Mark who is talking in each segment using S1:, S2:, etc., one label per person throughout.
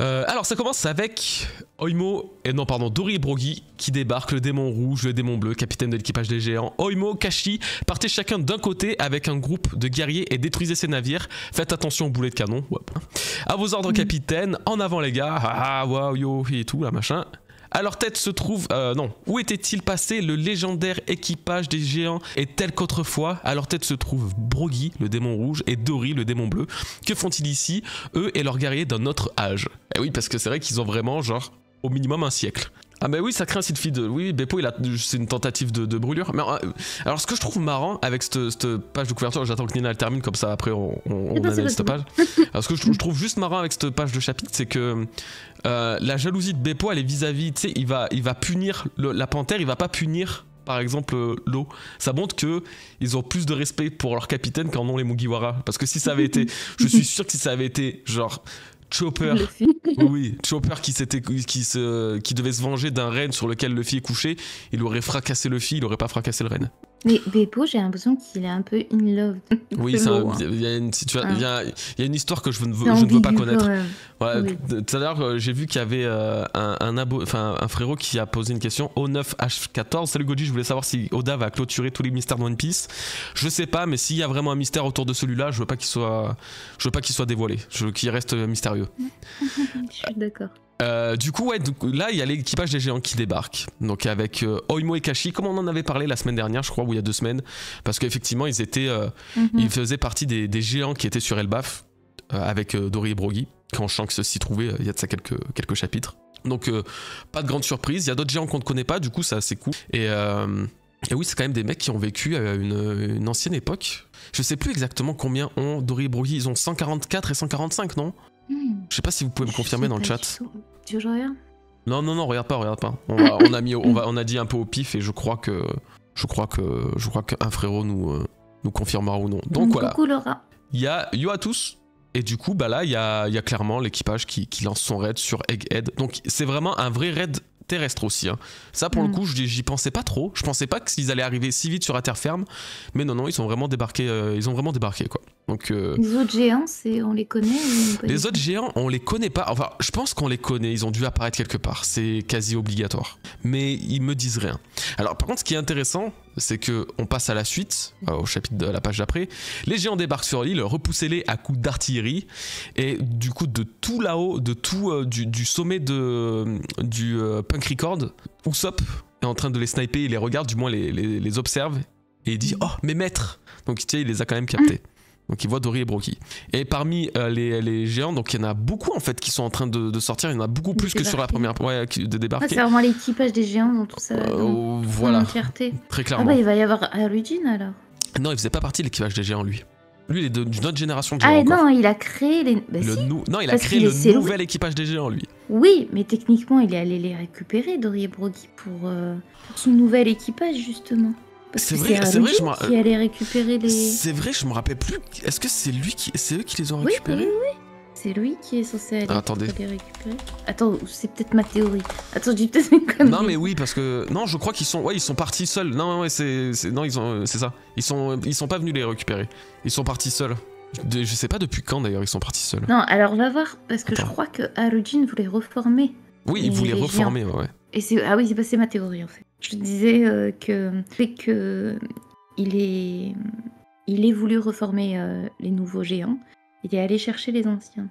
S1: Euh, alors ça commence avec Oimo, et non pardon, Dori et Brogi qui débarquent, le démon rouge, le démon bleu, capitaine de l'équipage des géants. Oimo, Kashi, partez chacun d'un côté avec un groupe de guerriers et détruisez ces navires. Faites attention aux boulets de canon. Ouais. À vos ordres capitaine, en avant les gars, ah waouh yo et tout là machin. À leur tête se trouve... Euh, non. Où était-il passé le légendaire équipage des géants Et tel qu'autrefois, à leur tête se trouve Brogi, le démon rouge, et Dori, le démon bleu. Que font-ils ici Eux et leurs guerriers d'un autre âge? Eh oui, parce que c'est vrai qu'ils ont vraiment, genre, au minimum un siècle. Ah bah oui, ça crée un site feed. Oui, Beppo, il a, c'est une tentative de, brûlure. Mais euh, alors, ce que je trouve marrant avec cette, page de couverture, j'attends que Nina elle termine comme ça. Après, on, on, analyse cette page. Alors, ce que je, trouve juste marrant avec cette page de chapitre, c'est que euh, la jalousie de Beppo, elle est vis-à-vis. tu sais, il va, il va punir la panthère, il va pas punir par exemple euh, l'eau. Ça montre que ils ont plus de respect pour leur capitaine qu'en ont les Mugiwara. Parce que si ça avait été, je suis sûr que si ça avait été genre Chopper. oui, Chopper qui, s'était, qui, se, qui devait se venger d'un reine sur lequel Luffy est couché. Il aurait fracassé Luffy, il aurait pas fracassé le reine.
S2: Mais Beppo, j'ai l'impression qu'il est un peu in love.
S1: Oui, hein. il y, a une il y, a, une histoire que je, ne veux, je ne veux pas connaître. Tout à l'heure, euh, j'ai vu qu'il y avait euh, un, un, un, frérot qui a posé une question. O9H14. Salut Goji, je voulais savoir si Oda va clôturer tous les mystères de One Piece. Je sais pas, mais s'il y a vraiment un mystère autour de celui-là, je veux pas qu'il soit, je veux pas qu'il soit dévoilé. Je veux qu'il reste mystérieux.
S2: je suis d'accord.
S1: Euh, du coup, ouais, là, il y a l'équipage des géants qui débarque. Donc, avec euh, Oimo et Kashi, comme on en avait parlé la semaine dernière, je crois, ou il y a deux semaines. Parce qu'effectivement, ils étaient. Euh, mhm. Ils faisaient partie des, géants qui étaient sur Elbaf, avec Dori et Brogi, quand Shanks s'y trouvait, il y a de ça quelques, quelques chapitres. Donc, pas de grande surprise. Il y a d'autres géants qu'on ne connaît pas, du coup, c'est assez cool. Et. oui, c'est quand même des mecs qui ont vécu à une, une, ancienne époque. Je sais plus exactement combien ont Dori et Brogi. Ils ont 144 et 145, non? Je sais pas si vous pouvez me confirmer dans le chat.
S2: Tu veux regarde
S1: Non, non, non, regarde pas, regarde pas. On, a, mis, on, va, on a dit un peu au pif et je crois que je crois que je crois qu'un frérot nous, euh, nous confirmera ou non. Donc voilà. Il y a yo à tous. Et du coup, bah là, il y a, y a, clairement l'équipage qui, qui, lance son raid sur Egghead. Donc c'est vraiment un vrai raid terrestre aussi. Hein. Ça, pour le hmm. coup, j'y pensais pas trop. Je pensais pas qu'ils allaient arriver si vite sur la terre ferme. Mais non, non, ils sont vraiment débarqués. Euh, ils ont vraiment débarqué, quoi. Donc,
S2: euh, Les autres géants, on les connaît
S1: Les autres géants, on les connaît pas. Enfin, je pense qu'on les connaît. Ils ont dû apparaître quelque part. C'est quasi obligatoire. Mais ils me disent rien. Alors, par contre, ce qui est intéressant, c'est que on passe à la suite, euh, au chapitre de la page d'après. Les géants débarquent sur l'île, repoussez-les à coups d'artillerie. Et du coup, de tout là-haut, de tout euh, du, sommet du Punk Record, Usopp est en train de les sniper. Il les regarde, du moins les, les, observe. Et il dit Oh, mes maîtres Donc, il les a quand même captés. Donc il voit Dory et Brocky. Et parmi euh, les, géants, donc il y en a beaucoup en fait qui sont en train de, sortir. Il y en a beaucoup plus que sur la première ouais, de débarquer.
S2: c'est vraiment l'équipage des géants dans tout ça.
S1: Euh, voilà. Très clairement.
S2: Ah bah il va y avoir Arugine alors.
S1: Non, il faisait pas partie de l'équipage des géants lui. Lui, il est d'une autre génération de
S2: géants.
S1: Ah
S2: non, il a créé les. Bah,
S1: Non, il a créé le nouvel équipage des géants, lui.
S2: Oui, mais techniquement, il est allé les récupérer, Dory et Brocky, pour, euh, pour son nouvel équipage, justement.
S1: C'est vrai, c'est vrai, je
S2: me qui allait récupérer les.
S1: C'est vrai, je me rappelle plus. Est-ce que c'est lui qui, c'est eux qui les ont récupérés
S2: Oui, oui, oui. C'est lui qui est censé aller
S1: ah, attendez.
S2: les récupérer. Attends, c'est peut-être ma théorie. Attends, je dis peut-être une connerie.
S1: Non, mais oui, parce que non, je crois qu'ils sont, ouais, ils sont partis seuls. Non, ouais, c'est, non, ils ont, c'est ça. Ils sont, ils sont pas venus les récupérer. Ils sont partis seuls. Je sais pas depuis quand d'ailleurs ils sont partis seuls.
S2: Non, alors on va voir parce que je crois que Harujin voulait reformer.
S1: Oui, il voulait reformer, ouais.
S2: Et c'est ah oui, c'est ma théorie en fait. Je disais euh, que fait que il est, il est voulu reformer euh, les nouveaux géants. Il est allé chercher les anciens.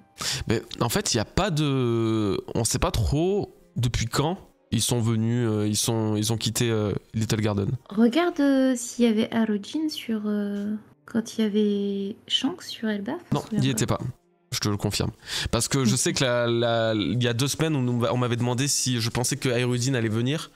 S1: Mais en fait, il n'y a pas de, on sait pas trop depuis quand ils sont venus, euh, ils sont, ils ont quitté Little Garden.
S2: Regarde s'il y avait Harujin sur quand il y avait Shanks sur Elbaf.
S1: Non, il n'y était pas je te le confirme. Parce que je sais que il y a deux semaines, on, m'avait demandé si je pensais que Aerudine allait venir,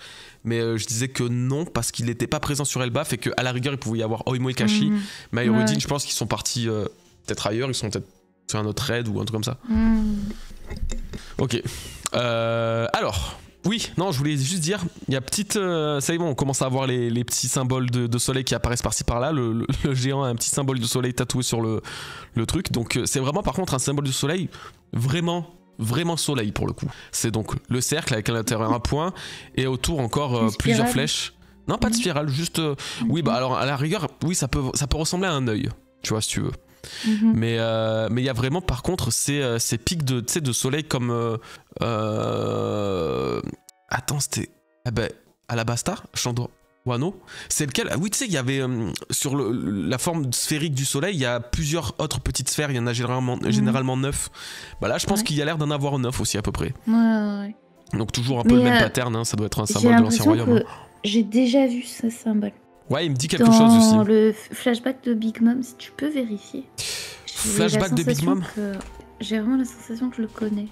S1: mais euh, je disais que non, parce qu'il n'était pas présent sur Elbaf et qu'à la rigueur, il pouvait y avoir Oimo et Kashi. Mhm. Mais Aerudine, je pense qu'ils sont partis euh, peut-être ailleurs, ils sont peut-être sur un autre raid ou un truc comme ça. Mhm. Ok. Euh, alors, oui, non, je voulais juste dire, il y a petite. Euh, ça y est, bon, on commence à voir les, petits symboles de, soleil qui apparaissent par-ci par-là. Le, géant a un petit symbole de soleil tatoué sur le, truc. Donc, euh, c'est vraiment, par contre, un symbole de soleil vraiment vraiment soleil pour le coup. C'est donc le cercle avec à l'intérieur un point et autour encore euh, plusieurs flèches. Non, pas de mhm. spirale, juste. Oui, bah alors à la rigueur, oui, ça peut, ça peut ressembler à un œil, tu vois, si tu veux.
S2: Mhm.
S1: Mais euh, mais il y a vraiment par contre ces, euh, ces pics de, de soleil comme. euh, Attends, c'était. Ah ben, Alabasta Chandro. Wano C'est lequel? Ah Oui, tu sais, il y avait euh, sur le- la forme sphérique du soleil, il y a plusieurs autres petites sphères, il y en a généralement, généralement neuf. Bah là, je pense
S2: Ouais.
S1: qu'il y a l'air d'en avoir neuf aussi à peu près.
S2: Ouais.
S1: Donc toujours un peu
S2: Mais,
S1: le même
S2: euh,
S1: pattern, hein, ça doit être un symbole de l'ancien royaume.
S2: que j'ai déjà vu ce symbole.
S1: Ouais, il me dit quelque
S2: Dans
S1: chose aussi.
S2: le flashback de Big Mom, si tu peux vérifier.
S1: Flashback
S2: la
S1: de Big Mom
S2: que- J'ai vraiment la sensation que je le connais.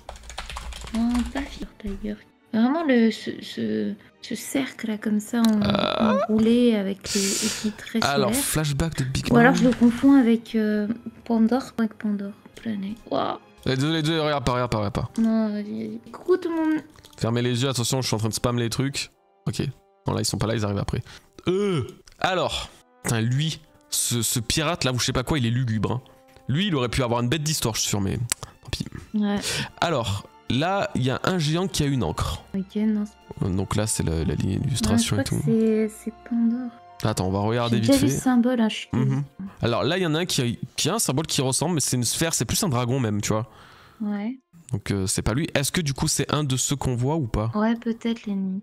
S2: Non, pas Fear Tiger. Vraiment le, ce, ce, ce cercle là comme ça en,
S1: Euh.
S2: enroulé avec les, les petits traits
S1: Alors,
S2: solaires.
S1: flashback de Big
S2: Ou
S1: Mom.
S2: alors je le confonds avec euh, Pandore, avec Pandore, planète. Waouh.
S1: Eh, Désolé, désolé, regarde pas, regarde pas, regarde pas.
S2: Non, vas-y, vas-y. Coucou tout le monde.
S1: Fermez les yeux, attention, je suis en train de spam les trucs. Ok. Non, là, ils sont pas là, ils arrivent après. Euh Alors, putain, lui, ce, ce pirate là, ou je sais pas quoi, il est lugubre. hein. Lui, il aurait pu avoir une bête d'histoire, je suis sûr, mais tant pis.
S2: Ouais,
S1: Alors, là, il y a un géant qui a une encre.
S2: ok, non. c'est-
S1: Donc là, c'est la, la ligne d'illustration et tout.
S2: c'est c'est Pandore.
S1: Attends, on va regarder vite fait.
S2: symbole, hein, je suis
S1: Mhm. Alors là, il y en a un qui a, qui a un symbole qui ressemble, mais c'est une sphère, c'est plus un dragon même, tu vois.
S2: Ouais,
S1: Donc euh, c'est pas lui. Est-ce que du coup c'est un de ceux qu'on voit ou pas?
S2: Ouais, peut-être l'ennemi.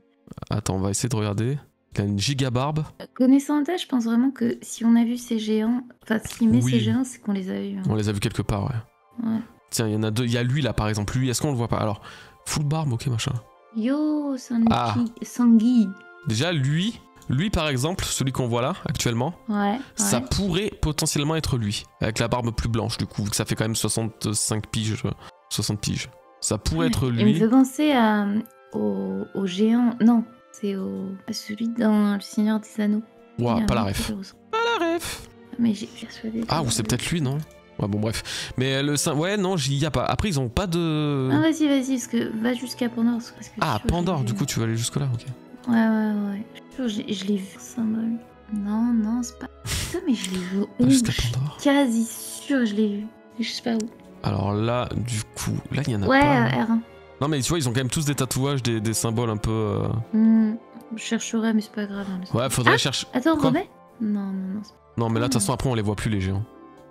S1: Attends, on va essayer de regarder. Il a une giga barbe.
S2: Connaissant Anta, je pense vraiment que si on a vu ces géants, enfin s'il met
S1: Oui.
S2: ces géants, c'est qu'on les a vus. hein.
S1: On les a vus quelque part, ouais.
S2: Ouais.
S1: Tiens, il y en a deux. Il y a lui là par exemple. Lui, est-ce qu'on le voit pas? Alors, full barbe, ok, machin.
S2: Yo, Sanji,
S1: Ah.
S2: Sangui.
S1: Déjà, lui, lui par exemple, celui qu'on voit là actuellement,
S2: Ouais,
S1: ça
S2: ouais.
S1: pourrait potentiellement être lui. Avec la barbe plus blanche, du coup, vu que ça fait quand même 65 piges. euh, 60 piges. Ça pourrait être
S2: Il me
S1: lui.
S2: fait penser à, au, au géant. Non, c'est au, à celui dans Le Seigneur des Anneaux.
S1: Ouah, pas la ref. Pas la ref.
S2: Mais j'ai persuadé.
S1: Ah, ou c'est peut-être lui, non? Ouais, bon, bref. Mais le sein. Ouais, non, j'y y a pas. Après, ils ont pas de.
S2: Ah, vas-y, vas-y, parce que va jusqu'à Pandore. parce que
S1: Ah, Pandore, du coup, tu vas aller jusque-là, ok.
S2: Ouais, ouais, ouais. Je l'ai vu, symbole. Non, non, c'est pas. Putain, mais je l'ai vu où Je suis quasi que je l'ai vu. Je sais pas où.
S1: Alors là, du coup, là, il y en a
S2: Ouais,
S1: pas.
S2: euh, R1.
S1: Non, mais tu vois, ils ont quand même tous des tatouages, des, des symboles un peu. euh,
S2: Hmm, je chercherai, mais c'est pas grave. hein, laisse
S1: Ouais, faudrait
S2: Ah,
S1: chercher.
S2: Attends,
S1: Quoi
S2: remets Non, non, non. c'est-
S1: Non, mais là, de toute façon, après, on les voit plus, les géants.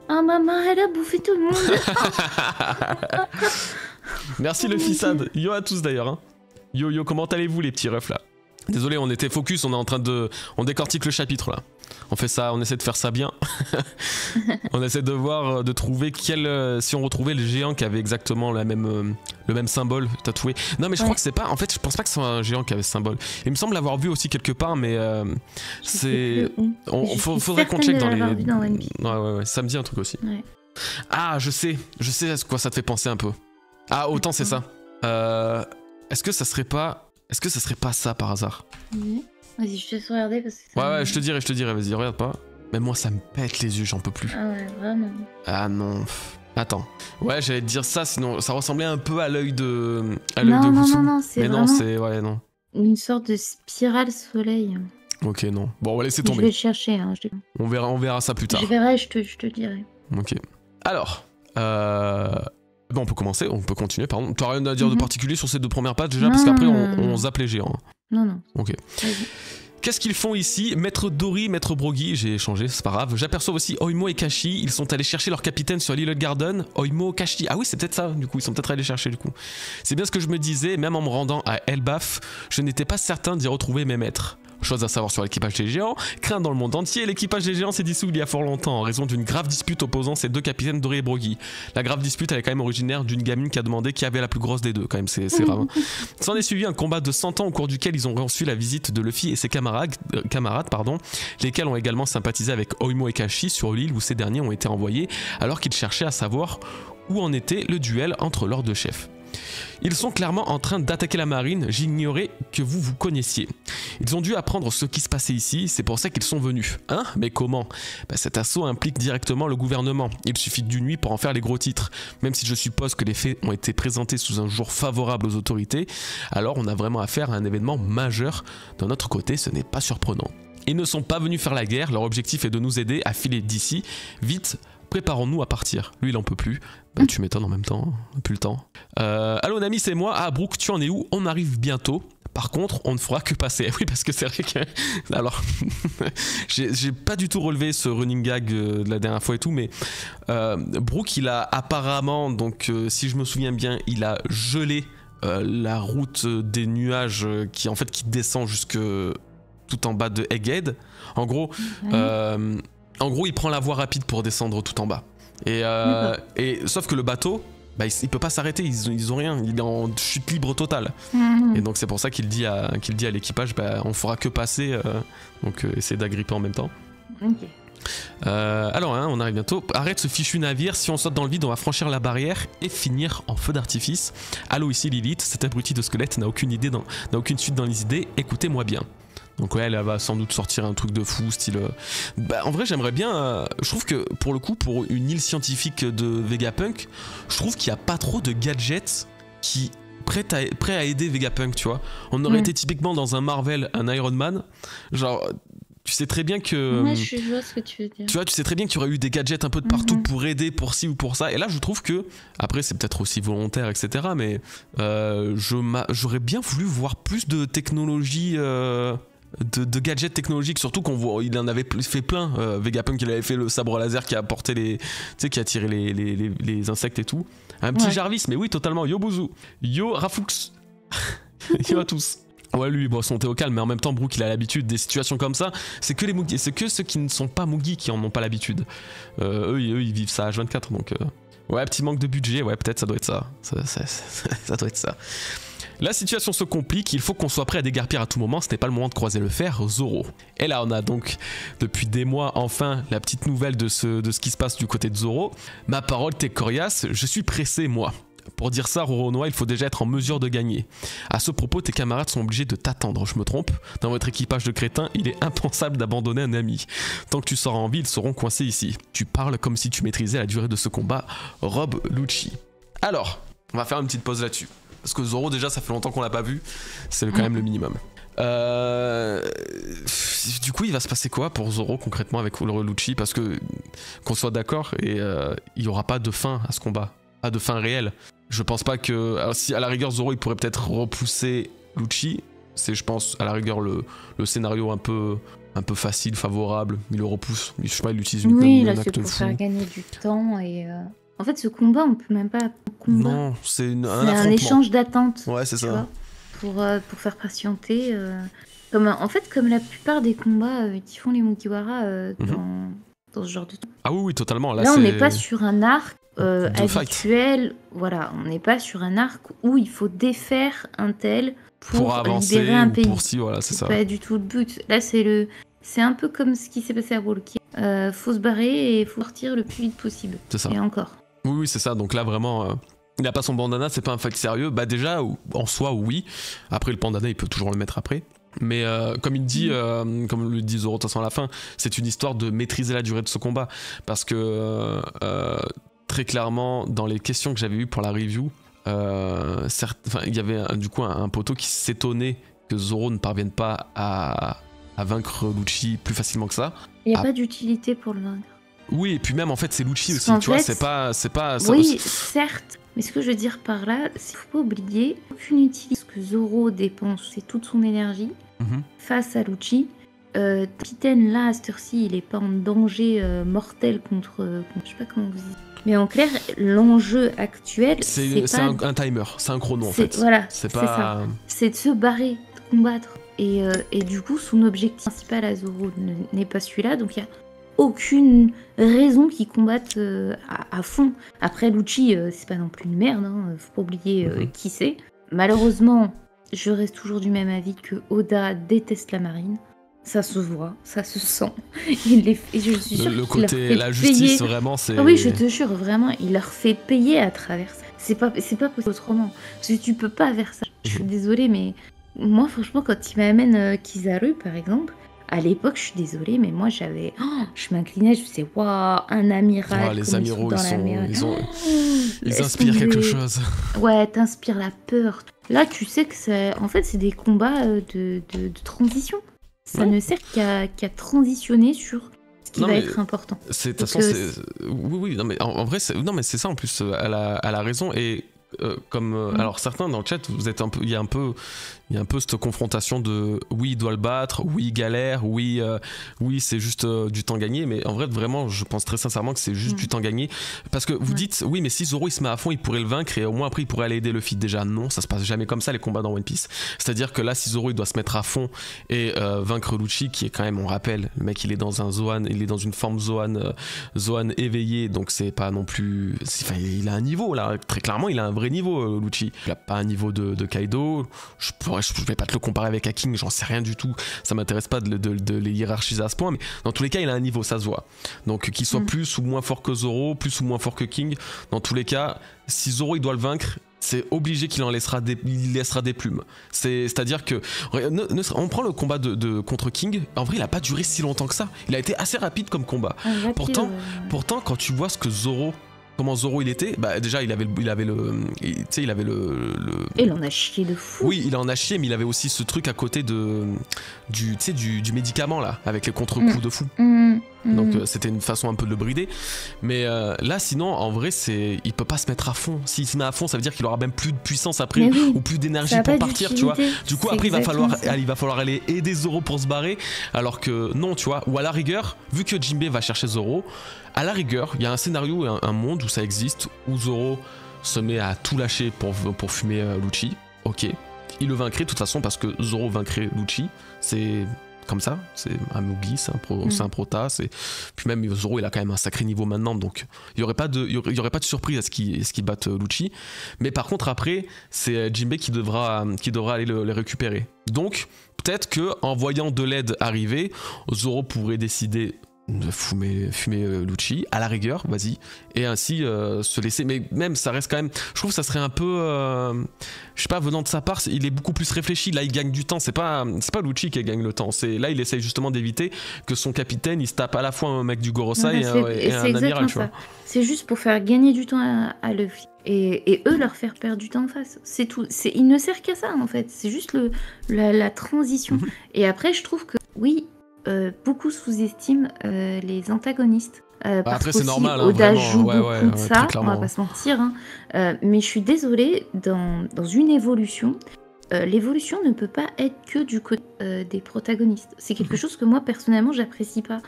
S2: Ah, maman, elle a bouffé tout le monde.
S1: Merci le Fissad. Yo à tous d'ailleurs. hein. Yo yo, comment allez-vous les petits refs là? Désolé, on était focus, on est en train de. On décortique le chapitre là. On fait ça, on essaie de faire ça bien. on essaie de voir, euh, de trouver quel. euh, si on retrouvait le géant qui avait exactement la même, euh, le même symbole tatoué. Non, mais je
S2: Ouais.
S1: crois que c'est pas. En fait, je pense pas que ce soit un géant qui avait ce symbole. Il me semble l'avoir vu aussi quelque part, mais euh, c'est. On, faudrait qu'on check dans les.
S2: dans.
S1: Ouais, ouais, ouais, ça me dit un truc aussi.
S2: Ouais.
S1: Ah, je sais, je sais à ce quoi ça te fait penser un peu. Ah, autant c'est ça. Euh, Est-ce que ça serait pas. Est-ce que ça serait pas ça par hasard
S2: Oui. Vas-y, je te laisse regarder parce que.
S1: Ouais, ouais, je te dirai, je te dirai, vas-y, regarde pas. Mais moi, ça me pète les yeux, j'en peux plus.
S2: Ah ouais, vraiment.
S1: Ah non. Attends. Ouais, j'allais te dire ça, sinon ça ressemblait un peu à l'œil de. À l'œil de
S2: Non, non, non, non, c'est
S1: Mais non, c'est. Ouais, non.
S2: une sorte de spirale soleil.
S1: Ok, non. Bon, on va laisser
S2: Je vais
S1: tomber.
S2: le chercher, hein, je,
S1: On verra, on verra ça plus tard.
S2: je verrai, je te, je te dirai.
S1: Ok. Alors. Euh... Bon, on peut commencer, on peut continuer, pardon. T'as rien à dire de
S2: Mhm.
S1: particulier sur ces deux premières pages déjà,
S2: Non,
S1: parce qu'après on, on zappe les géants.
S2: Non, non.
S1: Ok. Qu'est-ce qu'ils font ici? Maître Dori, Maître Brogi, j'ai changé, c'est pas grave. J'aperçois aussi Oimo et Kashi. Ils sont allés chercher leur capitaine sur l'île Garden. Oimo, Kashi. Ah oui, c'est peut-être ça, du coup. Ils sont peut-être allés chercher, du coup. C'est bien ce que je me disais, même en me rendant à Elbaf, je n'étais pas certain d'y retrouver mes maîtres. Chose à savoir sur l'équipage des géants, craint dans le monde entier, l'équipage des géants s'est dissous il y a fort longtemps en raison d'une grave dispute opposant ces deux capitaines Dori et Brogi. La grave dispute, elle est quand même originaire d'une gamine qui a demandé qui avait la plus grosse des deux, quand même, c'est c'est grave. S'en est suivi un combat de 100 ans au cours duquel ils ont reçu la visite de Luffy et ses camarades, euh, camarades pardon, lesquels ont également sympathisé avec Oimo et Kashi sur l'île où ces derniers ont été envoyés alors qu'ils cherchaient à savoir où en était le duel entre leurs deux chefs. Ils sont clairement en train d'attaquer la marine, j'ignorais que vous vous connaissiez. Ils ont dû apprendre ce qui se passait ici, c'est pour ça qu'ils sont venus. Hein? Mais comment? Bah, Cet assaut implique directement le gouvernement. Il suffit d'une nuit pour en faire les gros titres. Même si je suppose que les faits ont été présentés sous un jour favorable aux autorités, alors on a vraiment affaire à un événement majeur. D'un autre côté, ce n'est pas surprenant. Ils ne sont pas venus faire la guerre, leur objectif est de nous aider à filer d'ici. Vite, préparons-nous à partir. Lui, il en peut plus. Bah, tu m'étonnes en même temps, hein. plus le temps. Euh, allô, Nami, c'est moi. Ah, Brooke, tu en es où? On arrive bientôt. Par contre, on ne fera que passer. Oui, parce que c'est vrai que. Alors, j'ai pas du tout relevé ce running gag euh, de la dernière fois et tout, mais euh, Brooke, il a apparemment, donc euh, si je me souviens bien, il a gelé la route des nuages qui en fait qui descend jusque tout en bas de Egghead. En gros, en gros, il prend la voie rapide pour descendre tout en bas. Et, et sauf que le bateau, bah, il, peut pas s'arrêter, ils, ils, ont rien, il est en chute libre totale. Mhm. Et donc c'est pour ça qu'il dit à, qu'il dit à l'équipage, bah, on fera que passer, euh, donc euh, essayer d'agripper en même temps. Euh, alors, hein, on arrive bientôt. Arrête ce fichu navire. Si on saute dans le vide, on va franchir la barrière et finir en feu d'artifice. Allô, ici Lilith. Cet abruti de squelette n'a aucune idée, n'a aucune suite dans les idées. Écoutez-moi bien. Donc ouais, elle va sans doute sortir un truc de fou, style... Euh, bah, en vrai, j'aimerais bien... Euh, je trouve que, pour le coup, pour une île scientifique de Vegapunk, je trouve qu'il n'y a pas trop de gadgets qui... Prêt à, à aider Vegapunk, tu vois. On aurait été typiquement dans un Marvel, un Iron Man. Genre, tu sais très bien que.
S2: Ouais, je vois ce que tu veux dire.
S1: Tu vois, tu sais très bien que tu aurais eu des gadgets un peu de partout mhm. pour aider, pour ci ou pour ça. Et là, je trouve que. Après, c'est peut-être aussi volontaire, etc. Mais euh, j'aurais bien voulu voir plus de technologie de, gadgets technologiques, surtout qu'on voit, il en avait fait plein. Euh, Vegapunk, il avait fait le sabre laser qui a porté les, tu sais, qui a tiré les, les, insectes et tout. Un petit Jarvis, mais oui, totalement. Yo Bouzou, yo Rafux, yo à tous. Ouais, lui, bon, son au calme, mais en même temps, Brooke, il a l'habitude des situations comme ça. C'est que les c'est que ceux qui ne sont pas Moogies qui en ont pas l'habitude. Euh, eux, eux, ils vivent ça à H24, donc. Euh, ouais, petit manque de budget, ouais, peut-être, ça doit être ça. Ça, ça, ça doit être ça. La situation se complique, il faut qu'on soit prêt à dégarpir à tout moment, ce n'est pas le moment de croiser le fer, Zoro. Et là on a donc depuis des mois enfin la petite nouvelle de ce, qui se passe du côté de Zoro. Ma parole t'es coriace, je suis pressé moi. Pour dire ça, Roronoa, il faut déjà être en mesure de gagner. À ce propos, tes camarades sont obligés de t'attendre, je me trompe Dans votre équipage de crétins, il est impensable d'abandonner un ami. Tant que tu seras en vie, ils seront coincés ici. Tu parles comme si tu maîtrisais la durée de ce combat, Rob Lucci. Alors, on va faire une petite pause là-dessus. Parce que Zoro, déjà, ça fait longtemps qu'on l'a pas vu. C'est quand même le minimum. Euh, du coup, il va se passer quoi pour Zoro concrètement avec Lucci? Parce que, qu'on soit d'accord, et euh, il y aura pas de fin à ce combat. Pas de fin réelle. Je pense pas que. Alors, si à la rigueur, Zoro, il pourrait peut-être repousser Lucci. C'est, je pense, à la rigueur, le, le scénario un peu un peu facile, favorable. Il le repousse. Je sais pas, il utilise une
S2: Oui, là, c'est pour faire gagner du temps et. Euh, en fait, ce combat, on peut même pas combat.
S1: Non, c'est un,
S2: un, échange d'attente.
S1: Ouais, c'est ça.
S2: pour, euh, pour faire patienter. Euh, comme, en fait, comme la plupart des combats euh, qui font les Mugiwara mhm. dans, dans, ce genre de
S1: Ah oui, oui, totalement.
S2: Là, on n'est pas sur un arc habituel. Voilà, on n'est pas sur un arc où il faut défaire un tel pour, avancer, libérer un pays.
S1: Pour si, voilà, c'est ça.
S2: pas du tout le but. Là, c'est le. C'est un peu comme ce qui s'est passé à. Euh, faut se barrer et faut sortir le plus vite possible.
S1: C'est ça.
S2: Et encore.
S1: Oui, oui, c'est ça. Donc là, vraiment, euh, il n'a pas son bandana, c'est pas un fact sérieux. Bah, déjà, en soi, oui. Après, le bandana, il peut toujours le mettre après. Mais euh, comme il dit, euh, comme le dit Zoro de à la fin, c'est une histoire de maîtriser la durée de ce combat. Parce que très clairement, dans les questions que j'avais eues pour la review, il y avait du coup un, poteau qui s'étonnait que Zoro ne parvienne pas à, vaincre Lucci plus facilement que ça.
S2: Il n'y a ah. pas d'utilité pour le vaincre.
S1: Oui, et puis même en fait c'est Lucci aussi, tu vois, c'est pas, c'est pas.
S2: oui, certes, mais ce que je veux dire par là, c'est faut pas oublier aucune utilité que Zoro dépense, c'est toute son énergie mhm. face à Lucci. Euh, là, à cette heure-ci, il est pas en danger euh, mortel contre, euh, contre, je sais pas comment vous dites. Mais en clair, l'enjeu actuel,
S1: c'est un, un, timer, c'est un chrono en fait.
S2: Voilà, c'est pas. C'est de se barrer, de combattre. Et, euh, et, du coup, son objectif principal à Zoro n'est pas celui-là. Donc il y a aucune raison qu'ils combattent euh, à, fond. Après, Lucci, euh, c'est pas non plus une merde, hein, faut pas oublier euh, mhm. qui c'est. Malheureusement, je reste toujours du même avis que Oda déteste la marine. Ça se voit, ça se sent. Il les je suis
S1: le, le côté, la justice, vraiment, c'est.
S2: Ah oui, je te jure, vraiment, il leur fait payer à travers ça. C'est pas, c'est pas possible autrement. Parce que tu peux pas faire ça. Je suis mhm. désolée, mais moi, franchement, quand il m'amène Kizaru, par exemple, à l'époque, je suis désolée, mais moi, j'avais. Oh, je m'inclinais, je me disais, waouh, un amiral.
S1: les amiraux, ils, sont... ils, ont... ils inspirent quelque chose.
S2: Ouais, t'inspires la peur. Là, tu sais que c'est. En fait, c'est des combats euh, de, de, transition. Ça ne sert qu'à transitionner sur ce qui va être important.
S1: C'est, façon, oui, oui, non, mais en, vrai, non, mais c'est ça en plus, elle a, elle a raison. Et euh, comme euh,
S2: Mm.
S1: alors certains dans le chat, vous êtes un peu, il y a un peu, il y a un peu cette confrontation de oui il doit le battre, oui il galère, oui euh, oui c'est juste euh, du temps gagné, mais en vrai vraiment je pense très sincèrement que c'est juste
S2: Mm.
S1: du temps gagné. Parce que vous
S2: Ouais.
S1: dites oui mais si Zoro il se met à fond il pourrait le vaincre et au moins après il pourrait aller aider Luffy déjà non ça se passe jamais comme ça les combats dans One Piece. C'est-à-dire que là si Zoro il doit se mettre à fond et euh, vaincre Lucci qui est quand même on rappelle le mec il est dans un Zoan il est dans une forme Zoan Zoan éveillé donc c'est pas non plus enfin, il a un niveau là. Très clairement il a un vrai niveau Lucci il a pas un niveau de, de Kaido. Je pourrais je vais pas te le comparer avec un King j'en sais rien du tout ça m'intéresse pas de, le- de- de les hiérarchiser à ce point mais dans tous les cas il a un niveau ça se voit donc qu'il soit
S2: Mm.
S1: plus ou moins fort que Zoro plus ou moins fort que King dans tous les cas si Zoro il doit le vaincre c'est obligé qu'il en laissera des, il laissera des plumes. C'est, c'est-à-dire que ne- ne- on prend le combat de, de- contre King. En vrai, il a pas duré si longtemps que ça. Il a été assez rapide comme combat.
S2: Ah.
S1: Pourtant, quand tu vois ce que Zoro, comment Zoro il était, bah déjà il avait, le- il avait le, tu sais, il avait le,
S2: il en a chié de fou.
S1: oui, il en a chié, mais il avait aussi ce truc à côté de, du, tu sais, du, du médicament là, avec les contre-coups
S2: Mm.
S1: de fou.
S2: Mmh, mmh.
S1: Donc euh, c'était une façon un peu de le brider. Mais euh, là, sinon, en vrai, c'est, il peut pas se mettre à fond. S'il se met à fond, ça veut dire qu'il aura même plus de puissance après
S2: oui,
S1: ou plus d'énergie pour partir, tu vois. Du coup, après, il va, falloir,
S2: exactement ça.
S1: il va falloir aller aider Zoro pour se barrer. Alors que non, tu vois. Ou à la rigueur, vu que Jinbei va chercher Zoro, à la rigueur, il y a un scénario et un, un monde où ça existe, où Zoro se met à tout lâcher pour, pour fumer euh, Lucci. Ok. Il le vaincrait de toute façon parce que Zoro vaincrait Lucci. C'est comme ça. C'est un Mugi, c'est un, pro,
S2: Mm.
S1: c'est un prota. c'est- Puis même Zoro, il a quand même un sacré niveau maintenant. Donc il n'y aurait, pas de- il y aurait, il y aurait pas de surprise à ce qu'il ce qu'il batte euh, Lucci. Mais par contre, après, c'est euh, Jinbei qui devra, qui devra aller le, les récupérer. Donc, peut-être que en voyant de l'aide arriver, Zoro pourrait décider de fumer, fumer euh, Lucci, à la rigueur, vas-y, et ainsi euh, se laisser. Mais même, ça reste quand même. Je trouve que ça serait un peu. euh, je sais pas, venant de sa part, il est beaucoup plus réfléchi. Là, il gagne du temps. C'est pas, c'est pas Lucci qui gagne le temps. C'est là, il essaye justement d'éviter que son capitaine, il se tape à la fois un mec du Gorosei et, un- et amiral.
S2: C'est juste pour faire gagner du temps à, à Luffy. Et, et eux leur faire perdre du temps en face. C'est tout. C'est, il ne sert qu'à ça en fait. C'est juste le, la, la transition.
S1: Mhm.
S2: Et après, je trouve que oui, beaucoup sous-estiment euh, les antagonistes. Euh, parce
S1: après, c'est normal, hein,
S2: Oda
S1: vraiment.
S2: joue
S1: Ouais,
S2: beaucoup
S1: ouais,
S2: de
S1: ouais,
S2: ça, on va pas se mentir. hein. Euh, mais je suis désolée, dans, dans une évolution, euh, l'évolution ne peut pas être que du côté euh, des protagonistes. C'est quelque
S1: Mhm.
S2: chose que moi, personnellement, j'apprécie pas.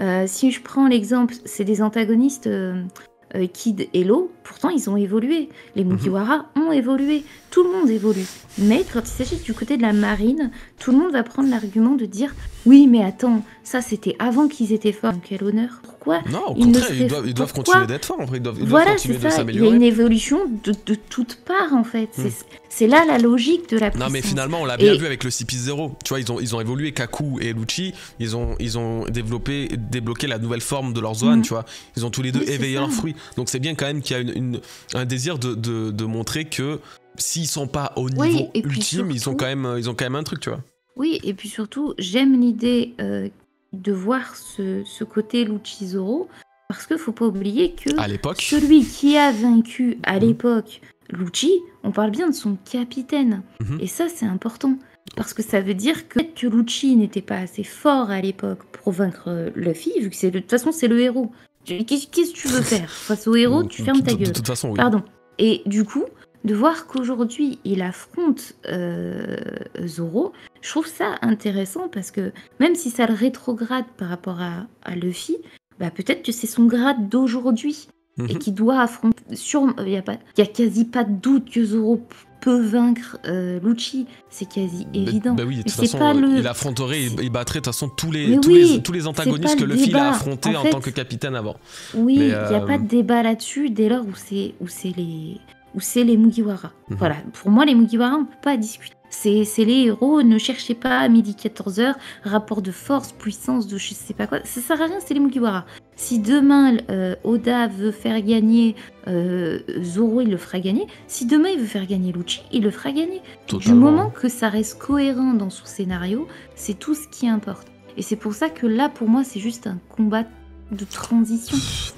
S2: Euh, si je prends l'exemple, c'est des antagonistes euh, euh, Kid et Lo, pourtant ils ont évolué. Les
S1: Mhm.
S2: Mugiwara ont évolué. Tout le monde évolue. Mais quand il s'agit du côté de la marine, tout le monde va prendre l'argument de dire Oui, mais attends, ça c'était avant qu'ils étaient forts. Donc, Quel honneur Pourquoi
S1: Non, au
S2: Ils
S1: contraire, ils doivent, ils doivent continuer d'être forts. En ils doivent, ils
S2: Voilà, c'est ça. Il y a une évolution de, de toutes parts en fait.
S1: Hmm.
S2: C'est- C'est là la logique de la
S1: Non mais finalement on l'a bien
S2: Et-
S1: vu avec le CP0. Tu vois ils ont ils ont évolué Kaku et Lucci, ils ont ils ont développé débloqué la nouvelle forme de leur zone,
S2: Mhm.
S1: tu vois. Ils ont tous les deux
S2: Oui,
S1: éveillé leurs fruits. Donc c'est bien quand même qu'il y a une, une- un désir de, de, de montrer que s'ils sont pas au niveau
S2: Oui,
S1: ultime, ils ont quand même ils ont quand même un truc, tu vois.
S2: Oui, et puis surtout, j'aime l'idée euh, de voir ce, ce côté Luchizoro, parce qu'il faut pas oublier que
S1: À l'époque.
S2: celui qui a vaincu à
S1: Mhm.
S2: l'époque Lucci, on parle bien de son capitaine.
S1: Mhm.
S2: Et ça, c'est important. Parce que ça veut dire que, que Lucci n'était pas assez fort à l'époque pour vaincre euh, Luffy, vu que c'est de toute façon c'est le héros. Qu'est-ce que tu veux faire? Face au héros, tu fermes ta
S1: De- de-
S2: gueule.
S1: De toute façon, oui.
S2: Pardon. Et du coup, de voir qu'aujourd'hui il affronte euh, Zoro, je trouve ça intéressant parce que même si ça le rétrograde par rapport à, à Luffy, bah peut-être que c'est son grade d'aujourd'hui et
S1: Mhm.
S2: qu'il doit affronter. Sur, il y a pas, il y a quasi pas de doute que Zoro peut vaincre euh, Lucci, c'est quasi évident.
S1: Bah oui, de
S2: Mais
S1: toute
S2: c'est
S1: façon,
S2: pas
S1: euh,
S2: le-
S1: il affronterait, il, battrait de toute façon tous les, tous,
S2: oui,
S1: les, tous les antagonistes que
S2: le
S1: Luffy a affrontés
S2: En
S1: en,
S2: fait-
S1: tant que capitaine avant.
S2: Oui, il n'y a
S1: euh,
S2: pas de débat là-dessus dès lors où c'est les où c'est les Mugiwara.
S1: Mhm.
S2: Voilà, pour moi les Mugiwara on peut pas discuter. C'est les héros, ne cherchez pas à midi 14h, rapport de force, puissance, de je sais pas quoi. Ça sert à rien, c'est les Mugiwara. Si demain euh, Oda veut faire gagner euh, Zoro, il le fera gagner. Si demain il veut faire gagner Lucci, il le fera gagner. Du moment que ça reste cohérent dans son scénario, c'est tout ce qui importe. Et c'est pour ça que là, pour moi, c'est juste un combat de transition.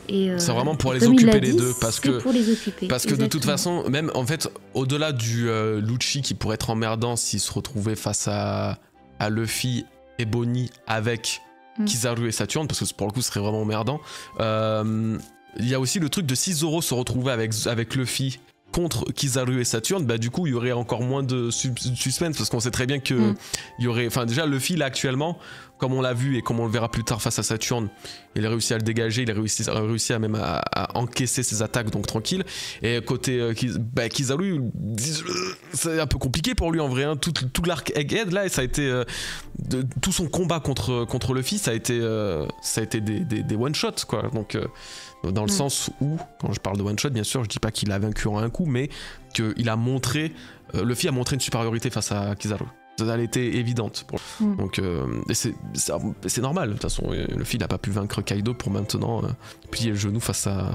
S2: Et euh,
S1: C'est vraiment pour les occuper les
S2: dit,
S1: deux, parce que-
S2: pour les occuper.
S1: Parce que de toute façon, même en fait, au-delà du euh, Lucci qui pourrait être emmerdant s'il se retrouvait face à, à Luffy et Bonnie avec
S2: Mm.
S1: Kizaru et Saturne, parce que pour le coup ce serait vraiment emmerdant. euh, Il y a aussi le truc de si Zoro se retrouvait avec, avec Luffy contre Kizaru et Saturne, bah du coup il y aurait encore moins de suspense parce qu'on sait très bien que mm. il y aurait, enfin déjà le fil actuellement, comme on l'a vu et comme on le verra plus tard face à Saturne, il a réussi à le dégager, il a réussi, a réussi à même à, encaisser ses attaques donc tranquille. Et côté euh, bah, Kizaru, c'est un peu compliqué pour lui en vrai. Hein. Tout, tout l'arc Egghead là, ça a été euh, de, tout son combat contre contre Luffy, ça a été euh, ça a été des, des, one shots quoi. Donc dans le mm. sens où, quand je parle de one shot, bien sûr, je dis pas qu'il a vaincu en un coup, mais qu'il a montré, euh, Luffy a montré une supériorité face à Kizaru. Elle était évidente. Mm. Donc, euh, c'est normal. De toute façon, euh, Luffy n'a pas pu vaincre Kaido pour maintenant plier le genou face à,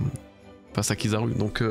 S1: face à Kizaru. Donc,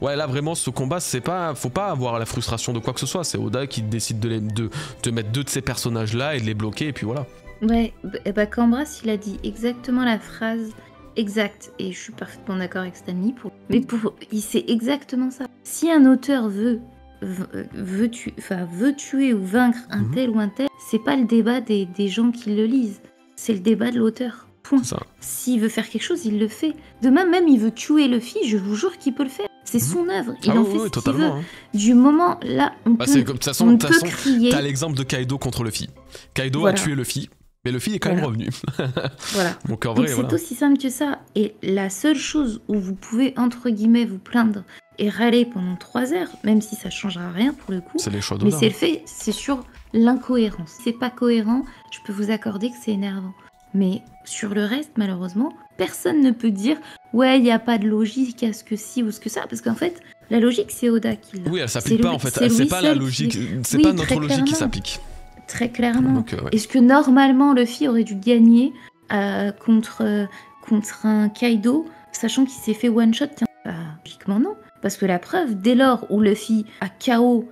S1: ouais, là vraiment, ce combat, c'est pas, faut pas avoir la frustration de quoi que ce soit. C'est Oda qui décide de, de, de, mettre deux de ces personnages là et de les bloquer, et puis voilà.
S2: Ouais, bah, Cambras, il a dit exactement la phrase exact. Et je suis parfaitement d'accord avec Stanley. Pour... Mais pour... c'est exactement ça. Si un auteur veut veut, tu... enfin, veut tuer ou vaincre un mhm. tel ou un tel, c'est pas le débat des, des, gens qui le lisent, c'est le débat de l'auteur. Point. S'il veut faire quelque chose, il le fait. Demain même, il veut tuer le fils, je vous jure qu'il peut le faire. C'est mhm. son œuvre, il ah en fait ce qu'il veut. Hein. Du moment là, on bah, peut, comme, de façon,
S1: T'as l'exemple de Kaido contre Luffy. Kaido a tué Luffy. Mais le fil est quand même revenu.
S2: voilà. Donc en vrai, c'est aussi simple que ça. Et la seule chose où vous pouvez, entre guillemets, vous plaindre et râler pendant trois heures, même si ça changera rien pour le coup.
S1: C'est les choix
S2: Mais c'est le fait, c'est sur l'incohérence. C'est pas cohérent, je peux vous accorder que c'est énervant. Mais sur le reste, malheureusement, personne ne peut dire ouais, il n'y a pas de logique à ce que si ou ce que ça, parce qu'en fait, la logique c'est Oda qui
S1: l'a. Oui, elle s'applique pas en fait. C'est pas la logique, c'est pas notre logique qui s'applique
S2: très clairement. Euh, Est-ce que normalement Luffy aurait dû gagner euh, contre, euh, contre un Kaido, sachant qu'il s'est fait one shot bah, Logiquement non. Parce que la preuve, dès lors où Luffy a KO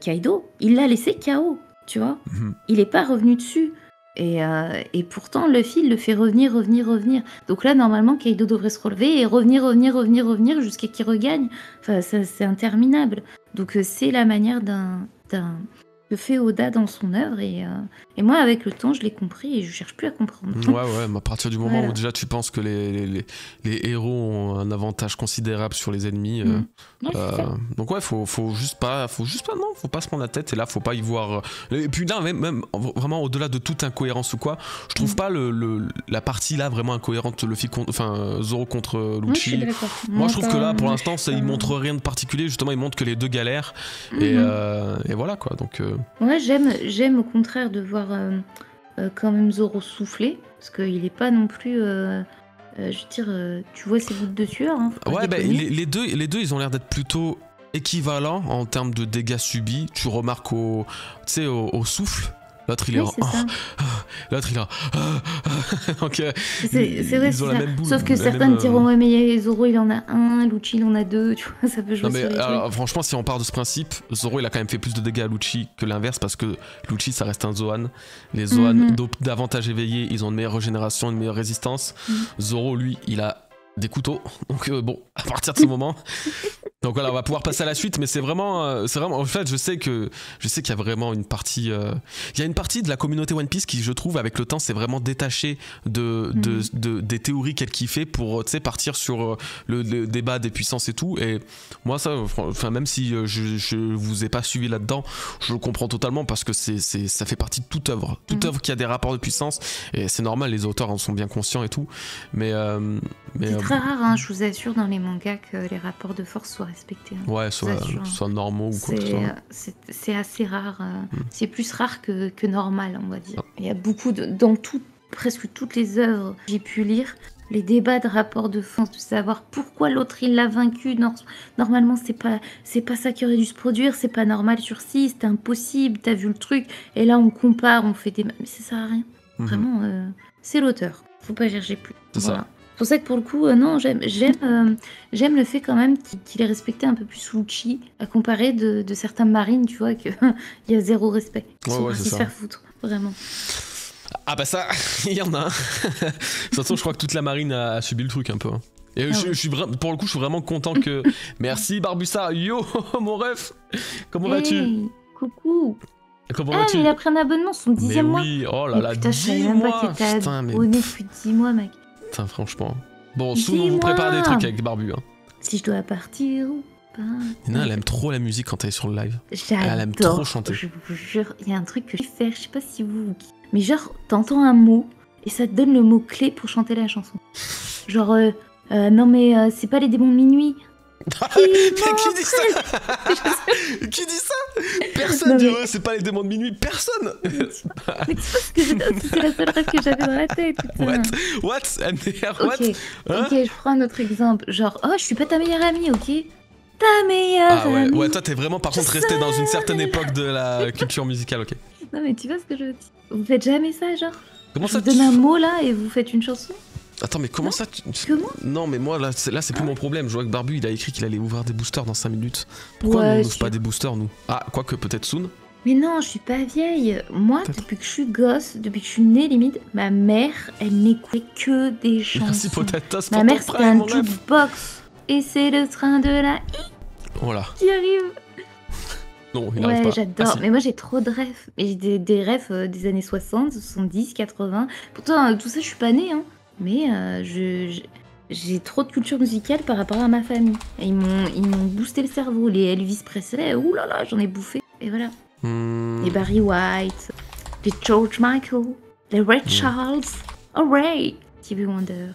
S2: Kaido, il l'a laissé KO, tu vois. Mhm. Il n'est pas revenu dessus. Et, et, pourtant, Luffy le fait revenir, revenir, revenir. Donc là, normalement, Kaido devrait se relever et revenir, revenir, revenir, revenir jusqu'à qu'il regagne. Enfin, c'est interminable. Donc c'est la manière d'un fait Oda dans son œuvre. Et, euh, et, moi, avec le temps, je l'ai compris et je cherche plus à comprendre.
S1: Ouais, ouais, mais à partir du moment où déjà tu penses que les, les, les, héros ont un avantage considérable sur les ennemis. Euh, mm. euh, donc ouais, faut, faut juste pas, faut juste pas, non, faut pas se prendre la tête. Et là, faut pas y voir. Et puis là, même, même vraiment au-delà de toute incohérence ou quoi, je trouve mm. pas le, le, la partie là vraiment incohérente, le contre, enfin Zoro contre Lucci. moi, je trouve que là, pour l'instant, ça, il montre rien de particulier. Justement, il montre que les deux galèrent. Et, mm-hmm. et, voilà quoi. Donc
S2: Ouais, j'aime, j'aime au contraire de voir euh, euh, quand même Zoro souffler, parce qu'il n'est pas non plus. Euh, je veux dire, tu vois ses gouttes de sueur. Hein,
S1: ouais, bah, les, deux, les deux, ils ont l'air d'être plutôt équivalents en termes de dégâts subis. Tu remarques au, au souffle. L'autre il est en. L'autre il est en.
S2: c'est vrai, ça. Sauf que certains diront ouais, mais Zoro il en a un, Lucci il en a deux, tu vois, ça peut jouer. Non, mais
S1: alors, franchement, si on part de ce principe, Zoro il a quand même fait plus de dégâts à Lucci que l'inverse parce que Lucci ça reste un Zoan. Les Zoan mhm. davantage éveillés, ils ont une meilleure régénération, une meilleure résistance. Mhm. Zoro lui, il a des couteaux. Donc euh, bon, à partir de ce moment, donc voilà, on va pouvoir passer à la suite, mais c'est vraiment, euh, c'est vraiment, en fait, je sais que, je sais qu'il y a vraiment une partie, euh, il y a une partie de la communauté One Piece qui, je trouve, avec le temps, s'est vraiment détaché de, de, mhm. de, des théories qu'elle kiffait pour, tu sais, partir sur le, débat des puissances et tout. Et moi, ça, enfin, même si je, je vous ai pas suivi là-dedans, je le comprends totalement parce que c'est, c'est, ça fait partie de toute œuvre, toute mhm. œuvre qui a des rapports de puissance et c'est normal, les auteurs en sont bien conscients et tout. Mais,
S2: mais c'est très rare, hein, je vous assure, dans les mangas que les rapports de force soient respecter.
S1: Hein. Ouais, soit, soit normaux ou quoi que ce
S2: soit. C'est assez rare. Euh, hmm. C'est plus rare que, que, normal, on va dire. Il y a beaucoup de. Dans tout, presque toutes les œuvres que j'ai pu lire, les débats de rapports de force, de savoir pourquoi l'autre il l'a vaincu. normalement, c'est pas, c'est pas ça qui aurait dû se produire, c'est pas normal sur 6, c'est impossible, t'as vu le truc. Et là, on compare, on fait des. Mais ça sert à rien. Mhm. Vraiment, euh, c'est l'auteur. Faut pas chercher plus. C'est ça pour ça que pour le coup, euh, non, j'aime j'aime euh, j'aime le fait quand même qu'il ait respecté un peu plus Lucci, à comparer de, de certains marines, tu vois, qu'il y a zéro respect.
S1: Ils ouais,
S2: se faire foutre, vraiment.
S1: Ah bah ça, il y en a. de toute façon, je crois que toute la marine a, subi le truc un peu. Hein. Et ah je, suis pour le coup, je suis vraiment content que. Merci Barbussa, yo, mon ref, comment vas-tu?
S2: Coucou. Comment ah, vas-tu? il a pris un abonnement, son dixième mois.
S1: Oui, oh là là, putain, 10
S2: mois. Même pas putain, mais... depuis 10 mois, mec.
S1: Putain, franchement. Bon, souvent on vous prépare des trucs avec Barbu. Hein.
S2: Si je dois partir, pas.
S1: Nina, elle aime trop la musique quand elle est sur le live. Elle aime trop chanter.
S2: Je vous jure, il y a un truc que je vais faire, je sais pas si vous. Mais genre, t'entends un mot et ça te donne le mot clé pour chanter la chanson. Genre, euh, euh, non mais euh, c'est pas les démons de minuit.
S1: mais qui dit ça Qui dit ça Personne dit mais... c'est pas les démons de minuit, personne
S2: c'est la seule rêve que j'avais dans la tête.
S1: What What MDR What
S2: Ok,
S1: hein
S2: ok, je prends un autre exemple. Genre, oh, je suis pas ta meilleure amie, ok Ta meilleure
S1: ah, ouais.
S2: amie.
S1: Ouais, toi t'es vraiment par contre resté dans une certaine époque de la culture musicale, ok.
S2: Non mais tu vois ce que je veux dire Vous faites jamais ça, genre
S1: Comment
S2: je
S1: ça
S2: vous donne un mot là et vous faites une chanson
S1: Attends, mais comment
S2: Non
S1: ça tu...
S2: Comment?
S1: Non, mais moi là, c'est, là c'est plus mon problème. Je vois que Barbu il a écrit qu'il allait ouvrir des boosters dans 5 minutes. Pourquoi
S2: Ouais,
S1: on n'ouvre pas des boosters nous? Ah, quoique peut-être Soon
S2: Mais non, je suis pas vieille. Moi,
S1: Peut-être.
S2: depuis que je suis gosse, depuis que je suis née limite, ma mère, elle n'écoutait que des chansons.
S1: Merci Potatoes
S2: Ma mère, c'était un jukebox. Et c'est le train de la
S1: Voilà.
S2: qui arrive.
S1: Non, il
S2: Ouais,
S1: pas.
S2: j'adore.
S1: Ah.
S2: Mais moi, j'ai trop de rêves. Et j'ai des, des rêves euh, des années 60, 70, 80. Pourtant, euh, tout ça, je suis pas née. Hein. Mais euh, je, j'ai trop de culture musicale par rapport à ma famille. Et ils m'ont, ils m'ont boosté le cerveau. Les Elvis Presley, ouh là là, j'en ai bouffé. Et voilà.
S1: Hmm.
S2: Les Barry White, les George Michael, les Ray
S1: Mm.
S2: Charles, oh Ray, Stevie Wonder.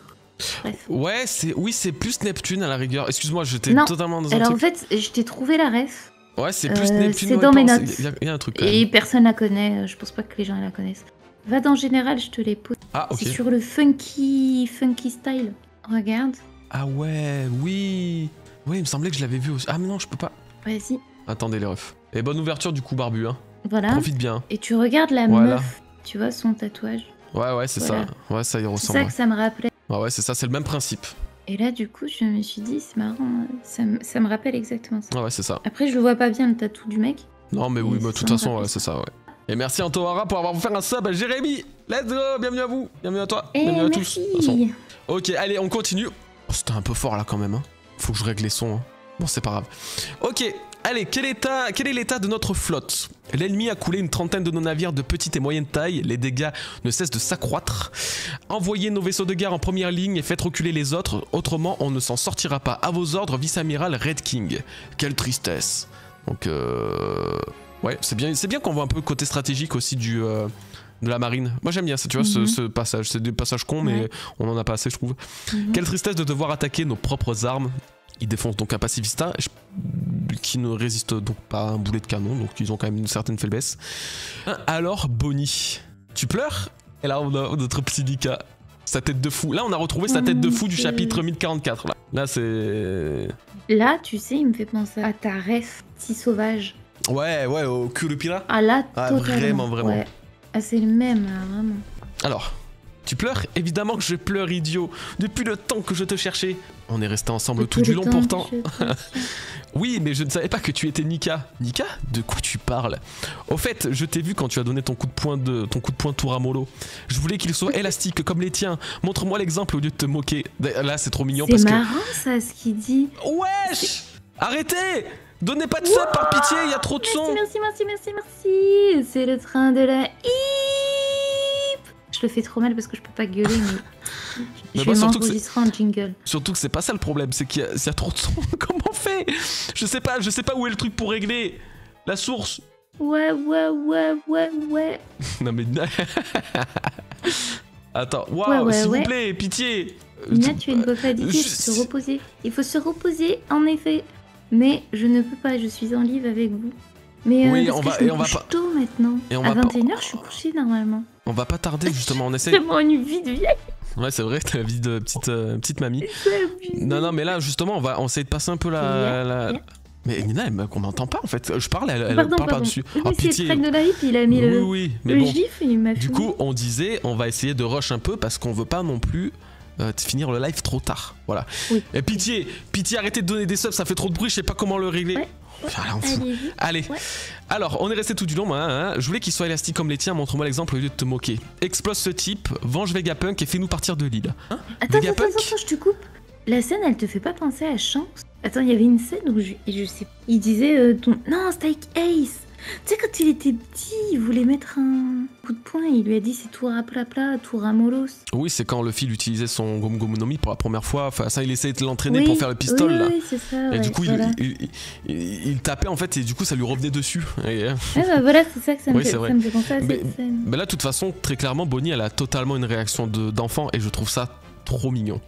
S2: Bref.
S1: Ouais, c'est oui, c'est plus Neptune à la rigueur. Excuse-moi, j'étais totalement dans un
S2: Alors en fait, je t'ai trouvé la ref.
S1: Ouais, c'est plus
S2: euh,
S1: Neptune.
S2: c'est dans mes notes.
S1: Il y, a- il y a un truc quand
S2: Et personne la connaît. Je pense pas que les gens la connaissent. Va dans Général, je te les pose.
S1: Ah, ok.
S2: C'est sur le funky, funky style. Regarde.
S1: Ah ouais, oui. Oui, il me semblait que je l'avais vu aussi. Ah, mais non, je peux pas.
S2: Vas-y.
S1: Attendez les refs. Et bonne ouverture du coup, Barbu, hein.
S2: Voilà.
S1: Profite bien.
S2: Et tu regardes la
S1: Voilà.
S2: meuf. Tu vois son tatouage.
S1: Ouais, ouais, c'est
S2: Voilà.
S1: ça. Ouais, ça y
S2: C'est
S1: ressemble.
S2: ça
S1: ouais.
S2: que ça me rappelait.
S1: Ouais, ouais, c'est ça, c'est le même principe.
S2: Et là, du coup, je me suis dit, c'est marrant. Ça, me- ça me rappelle exactement ça.
S1: Ouais, ouais, c'est ça.
S2: Après, je vois pas bien le tatou du mec.
S1: Non, mais oui, bah, de toute
S2: ça
S1: façon, ouais, c'est ça, ouais. Et merci Antoara pour avoir fait un sub à Jérémy. Let's go, bienvenue à vous, bienvenue à toi,
S2: Et
S1: bienvenue à tous. Ok, allez, on continue. Oh, C'était un peu fort là quand même. Hein. Faut que je règle les sons. hein. Bon, c'est pas grave. Ok, allez, quel, état, quel est l'état de notre flotte? L'ennemi a coulé une trentaine de nos navires de petite et moyenne taille. Les dégâts ne cessent de s'accroître. Envoyez nos vaisseaux de guerre en première ligne et faites reculer les autres. Autrement, on ne s'en sortira pas. À vos ordres, vice-amiral Red King. Quelle tristesse. Donc, euh... ouais, c'est bien, bien qu'on voit un peu le côté stratégique aussi du. euh, de la marine. Moi j'aime bien ça, tu vois, ce-
S2: Mhm.
S1: ce, passage. C'est des passages cons, mais
S2: Ouais.
S1: on en a pas assez, je trouve.
S2: Mhm.
S1: Quelle tristesse de devoir attaquer nos propres armes. Ils défoncent donc un pacifista qui ne résiste donc pas à un boulet de canon, donc ils ont quand même une certaine faiblesse. Alors, Bonnie, tu pleures? Et là, on a notre petit Nika, sa tête de fou. Là, on a retrouvé sa tête de
S2: mon
S1: fou du chapitre 1044. Là, là c'est.
S2: Là, tu sais, il me fait penser à ta ref si sauvage.
S1: Ouais, ouais, au Kurupira.
S2: Ah là,
S1: Ah, vraiment, vraiment.
S2: Ouais. Ah, c'est le même, là, vraiment.
S1: Alors, tu pleures? Évidemment que je pleure, idiot. Depuis le temps que je te cherchais. On est resté ensemble
S2: Depuis
S1: tout du long pourtant. Oui, mais je ne savais pas que tu étais Nika. Nika De quoi tu parles? Au fait, je t'ai vu quand tu as donné ton coup de poing de ton coup de poing tour à mollo. Je voulais qu'il soit élastique comme les tiens. Montre-moi l'exemple au lieu de te moquer. Là, c'est trop mignon parce
S2: C'est
S1: que
S2: marrant, ça, ce qu'il dit.
S1: Wesh Arrêtez Donnez pas de sub par pitié, il y a trop de
S2: Merci,
S1: son.
S2: merci, merci, merci, merci. C'est le train de la hip. Je le fais trop mal parce que je peux pas gueuler, mais
S1: Mais
S2: je vais
S1: c'est-
S2: m'enregistrer en jingle.
S1: Surtout que c'est pas ça le problème, c'est qu'il y, a- s'il y a trop de son. Comment on fait? Je sais pas, je sais pas où est le truc pour régler. La source.
S2: Ouais, ouais, ouais, ouais, ouais.
S1: Non mais. Attends, waouh,
S2: Ouais, ouais,
S1: s'il
S2: ouais.
S1: vous plaît, pitié.
S2: Nina, tu as une bofadité, il
S1: je-
S2: faut se reposer. Il faut se reposer, en effet. Mais je ne peux pas, je suis en live avec vous. Mais euh, parce
S1: on
S2: que
S1: va-
S2: je me
S1: et on va pas-
S2: tôt maintenant.
S1: et on
S2: à
S1: va pas-
S2: 21h, je suis couchée normalement.
S1: On va pas tarder justement, on
S2: C'est
S1: essaie.
S2: vraiment une vie de vieille.
S1: Ouais, c'est vrai, t'as la vie de petite, euh, petite mamie.
S2: c'est.
S1: Non, non, mais là justement, on va on essaie de passer un peu la. Mais Nina, elle, on m'entend pas en fait. Je parle, elle, elle
S2: Pardon,
S1: parle par-dessus.
S2: Oui,
S1: Oh
S2: c'est le
S1: pitié.
S2: track de la hip, il a mis
S1: Oui,
S2: le,
S1: oui, mais
S2: le
S1: bon.
S2: gif et il m'a
S1: Du coup, on disait, on va essayer de rush un peu parce qu'on veut pas non plus euh, finir le live trop tard. Voilà.
S2: Oui.
S1: Et pitié, pitié, arrêtez de donner des subs, ça fait trop de bruit, je sais pas comment le régler.
S2: Ouais.
S1: On. Allez.
S2: Ouais.
S1: Alors, on est resté tout du long. hein, hein. Je voulais qu'il soit élastique comme les tiens. Montre-moi l'exemple au lieu de te moquer. Explose ce type, venge Vegapunk et fais-nous partir de l'île. Hein
S2: Attends, attends, attends, attends, je te coupe. La scène, elle te fait pas penser à Chance? Attends, il y avait une scène où je, je sais. Il disait euh, ton. Non, Steak Ace Tu sais, quand il était petit, il voulait mettre un coup de poing. Il lui a dit c'est tout raplapla, tout ramolos.
S1: Oui, c'est quand le fil utilisait son Gomu Gomu no Mi pour la première fois. Enfin, ça, il essayait de l'entraîner pour faire le pistol.
S2: Oui,
S1: là.
S2: oui, c'est ça.
S1: Et
S2: ouais,
S1: du coup, il-
S2: voilà.
S1: il, il- il tapait en fait, et du coup, ça lui revenait dessus. Et,
S2: Ouais, bah voilà, c'est ça que ça me, fait, ça me fait penser à
S1: Mais-
S2: cette scène.
S1: Mais là, de toute façon, très clairement, Bonnie, elle a totalement une réaction de- d'enfant, et je trouve ça trop mignon.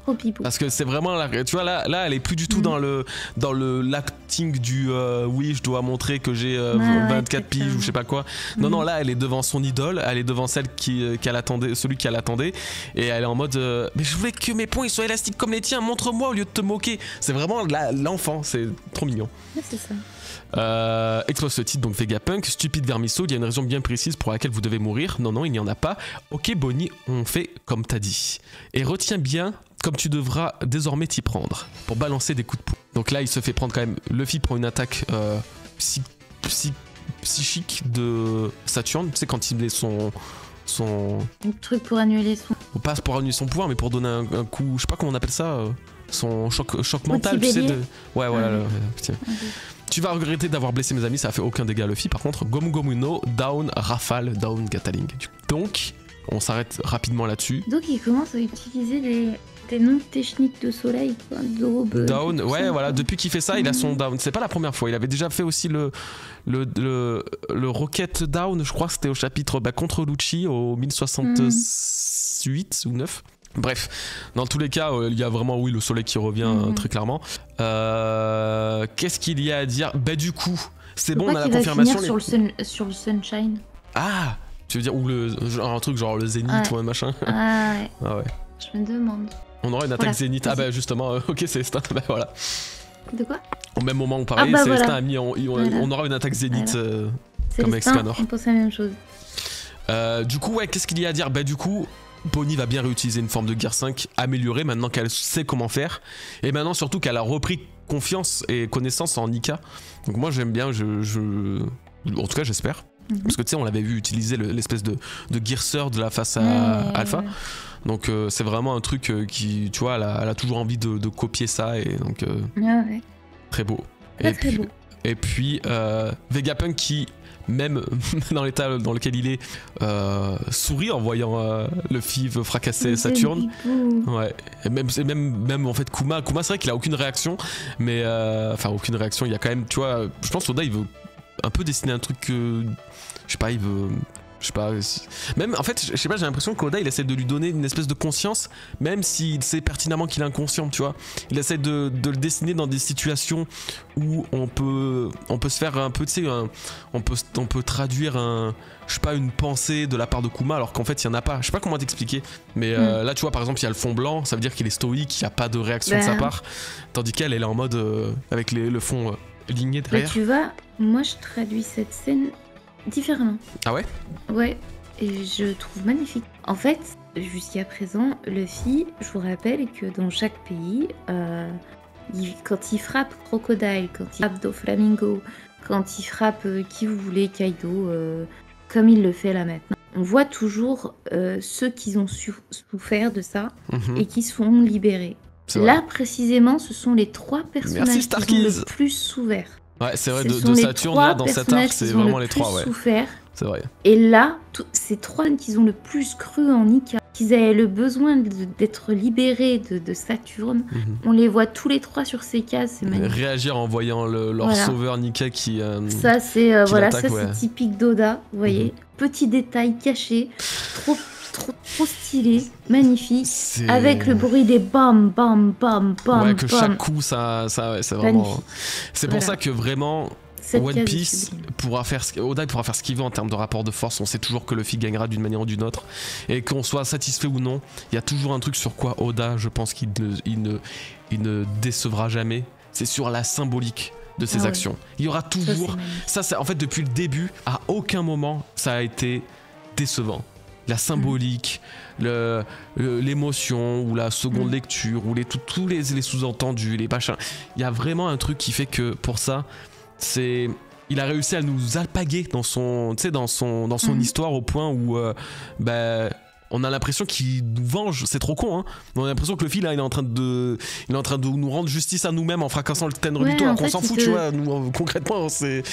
S1: Parce que c'est vraiment la, tu vois là là elle est plus du tout
S2: Mm.
S1: dans le dans le l'acting du euh, oui je dois montrer que j'ai euh,
S2: Ouais, ouais,
S1: 24 piges ou je sais pas quoi non non là elle est devant son idole elle est devant celle qui euh, qu'elle attendait celui qui l'attendait et elle est en mode euh, mais je voulais que mes poings ils soient élastiques comme les tiens montre-moi au lieu de te moquer c'est vraiment l'enfant c'est trop mignon
S2: Ouais, c'est ça.
S1: Euh, explose ce titre, donc Vegapunk, stupide vermisseau, il y a une raison bien précise pour laquelle vous devez mourir. Non, non, il n'y en a pas. Ok, Bonnie, on fait comme t'as dit. Et retiens bien, comme tu devras désormais t'y prendre, pour balancer des coups de poing. Donc là, il se fait prendre quand même. Luffy prend une attaque euh, psy- psy- psychique de Saturne, tu sais, quand il met son. son
S2: Un truc pour annuler son.
S1: pas pour annuler son pouvoir, mais pour donner un, un coup, je sais pas comment on appelle ça, euh, son choc, mental, tu sais. De... Ouais, voilà.
S2: Ah,
S1: le-
S2: oui.
S1: Tu vas regretter d'avoir blessé mes amis, ça a fait aucun dégât Luffy. Par contre, Gomu Gomu no, down, rafale, down, Gataling. Donc, on s'arrête rapidement là-dessus.
S2: Donc il commence à utiliser des, des noms techniques de soleil, quoi, d'aube.
S1: Down, ouais,
S2: ça,
S1: voilà,
S2: quoi.
S1: depuis qu'il fait ça, il a son
S2: Mhm.
S1: down. C'est pas la première fois, il avait déjà fait aussi le, le, le, le Rocket Down, je crois que c'était au chapitre bah, contre Lucci au 1068 ou 9. Bref, dans tous les cas, euh, il y a vraiment, oui, le soleil qui revient euh,
S2: Mhm.
S1: très clairement. Euh, Qu'est-ce qu'il y a à dire? Bah, du coup, c'est bon, on a la confirmation. les-
S2: sur, le sun, sur le sunshine.
S1: Ah Tu veux dire, ou le, genre un truc genre le zénith
S2: Ouais.
S1: ou un machin?
S2: Ah ouais,
S1: Ah ouais.
S2: je me demande.
S1: On aura une attaque
S2: Voilà,
S1: zénith. Ah bah justement, euh, ok, c'est Estin. Bah voilà.
S2: De quoi?
S1: Au même moment où pareil,
S2: bah
S1: c'est
S2: voilà.
S1: Estin a mis en- il- on,
S2: Voilà.
S1: on aura une attaque zénith.
S2: Voilà.
S1: euh, Comme Scanor.
S2: on pense à la même chose.
S1: Du coup, ouais, qu'est-ce qu'il y a à dire? Bah du coup, Bonnie va bien réutiliser une forme de Gear 5 améliorée maintenant qu'elle sait comment faire. Et maintenant surtout qu'elle a repris confiance et connaissance en Nika. Donc moi j'aime bien, je, je- En tout cas j'espère.
S2: Mhm.
S1: Parce que tu sais, on l'avait vu utiliser le- l'espèce de, de Gear de la face à
S2: Ouais,
S1: Alpha. Donc euh, c'est vraiment un truc euh, qui, tu vois, elle a, elle a toujours envie de, de copier ça et donc euh,
S2: ouais,
S1: très beau.
S2: très
S1: et
S2: très
S1: puis,
S2: beau.
S1: Et puis euh, Vegapunk qui, même dans l'état dans lequel il est, euh, sourit en voyant euh, le FIV fracasser Saturne. Ouais, et même, c'est même, même en fait Kuma, Kuma c'est vrai qu'il a aucune réaction, mais euh, enfin aucune réaction, il y a quand même, tu vois, je pense Oda il veut un peu dessiner un truc que, je sais pas, il veut, je sais pas, même en fait, je sais pas, j'ai l'impression qu'Oda il essaie de lui donner une espèce de conscience, même s'il sait pertinemment qu'il est inconscient, tu vois, il essaie de, de le dessiner dans des situations où on peut, on peut se faire un peu, tu sais, on peut, on peut traduire un, je sais pas, une pensée de la part de Kuma alors qu'en fait il y en a pas, je sais pas comment t'expliquer. Mais euh, là, tu vois, par exemple, il y a le fond blanc, ça veut dire qu'il est stoïque, il n'y a pas de réaction de sa
S2: Bah.
S1: part. Tandis qu'elle, elle est en mode euh, avec les- le fond euh, ligné
S2: Bah,
S1: derrière.
S2: tu vois, moi je traduis cette scène différemment.
S1: Ah ouais?
S2: Ouais, et je trouve magnifique. En fait, jusqu'à présent, Luffy, je vous rappelle que dans chaque pays, euh, il- quand il frappe Crocodile, quand il frappe Doflamingo, quand il frappe euh, qui vous voulez, Kaido, euh, comme il le fait là maintenant, on voit toujours ceux qui ont souffert de ça
S1: Mhm.
S2: et qui se font libérer. Là, précisément, ce sont les trois personnages qui ont
S1: Starkies.
S2: le plus souffert.
S1: Ouais, c'est vrai, de, Saturne, là, dans cet arc, c'est vraiment
S2: le
S1: les trois, ouais.
S2: souffert.
S1: C'est vrai.
S2: Et là, ces trois qui ont le plus cru en Nika, qu'ils avaient le besoin d'être libérés de, de Saturne,
S1: Mhm.
S2: on les voit tous les trois sur ces cases, c'est magnifique.
S1: Réagir en voyant le- leur
S2: Voilà.
S1: sauveur Nika qui. euh,
S2: Ça, c'est euh, voilà, ça
S1: ouais.
S2: c'est typique d'Oda, vous voyez. Petit détail caché, trop, trop, trop stylé, magnifique. Avec le bruit des bam, bam, bam, bam,
S1: Ouais, que
S2: bam.
S1: chaque coup, ça, ça ouais, c'est vraiment. C'est pour
S2: Voilà.
S1: ça que vraiment,
S2: Cette
S1: One Piece pourra faire ce, Oda pourra faire ce qu'il veut en termes de rapport de force. On sait toujours que Luffy gagnera d'une manière ou d'une autre. Et qu'on soit satisfait ou non, il y a toujours un truc sur quoi Oda, je pense qu'il ne, il ne, il ne décevra jamais. C'est sur la symbolique de ses
S2: Ah ouais.
S1: actions. Il y aura
S2: Ça,
S1: toujours.
S2: magnifique.
S1: Ça, c'est en fait depuis le début, à aucun moment ça a été décevant. La symbolique, l'émotion ou la seconde
S2: Mm.
S1: lecture ou les, tous les, les sous-entendus, les machins. Il y a vraiment un truc qui fait que pour ça, c'est il a réussi à nous alpaguer dans son, dans son, dans son
S2: Mhm.
S1: histoire au point où, euh, bah, on a l'impression qu'il nous venge, c'est trop con, hein. On a l'impression que le fil, là, il est en train de, il est en train de nous rendre justice à nous-mêmes en fracassant le Tenryuto,
S2: Ouais,
S1: qu'on s'en fout,
S2: te-
S1: tu vois. Nous, concrètement, c'est.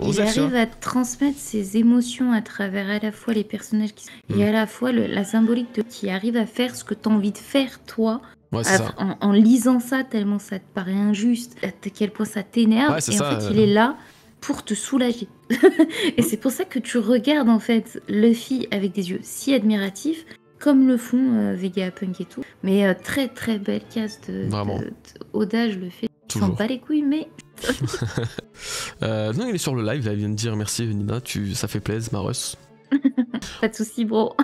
S2: Il
S1: sait,
S2: arrive à transmettre ses émotions à travers à la fois les personnages qui
S1: Mm.
S2: et à la fois le- la symbolique de qui arrive à faire ce que tu as envie de faire toi
S1: Ouais, c'est
S2: à-
S1: ça.
S2: en, en lisant ça tellement ça te paraît injuste, à quel point ça t'énerve
S1: Ouais,
S2: et
S1: ça,
S2: en fait
S1: euh.
S2: il est là pour te soulager. et c'est pour ça que tu regardes en fait Luffy avec des yeux si admiratifs comme le font euh, Vegapunk et tout. Mais euh, très très belle case de,
S1: Vraiment.
S2: de- de- Oda, je le fais. Je
S1: Toujours.
S2: pas les couilles, mais
S1: Euh, non, il est sur le live, là, il vient de dire merci Nina, tu, ça fait plaisir, Marus.
S2: pas de soucis, bro.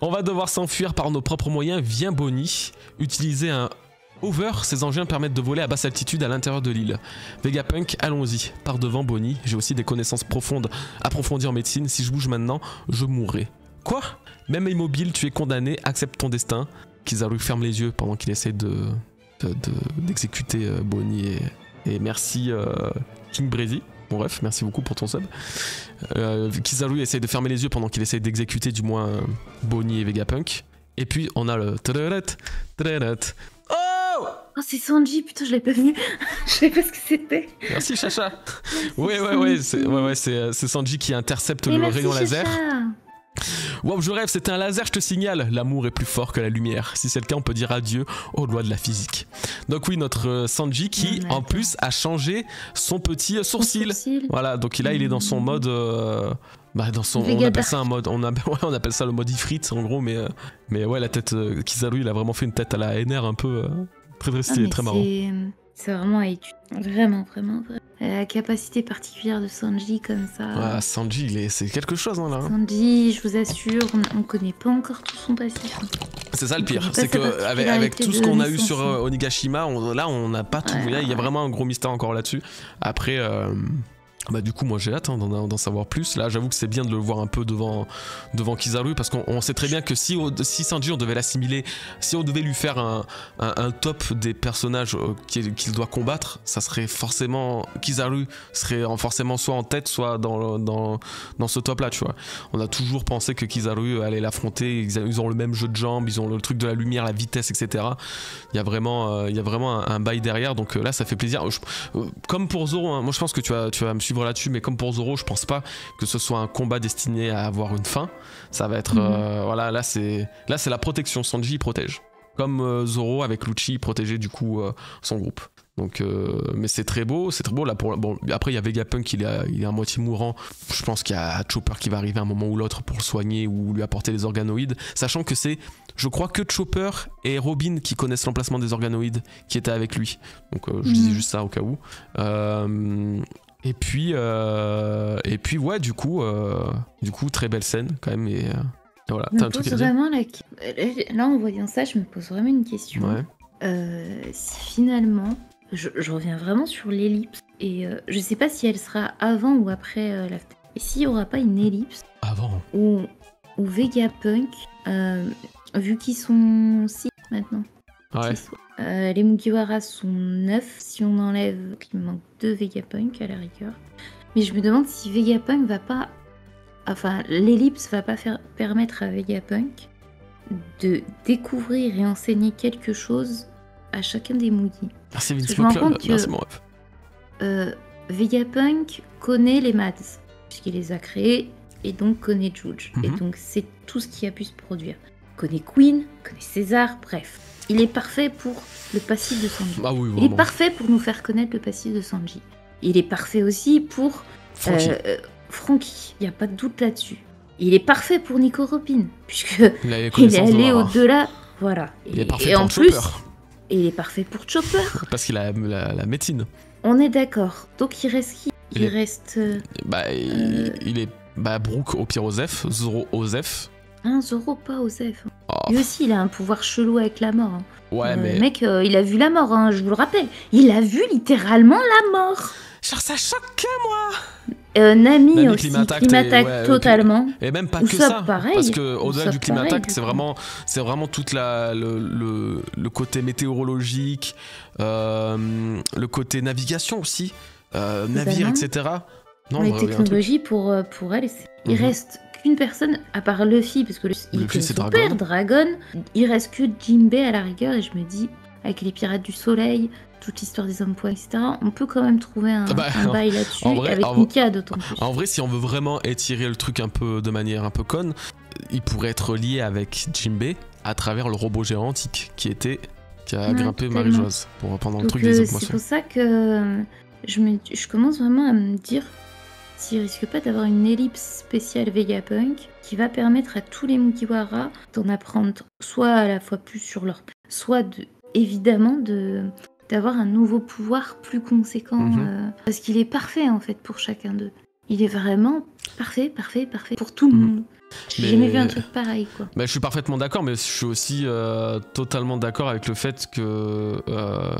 S1: On va devoir s'enfuir par nos propres moyens. Viens Bonnie, utiliser un hover. Ces engins permettent de voler à basse altitude à l'intérieur de l'île. Vegapunk, allons-y. Par devant Bonnie, j'ai aussi des connaissances profondes approfondies en médecine. Si je bouge maintenant, je mourrai. Quoi? Même immobile, tu es condamné, accepte ton destin. Kizaru ferme les yeux pendant qu'il essaie de de- de- d'exécuter euh, Bonnie et, et merci euh, King Breezy. Bon bref, merci beaucoup pour ton sub. Euh, Kizaru essaie de fermer les yeux pendant qu'il essaie d'exécuter du moins Bonnie et Vegapunk. Et puis on a le. Oh
S2: c'est Sanji, putain, je l'ai pas vu. je savais pas ce que c'était.
S1: Merci Chacha. Ouais ouais ouais, c'est ouais, ouais, c'est, euh, Sanji qui intercepte
S2: Mais
S1: le
S2: merci,
S1: rayon laser.
S2: Chacha.
S1: Wow, je rêve, c'était un laser, je te signale. L'amour est plus fort que la lumière. Si c'est le cas, on peut dire adieu aux lois de la physique. Donc oui, notre euh, Sanji qui,
S2: Non,
S1: en plus, a changé son petit euh, sourcil.
S2: sourcil.
S1: Voilà, donc là, il est dans son mode... euh, bah, dans son, on appelle ça un mode, on, a- ouais, on appelle ça le mode ifrit en gros, mais, euh, mais ouais, la tête, euh, Kizaru, il a vraiment fait une tête à la NR un peu, très très
S2: Ah,
S1: stylé, très marrant.
S2: c'est- vraiment à étudier. Vraiment, vraiment, vraiment. La capacité particulière de Sanji comme ça.
S1: Ouais, Sanji, c'est quelque chose hein, là. hein.
S2: Sanji, je vous assure, on, on connaît pas encore tout son passif.
S1: C'est ça le pire, c'est que avec, avec tout ce qu'on a eu sur
S2: hein.
S1: euh, Onigashima, on- là on n'a pas tout.
S2: Ouais,
S1: Là, il y a vraiment un gros mystère encore là-dessus. Après, euh, bah du coup moi j'ai hâte hein, d'en savoir plus. Là j'avoue que c'est bien de le voir un peu devant devant Kizaru parce qu'on on sait très bien que si si Sanji on devait l'assimiler, si on devait lui faire un, un- top des personnages euh, qu'il doit combattre, ça serait forcément Kizaru serait en- forcément soit en tête soit dans dans dans ce top là tu vois. On a toujours pensé que Kizaru allait l'affronter. Ils, ont le même jeu de jambes, ils ont le truc de la lumière, la vitesse, etc. Il y a vraiment, euh, il y a vraiment un, bail derrière. Donc euh, là, ça fait plaisir. Comme pour Zoro, hein, moi je pense que tu vas, tu vas me suivre là-dessus, mais comme pour Zoro, je pense pas que ce soit un combat destiné à avoir une fin. Ça va être,
S2: Mhm.
S1: euh, voilà, là c'est, là c'est la protection. Sanji il protège, comme euh, Zoro avec Lucci il protégeait du coup euh, son groupe. Donc, euh, mais c'est très beau, c'est très beau là. Pour bon, après il y a Vegapunk, il est, à- il est à moitié mourant. Je pense qu'il y a Chopper qui va arriver à un moment ou l'autre pour le soigner ou lui apporter des organoïdes, sachant que c'est, je crois que Chopper et Robin qui connaissent l'emplacement des organoïdes qui étaient avec lui. Donc euh, je
S2: Mhm.
S1: disais juste ça au cas où. Euh, et puis, euh, et puis ouais, du coup, euh, du coup très belle scène quand même et, euh, et voilà.
S2: Je
S1: T'as
S2: me
S1: un truc
S2: pose
S1: à dire
S2: vraiment la... Là, en voyant ça, je me pose vraiment une question.
S1: Ouais.
S2: Si finalement, je, je reviens vraiment sur l'ellipse, et je sais pas si elle sera avant ou après la... Et s'il y aura pas une ellipse
S1: Avant.
S2: où, où Vegapunk, vu qu'ils sont 6 maintenant,
S1: Ouais.
S2: six, euh, les Mugiwara sont 9 si on enlève qu'il me manque 2 Vegapunk à la rigueur. Mais je me demande si Vegapunk va pas. Enfin, l'ellipse va pas faire, permettre à Vegapunk de découvrir et enseigner quelque chose à chacun des Mugi.
S1: Merci Vince Merci mon ref.
S2: Euh, Vegapunk connaît les maths, puisqu'il les a créés, et donc connaît Juge. Et
S1: Mhm.
S2: donc c'est tout ce qui a pu se produire. Connaît Queen, connaît César, bref. Il est parfait pour le passif de Sanji.
S1: Ah oui,
S2: Il est parfait pour nous faire connaître le passif de Sanji. Il est parfait aussi pour
S1: Frankie.
S2: euh, euh, Frankie, il n'y a pas de doute là-dessus. Il est parfait pour Nico Robin, puisque
S1: il
S2: est allé au-delà. Voilà.
S1: Il est parfait
S2: et
S1: pour
S2: en plus,
S1: Chopper.
S2: et il est parfait pour Chopper.
S1: Parce qu'il a la, la médecine.
S2: On est d'accord. Donc il reste qui?
S1: Il
S2: Il
S1: est-
S2: reste euh,
S1: Bah, il,
S2: Euh.
S1: il est. Bah, Brooke au pire Osef, Zoro Osef.
S2: Un Zoro, pas Osef.
S1: Oh,
S2: Lui aussi, il a un pouvoir chelou avec la mort. hein.
S1: ouais,
S2: Euh,
S1: mais.
S2: Le mec, euh, il a vu la mort, hein, je vous le rappelle. Il a vu littéralement la mort.
S1: Genre, ça choque, moi
S2: Euh, Nami,
S1: Nami
S2: aussi,
S1: Climatact et-
S2: Climatact
S1: ouais,
S2: totalement.
S1: Et même pas que
S2: ça,
S1: ça.
S2: pareil.
S1: Parce que au-delà du climatact, c'est vraiment, c'est vraiment toute la le, le, le côté météorologique, euh, le côté navigation aussi, euh, navire, etc. Non,
S2: les technologies pour, pour elle, il
S1: Mhm.
S2: reste qu'une personne, à part Luffy, parce que Luffy, il
S1: Luffy,
S2: est
S1: c'est
S2: son
S1: Dragon.
S2: père, Dragon, il reste que Jinbei à la rigueur, et je me dis, avec les pirates du soleil, toute l'histoire des hommes poids, etc., on peut quand même trouver un,
S1: Ah bah,
S2: un bail là-dessus, avec
S1: en-
S2: Nika d'autant plus.
S1: En vrai, si on veut vraiment étirer le truc un peu de manière un peu conne, il pourrait être lié avec Jinbei à travers le robot géant antique qui était qui a
S2: Ouais,
S1: grimpé. Marie-Joise pendant le truc
S2: euh,
S1: des
S2: c'est
S1: émotions.
S2: pour ça que euh, je, me, je commence vraiment à me dire s'il risque pas d'avoir une ellipse spéciale Vegapunk qui va permettre à tous les Mugiwara d'en apprendre soit à la fois plus sur leur... soit de, évidemment de d'avoir un nouveau pouvoir plus conséquent
S1: Mhm.
S2: euh, parce qu'il est parfait en fait pour chacun d'eux. Il est vraiment parfait, parfait, parfait pour tout le
S1: Mhm.
S2: monde. J'ai
S1: Mais-
S2: jamais vu un truc pareil quoi.
S1: Bah, je suis parfaitement d'accord, mais je suis aussi euh, totalement d'accord avec le fait que euh,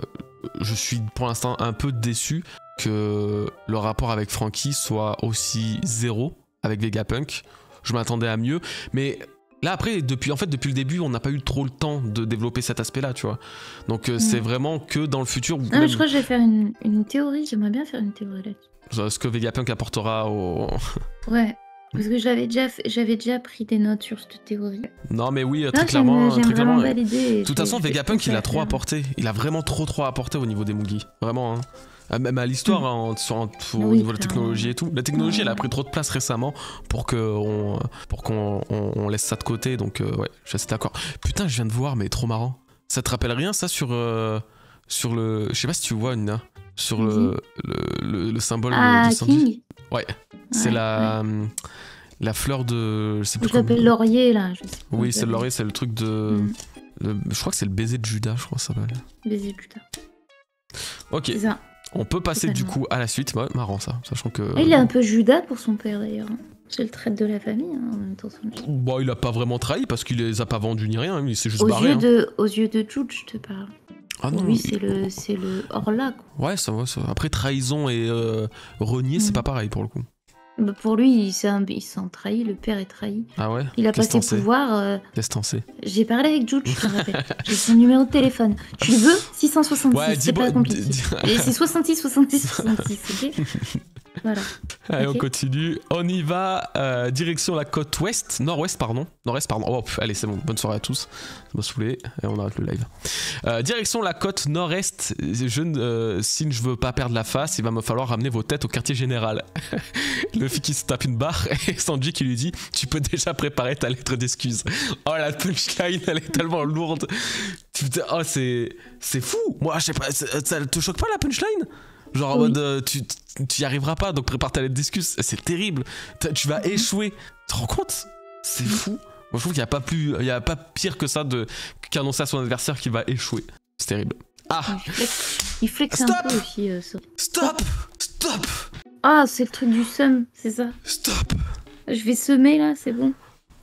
S1: je suis pour l'instant un peu déçu que le rapport avec Frankie soit aussi zéro avec Vegapunk. Je m'attendais à mieux, mais là après, depuis en fait depuis le début, on n'a pas eu trop le temps de développer cet aspect-là, tu vois. Donc euh, c'est vraiment que dans le futur,
S2: Non, mais
S1: même
S2: je crois que je vais faire une, une théorie. J'aimerais bien faire une théorie là-dessus.
S1: ce que Vegapunk apportera au.
S2: Ouais, parce que j'avais déjà, j'avais déjà pris des notes sur cette théorie.
S1: Non, mais oui,
S2: Non,
S1: très
S2: j'aime-
S1: clairement, très clairement. De toute façon, Vegapunk, il a trop apporté. Il a vraiment trop trop apporté au niveau des Mugi. Vraiment, hein. Euh, Même à l'histoire, hein, sur- au.
S2: Oui,
S1: niveau de la
S2: clairement.
S1: technologie et tout. La technologie, elle a
S2: Ouais.
S1: pris trop de place récemment pour que on, pour qu'on on- on laisse ça de côté. Donc, euh, ouais, je suis assez d'accord. Putain, je viens de voir, mais trop marrant. Ça te rappelle rien, ça, sur, euh, sur le. Je sais pas si tu vois, Nina. Sur le, le, le- le symbole
S2: Ah,
S1: de Sanji.
S2: King
S1: Ouais, C'est
S2: Ouais,
S1: la, hum, la fleur de. Je sais
S2: ouais.
S1: plus comment-
S2: laurier, là. Je sais
S1: Oui, c'est le laurier, c'est le truc de.
S2: Mm.
S1: le- je crois que c'est le baiser de Judas, je crois que ça s'appelle.
S2: Baiser plus tard.
S1: Ok,
S2: C'est ça.
S1: On peut passer du coup à la suite. Marrant ça, sachant que.
S2: Ah, il est un peu Judas pour son père, d'ailleurs. C'est le trait de la famille, hein, en même temps.
S1: Bon, il a pas vraiment trahi parce qu'il les a pas vendus ni rien, il s'est juste
S2: Aux
S1: barré.
S2: yeux,
S1: hein.
S2: de, aux yeux de Jude, je te parle.
S1: Ah non,
S2: lui,
S1: il-
S2: c'est le, c'est le hors-là.
S1: Ouais, ça va. ça. Après, trahison et euh, renier, c'est
S2: Mm.
S1: pas pareil pour le coup.
S2: Bah, pour lui, il s'est un- il s'est trahi, le père est trahi.
S1: Ah ouais?
S2: Il a pas ses pouvoirs. euh,
S1: Laisse t'en sais?
S2: J'ai parlé avec Jude, je te rappelle. J'ai son numéro de téléphone. Tu le veux? 666,
S1: Ouais,
S2: c'est
S1: dis-moi.
S2: pas compliqué.
S1: dis-
S2: Et c'est 66, 66, 66, ok? Voilà.
S1: Allez, on continue. On y va. euh, direction la côte ouest. Nord-ouest, pardon. Nord-est, pardon. Oh, pff, allez, c'est bon. Bonne soirée à tous. Ça m'a saoulé. Et on arrête le live. Euh, direction la côte nord-est. Je, ne- euh, si je veux pas perdre la face, il va me falloir ramener vos têtes au quartier général. le fille qui se tape une barre et Sanji qui lui dit Tu peux déjà préparer ta lettre d'excuse. Oh, la punchline, elle est tellement lourde. Oh, c'est, fou. Moi, je sais pas, ça, te choque pas la punchline? Genre en
S2: Oui.
S1: mode, tu, tu y arriveras pas, donc prépare ta lettre d'excuse. C'est terrible. Tu vas échouer. Tu te rends compte? C'est fou. Moi, je trouve qu'il n'y a pas plus, il y a pas pire que ça de qu'annoncer à son adversaire qu'il va échouer. C'est terrible. Ah,
S2: Il flex, il flex un
S1: Stop
S2: peu aussi. euh, ça.
S1: stop, stop,
S2: Ah, c'est le truc du seum, c'est ça?
S1: Stop.
S2: Je vais semer là, c'est bon?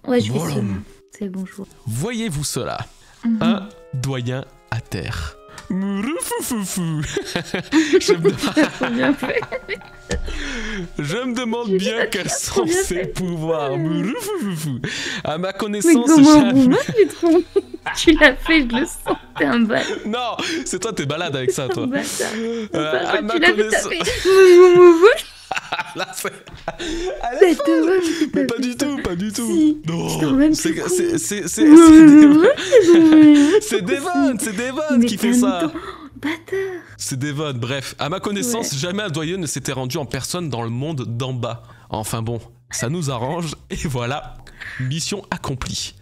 S2: Ouais, je vais
S1: Voilà.
S2: semer. C'est bon, je vois.
S1: Voyez-vous cela?
S2: Mhm.
S1: Un doyen à terre. Je, me... Je me demande bien quels sont ses pouvoirs. À ma
S2: Mais
S1: connaissance,
S2: comment
S1: jamais-
S2: vous. Tu l'as fait, je le sens. T'es un bâtard.
S1: Non, c'est toi, t'es balade avec ça, toi. Euh, à ma
S2: tu l'as fait,
S1: connaissance-. Là, c'est-
S2: horrible,
S1: Mais pas du tout, pas du tout.
S2: Si.
S1: Non, c'est c'est- c'est- c'est- Devon, c'est Devon qui fait ça.
S2: Bâtard.
S1: C'est Devon, bref. À ma connaissance, jamais un doyen ne s'était rendu en personne dans le monde d'en bas. Enfin bon, ça nous arrange, et voilà, mission accomplie.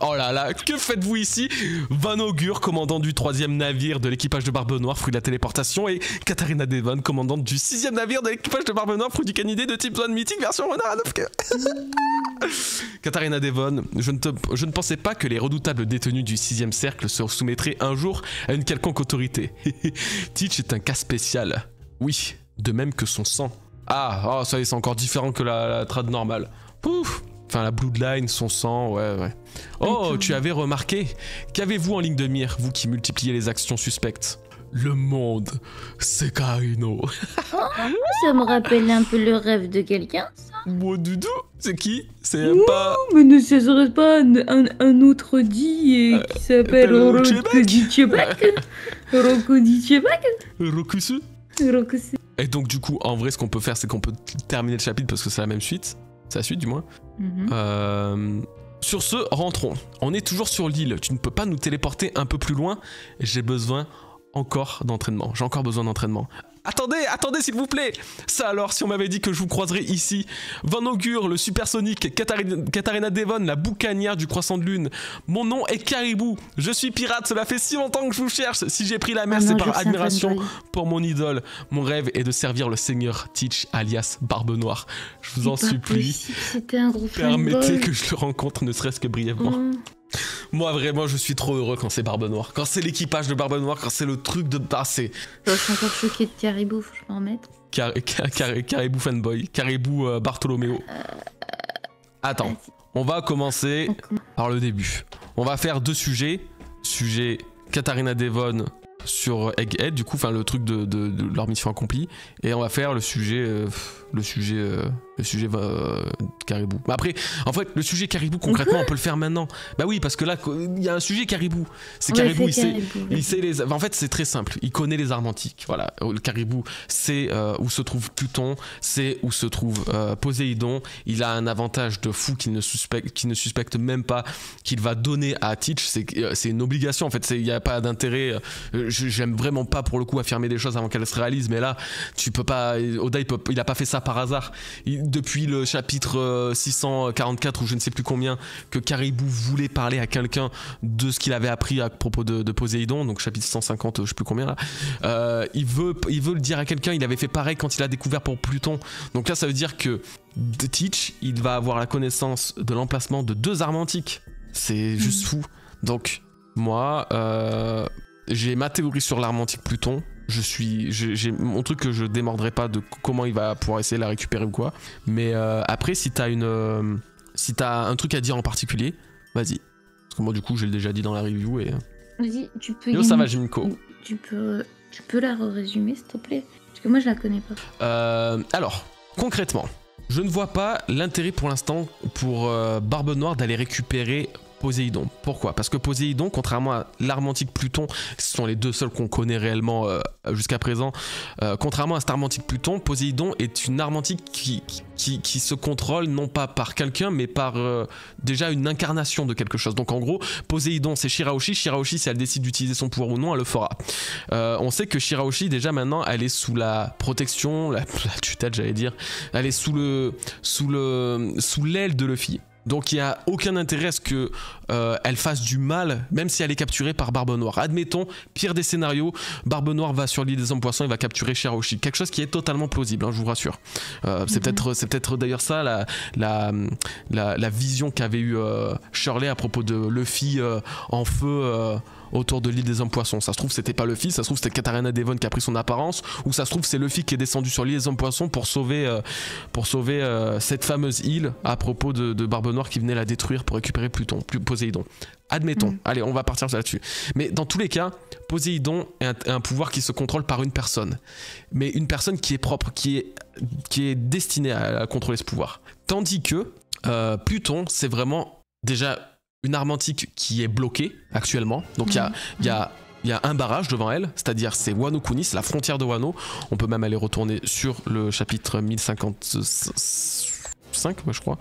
S1: Oh là là, que faites-vous ici? Van Augur, commandant du troisième navire de l'équipage de Barbe Noire, fruit de la téléportation, et Katharina Devon, commandante du sixième navire de l'équipage de Barbe Noire, fruit du canidé de type zone mythique, version renard à 9 cœurs. Katharina Devon, je ne, te- je ne pensais pas que les redoutables détenus du sixième cercle se soumettraient un jour à une quelconque autorité. Teach est un cas spécial. Oui, de même que son sang. Ah, oh, ça y est, c'est encore différent que la, la trad normale. Pouf Enfin, la bloodline, son sang, ouais, ouais. Oh, tu avais remarqué Qu'avez-vous en ligne de mire, vous qui multipliez les actions suspectes? Le monde, c'est Karino.
S2: Ça me rappelle un peu le rêve de quelqu'un.
S1: Moi, Doudou C'est qui? C'est pas...
S2: Mais ne ce serait pas un, un- un autre dit et qui s'appelle
S1: Euh, appelle Chebak.
S2: Rokodi Chebak
S1: Rokusu
S2: Rokusu.
S1: Et donc, du coup, en vrai, ce qu'on peut faire, c'est qu'on peut terminer le chapitre parce que c'est la même suite. c'est la suite du moins.
S2: Mhm.
S1: Euh, sur ce, rentrons. On est toujours sur l'île. Tu ne peux pas nous téléporter un peu plus loin. J'ai besoin encore d'entraînement. J'ai encore besoin d'entraînement. Attendez, attendez s'il vous plaît Ça alors, si on m'avait dit que je vous croiserais ici, Van Augure, le supersonique, Katharina Devon, la boucanière du croissant de lune. Mon nom est Caribou. Je suis pirate, cela fait si longtemps que je vous cherche. Si j'ai pris la mer,
S2: Ah
S1: c'est par admiration pour mon idole. Mon rêve est de servir le seigneur Teach, alias Barbe Noire. Je vous en supplie.
S2: un gros
S1: Permettez que je le rencontre ne serait-ce que brièvement.
S2: Oh.
S1: Moi vraiment je suis trop heureux quand c'est Barbe Noire. Quand c'est l'équipage de Barbe Noire, quand c'est le truc de passer.
S2: Je suis encore choquée de Caribou, faut que je m'en remette.
S1: Car, car- car- caribou fanboy, Caribou euh, Bartholoméo. Attends, on va commencer par le début. On va faire deux sujets. Sujet Katharina Devon sur Egghead, du coup, enfin le truc de, de- de leur mission accomplie. Et on va faire le sujet, euh, le sujet, euh, le sujet euh, caribou. Mais après, en fait, le sujet caribou concrètement, on peut le faire maintenant. Bah oui, parce que là, il y a un sujet caribou. C'est
S2: Ouais,
S1: caribou, il sait, il sait les. En fait, c'est très simple. Il connaît les armes antiques. Voilà. Le caribou, c'est euh, où se trouve Pluton, c'est où se trouve euh, Poséidon. Il a un avantage de fou qu'il ne suspecte, qu'il ne suspecte même pas qu'il va donner à Teach. C'est, une obligation. En fait, il n'y a pas d'intérêt. J'aime vraiment pas pour le coup affirmer des choses avant qu'elles se réalisent. Mais là, tu peux pas. Oda, il, peut, il a pas fait ça par hasard. Depuis le chapitre euh, 644 ou je ne sais plus combien que Caribou voulait parler à quelqu'un de ce qu'il avait appris à propos de, de Poséidon, donc chapitre 150, je sais plus combien là. Euh, il, veut, il veut le dire à quelqu'un, il avait fait pareil quand il a découvert pour Pluton. Donc là, ça veut dire que de Teach, il va avoir la connaissance de l'emplacement de deux armes antiques. C'est juste fou. Donc, moi, euh, j'ai ma théorie sur l'arme antique Pluton. Je suis, j'ai mon truc que je démordrai pas de comment il va pouvoir essayer de la récupérer ou quoi. Mais euh, après, si t'as une, euh, si t'as un truc à dire en particulier, vas-y. Parce que moi, du coup, j'ai déjà dit dans la review et.
S2: Vas-y, tu peux.
S1: Yo, ça va. Jimko.
S2: Tu peux, tu peux la résumer, s'il te plaît? Parce que moi, je la connais pas.
S1: Euh, alors, concrètement, je ne vois pas l'intérêt pour l'instant pour euh, Barbe Noire d'aller récupérer Poséidon. Pourquoi? Parce que Poséidon, contrairement à l'arme antique Pluton, ce sont les deux seuls qu'on connaît réellement euh, jusqu'à présent, euh, contrairement à cette arme antique Pluton, Poséidon est une arme antique qui, qui, se contrôle non pas par quelqu'un, mais par euh, déjà une incarnation de quelque chose. Donc en gros, Poséidon c'est Shiraoshi, Shiraoshi si elle décide d'utiliser son pouvoir ou non, elle le fera. On sait que Shiraoshi déjà maintenant elle est sous la protection, la, la tutelle j'allais dire, elle est sous le sous le sous l'aile de Luffy. Donc il n'y a aucun intérêt à ce que euh, elle fasse du mal, même si elle est capturée par Barbe Noire. Admettons, pire des scénarios, Barbe Noire va sur l'île des hommes poissons et va capturer Shiraoshi. Quelque chose qui est totalement plausible, hein, je vous rassure. Euh, c'est
S2: Mhm.
S1: peut-être c'est peut-être d'ailleurs ça la, la, la, la vision qu'avait eu euh, Shirley à propos de Luffy euh, en feu autour de l'île des hommes poissons. Ça se trouve c'était pas Luffy, ça se trouve c'était Katarina Devon qui a pris son apparence, ou ça se trouve c'est Luffy qui est descendu sur l'île des hommes poissons pour sauver euh, pour sauver euh, cette fameuse île à propos de, de Barbe Noire qui venait la détruire pour récupérer Pluton, Poséidon. Admettons.
S2: Mhm.
S1: Allez, on va partir là-dessus. Mais dans tous les cas, Poséidon est un, est un pouvoir qui se contrôle par une personne. Mais une personne qui est propre, qui est, qui est destinée à, à contrôler ce pouvoir. Tandis que euh, Pluton, c'est vraiment déjà une arme antique qui est bloquée actuellement. Donc il y a, il y a il y a un barrage devant elle, c'est-à-dire c'est Wano Kuni, c'est la frontière de Wano. On peut même aller retourner sur le chapitre 1055, ouais, je crois.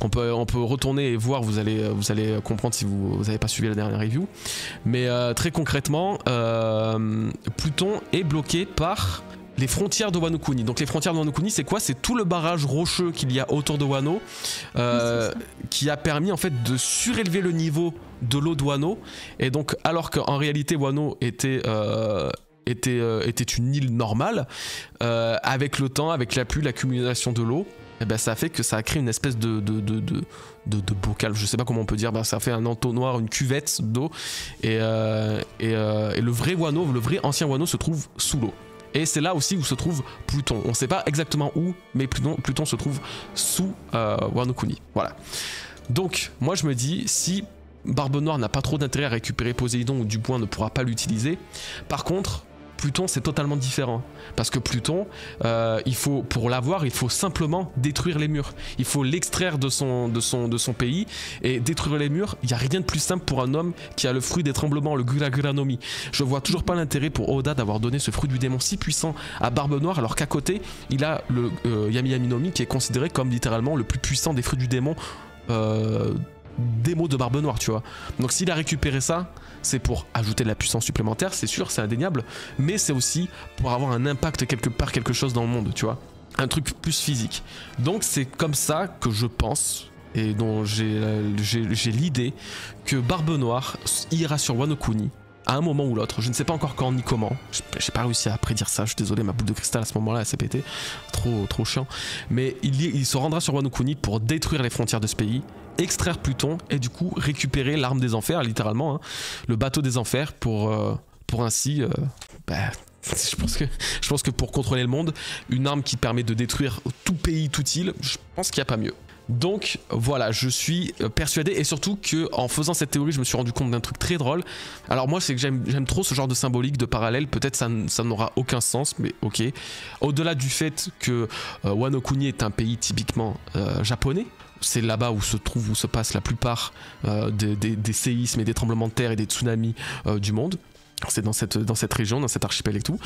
S1: On peut, on peut retourner et voir, vous allez, vous allez comprendre si vous n'avez pas suivi la dernière review. Mais euh, très concrètement, euh, Pluton est bloqué par les frontières de Wano Kuni. Donc les frontières de Wano Kuni, c'est quoi? C'est tout le barrage rocheux qu'il y a autour de Wano euh,
S2: Oui,
S1: qui a permis en fait de surélever le niveau de l'eau de Wano. Et donc alors qu'en réalité Wano était... euh, était, euh, était une île normale, avec le temps, avec la pluie, l'accumulation de l'eau, eh ben, ça fait que ça a créé une espèce de, de, de, de, bocal, je sais pas comment on peut dire, ben, ça fait un entonnoir, une cuvette d'eau, et, euh, et, euh, et le vrai Wano, le vrai ancien Wano se trouve sous l'eau. Et c'est là aussi où se trouve Pluton. On sait pas exactement où, mais Pluton, se trouve sous euh, Wano Kuni. Voilà. Donc, moi je me dis, si Barbe Noire n'a pas trop d'intérêt à récupérer Poséidon ou du ne pourra pas l'utiliser, par contre, Pluton, c'est totalement différent. Parce que Pluton, euh, il faut, pour l'avoir, il faut simplement détruire les murs. Il faut l'extraire de son, pays et détruire les murs. Il n'y a rien de plus simple pour un homme qui a le fruit des tremblements, le Guraguranomi. Je vois toujours pas l'intérêt pour Oda d'avoir donné ce fruit du démon si puissant à Barbe Noire, alors qu'à côté, il a le euh, Yami Yaminomi qui est considéré comme littéralement le plus puissant des fruits du démon. Euh, démo de Barbe Noire, tu vois. Donc s'il a récupéré ça, c'est pour ajouter de la puissance supplémentaire, c'est sûr, c'est indéniable, mais c'est aussi pour avoir un impact quelque part, quelque chose dans le monde, tu vois. Un truc plus physique. Donc c'est comme ça que je pense, et dont j'ai l'idée, que Barbe Noire ira sur Wano Kuni à un moment ou l'autre. Je ne sais pas encore quand ni comment. J'ai pas réussi à prédire ça. Je suis désolé, ma boule de cristal à ce moment-là, elle s'est pété. Trop, trop chiant. Mais il, il se rendra sur Wano Kuni pour détruire les frontières de ce pays extraire Pluton et du coup récupérer l'arme des enfers, littéralement, hein. le bateau des enfers, pour, euh, pour ainsi. Euh, bah, je pense, que, je pense que pour contrôler le monde, une arme qui permet de détruire tout pays, toute île, je pense qu'il n'y a pas mieux. Donc voilà, je suis euh, persuadé et surtout que en faisant cette théorie, je me suis rendu compte d'un truc très drôle. Alors moi, c'est que j'aime trop ce genre de symbolique, de parallèle. Peut-être ça, ça n'aura aucun sens, mais ok. Au-delà du fait que Wano Kuni est un pays typiquement japonais, c'est là-bas où se trouve, où se passe la plupart euh, des, séismes et des tremblements de terre et des tsunamis euh, du monde. C'est dans cette, région, dans cet archipel et tout.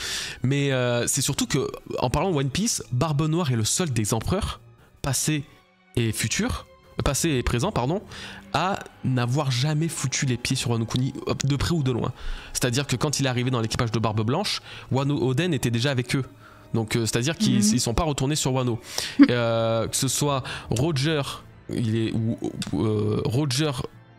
S1: Mais euh, c'est surtout que, en parlant de One Piece, Barbe Noire est le seul des empereurs, passé et futur, passé et présent, pardon, à n'avoir jamais foutu les pieds sur Wano Kuni, de près ou de loin. C'est-à-dire que quand il est arrivé dans l'équipage de Barbe Blanche, Wano Oden était déjà avec eux. Donc c'est-à-dire qu'ils ne mhm. sont pas retournés sur Wano. que ce soit Roger il est où euh, Roger,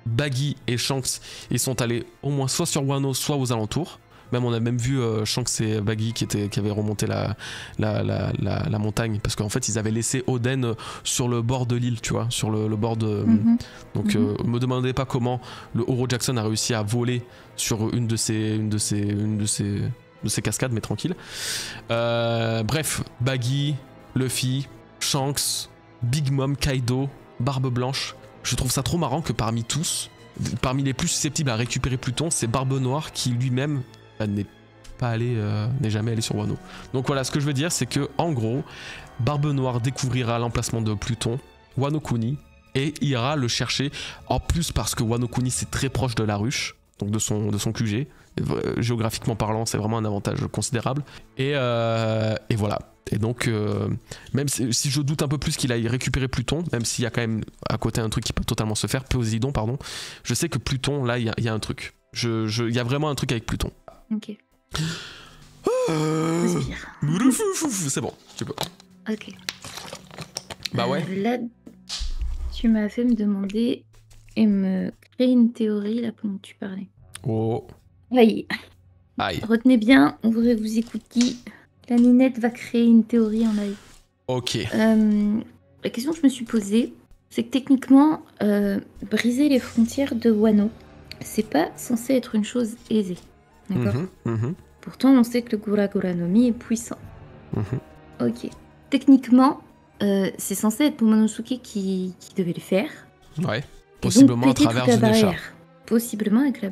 S1: Baggy et Shanks, ils sont allés au moins soit sur Wano, soit aux alentours. Même on a même vu euh, Shanks et Baggy qui, étaient, qui avaient remonté la, la, la, la, montagne parce qu'en fait ils avaient laissé Oden sur le bord de l'île, tu vois, sur le, bord de. Mhm. Donc mhm. Euh, me demandez pas comment le Oro Jackson a réussi à voler sur une de une de ces, une de ces, de ces cascades, mais tranquille. bref, Baggy, Luffy, Shanks, Big Mom, Kaido, Barbe Blanche. Je trouve ça trop marrant que parmi tous, parmi les plus susceptibles à récupérer Pluton, c'est Barbe Noire qui lui-même bah, n'est pas allé, euh, n'est jamais allé sur Wano. Donc voilà, ce que je veux dire, c'est que en gros, Barbe Noire découvrira l'emplacement de Pluton, Wano Kuni, et ira le chercher. En plus parce que Wano Kuni c'est très proche de la ruche, donc de son, de son QG. Géographiquement parlant, c'est vraiment un avantage considérable. Et, euh, et voilà. Et donc, euh, même si, je doute un peu plus qu'il aille récupérer Pluton, même s'il y a quand même à côté un truc qui peut totalement se faire, Poséidon, pardon, je sais que Pluton, là, il y, a un truc. Il je, y a vraiment un truc avec Pluton.
S2: Ok.
S1: Euh... C'est bon, tu peux.
S2: Ok.
S1: Bah ouais.
S2: Euh, là, tu m'as fait me demander et me créer une théorie là pendant que tu parlais.
S1: Oh.
S2: Aïe.
S1: Aïe.
S2: Retenez bien, ouvrez vous écoutez. La Ninette va créer une théorie en live.
S1: Ok.
S2: Euh, la question que je me suis posée, c'est que techniquement, euh, briser les frontières de Wano, c'est pas censé être une chose aisée. D'accord mhm, mhm. Pourtant, on sait que le Gura Nomi est puissant. Mhm. Ok. Techniquement, euh, c'est censé être Momonosuke qui, qui devait le faire.
S1: Ouais. Possiblement à travers Zunesha.
S2: Possiblement avec, la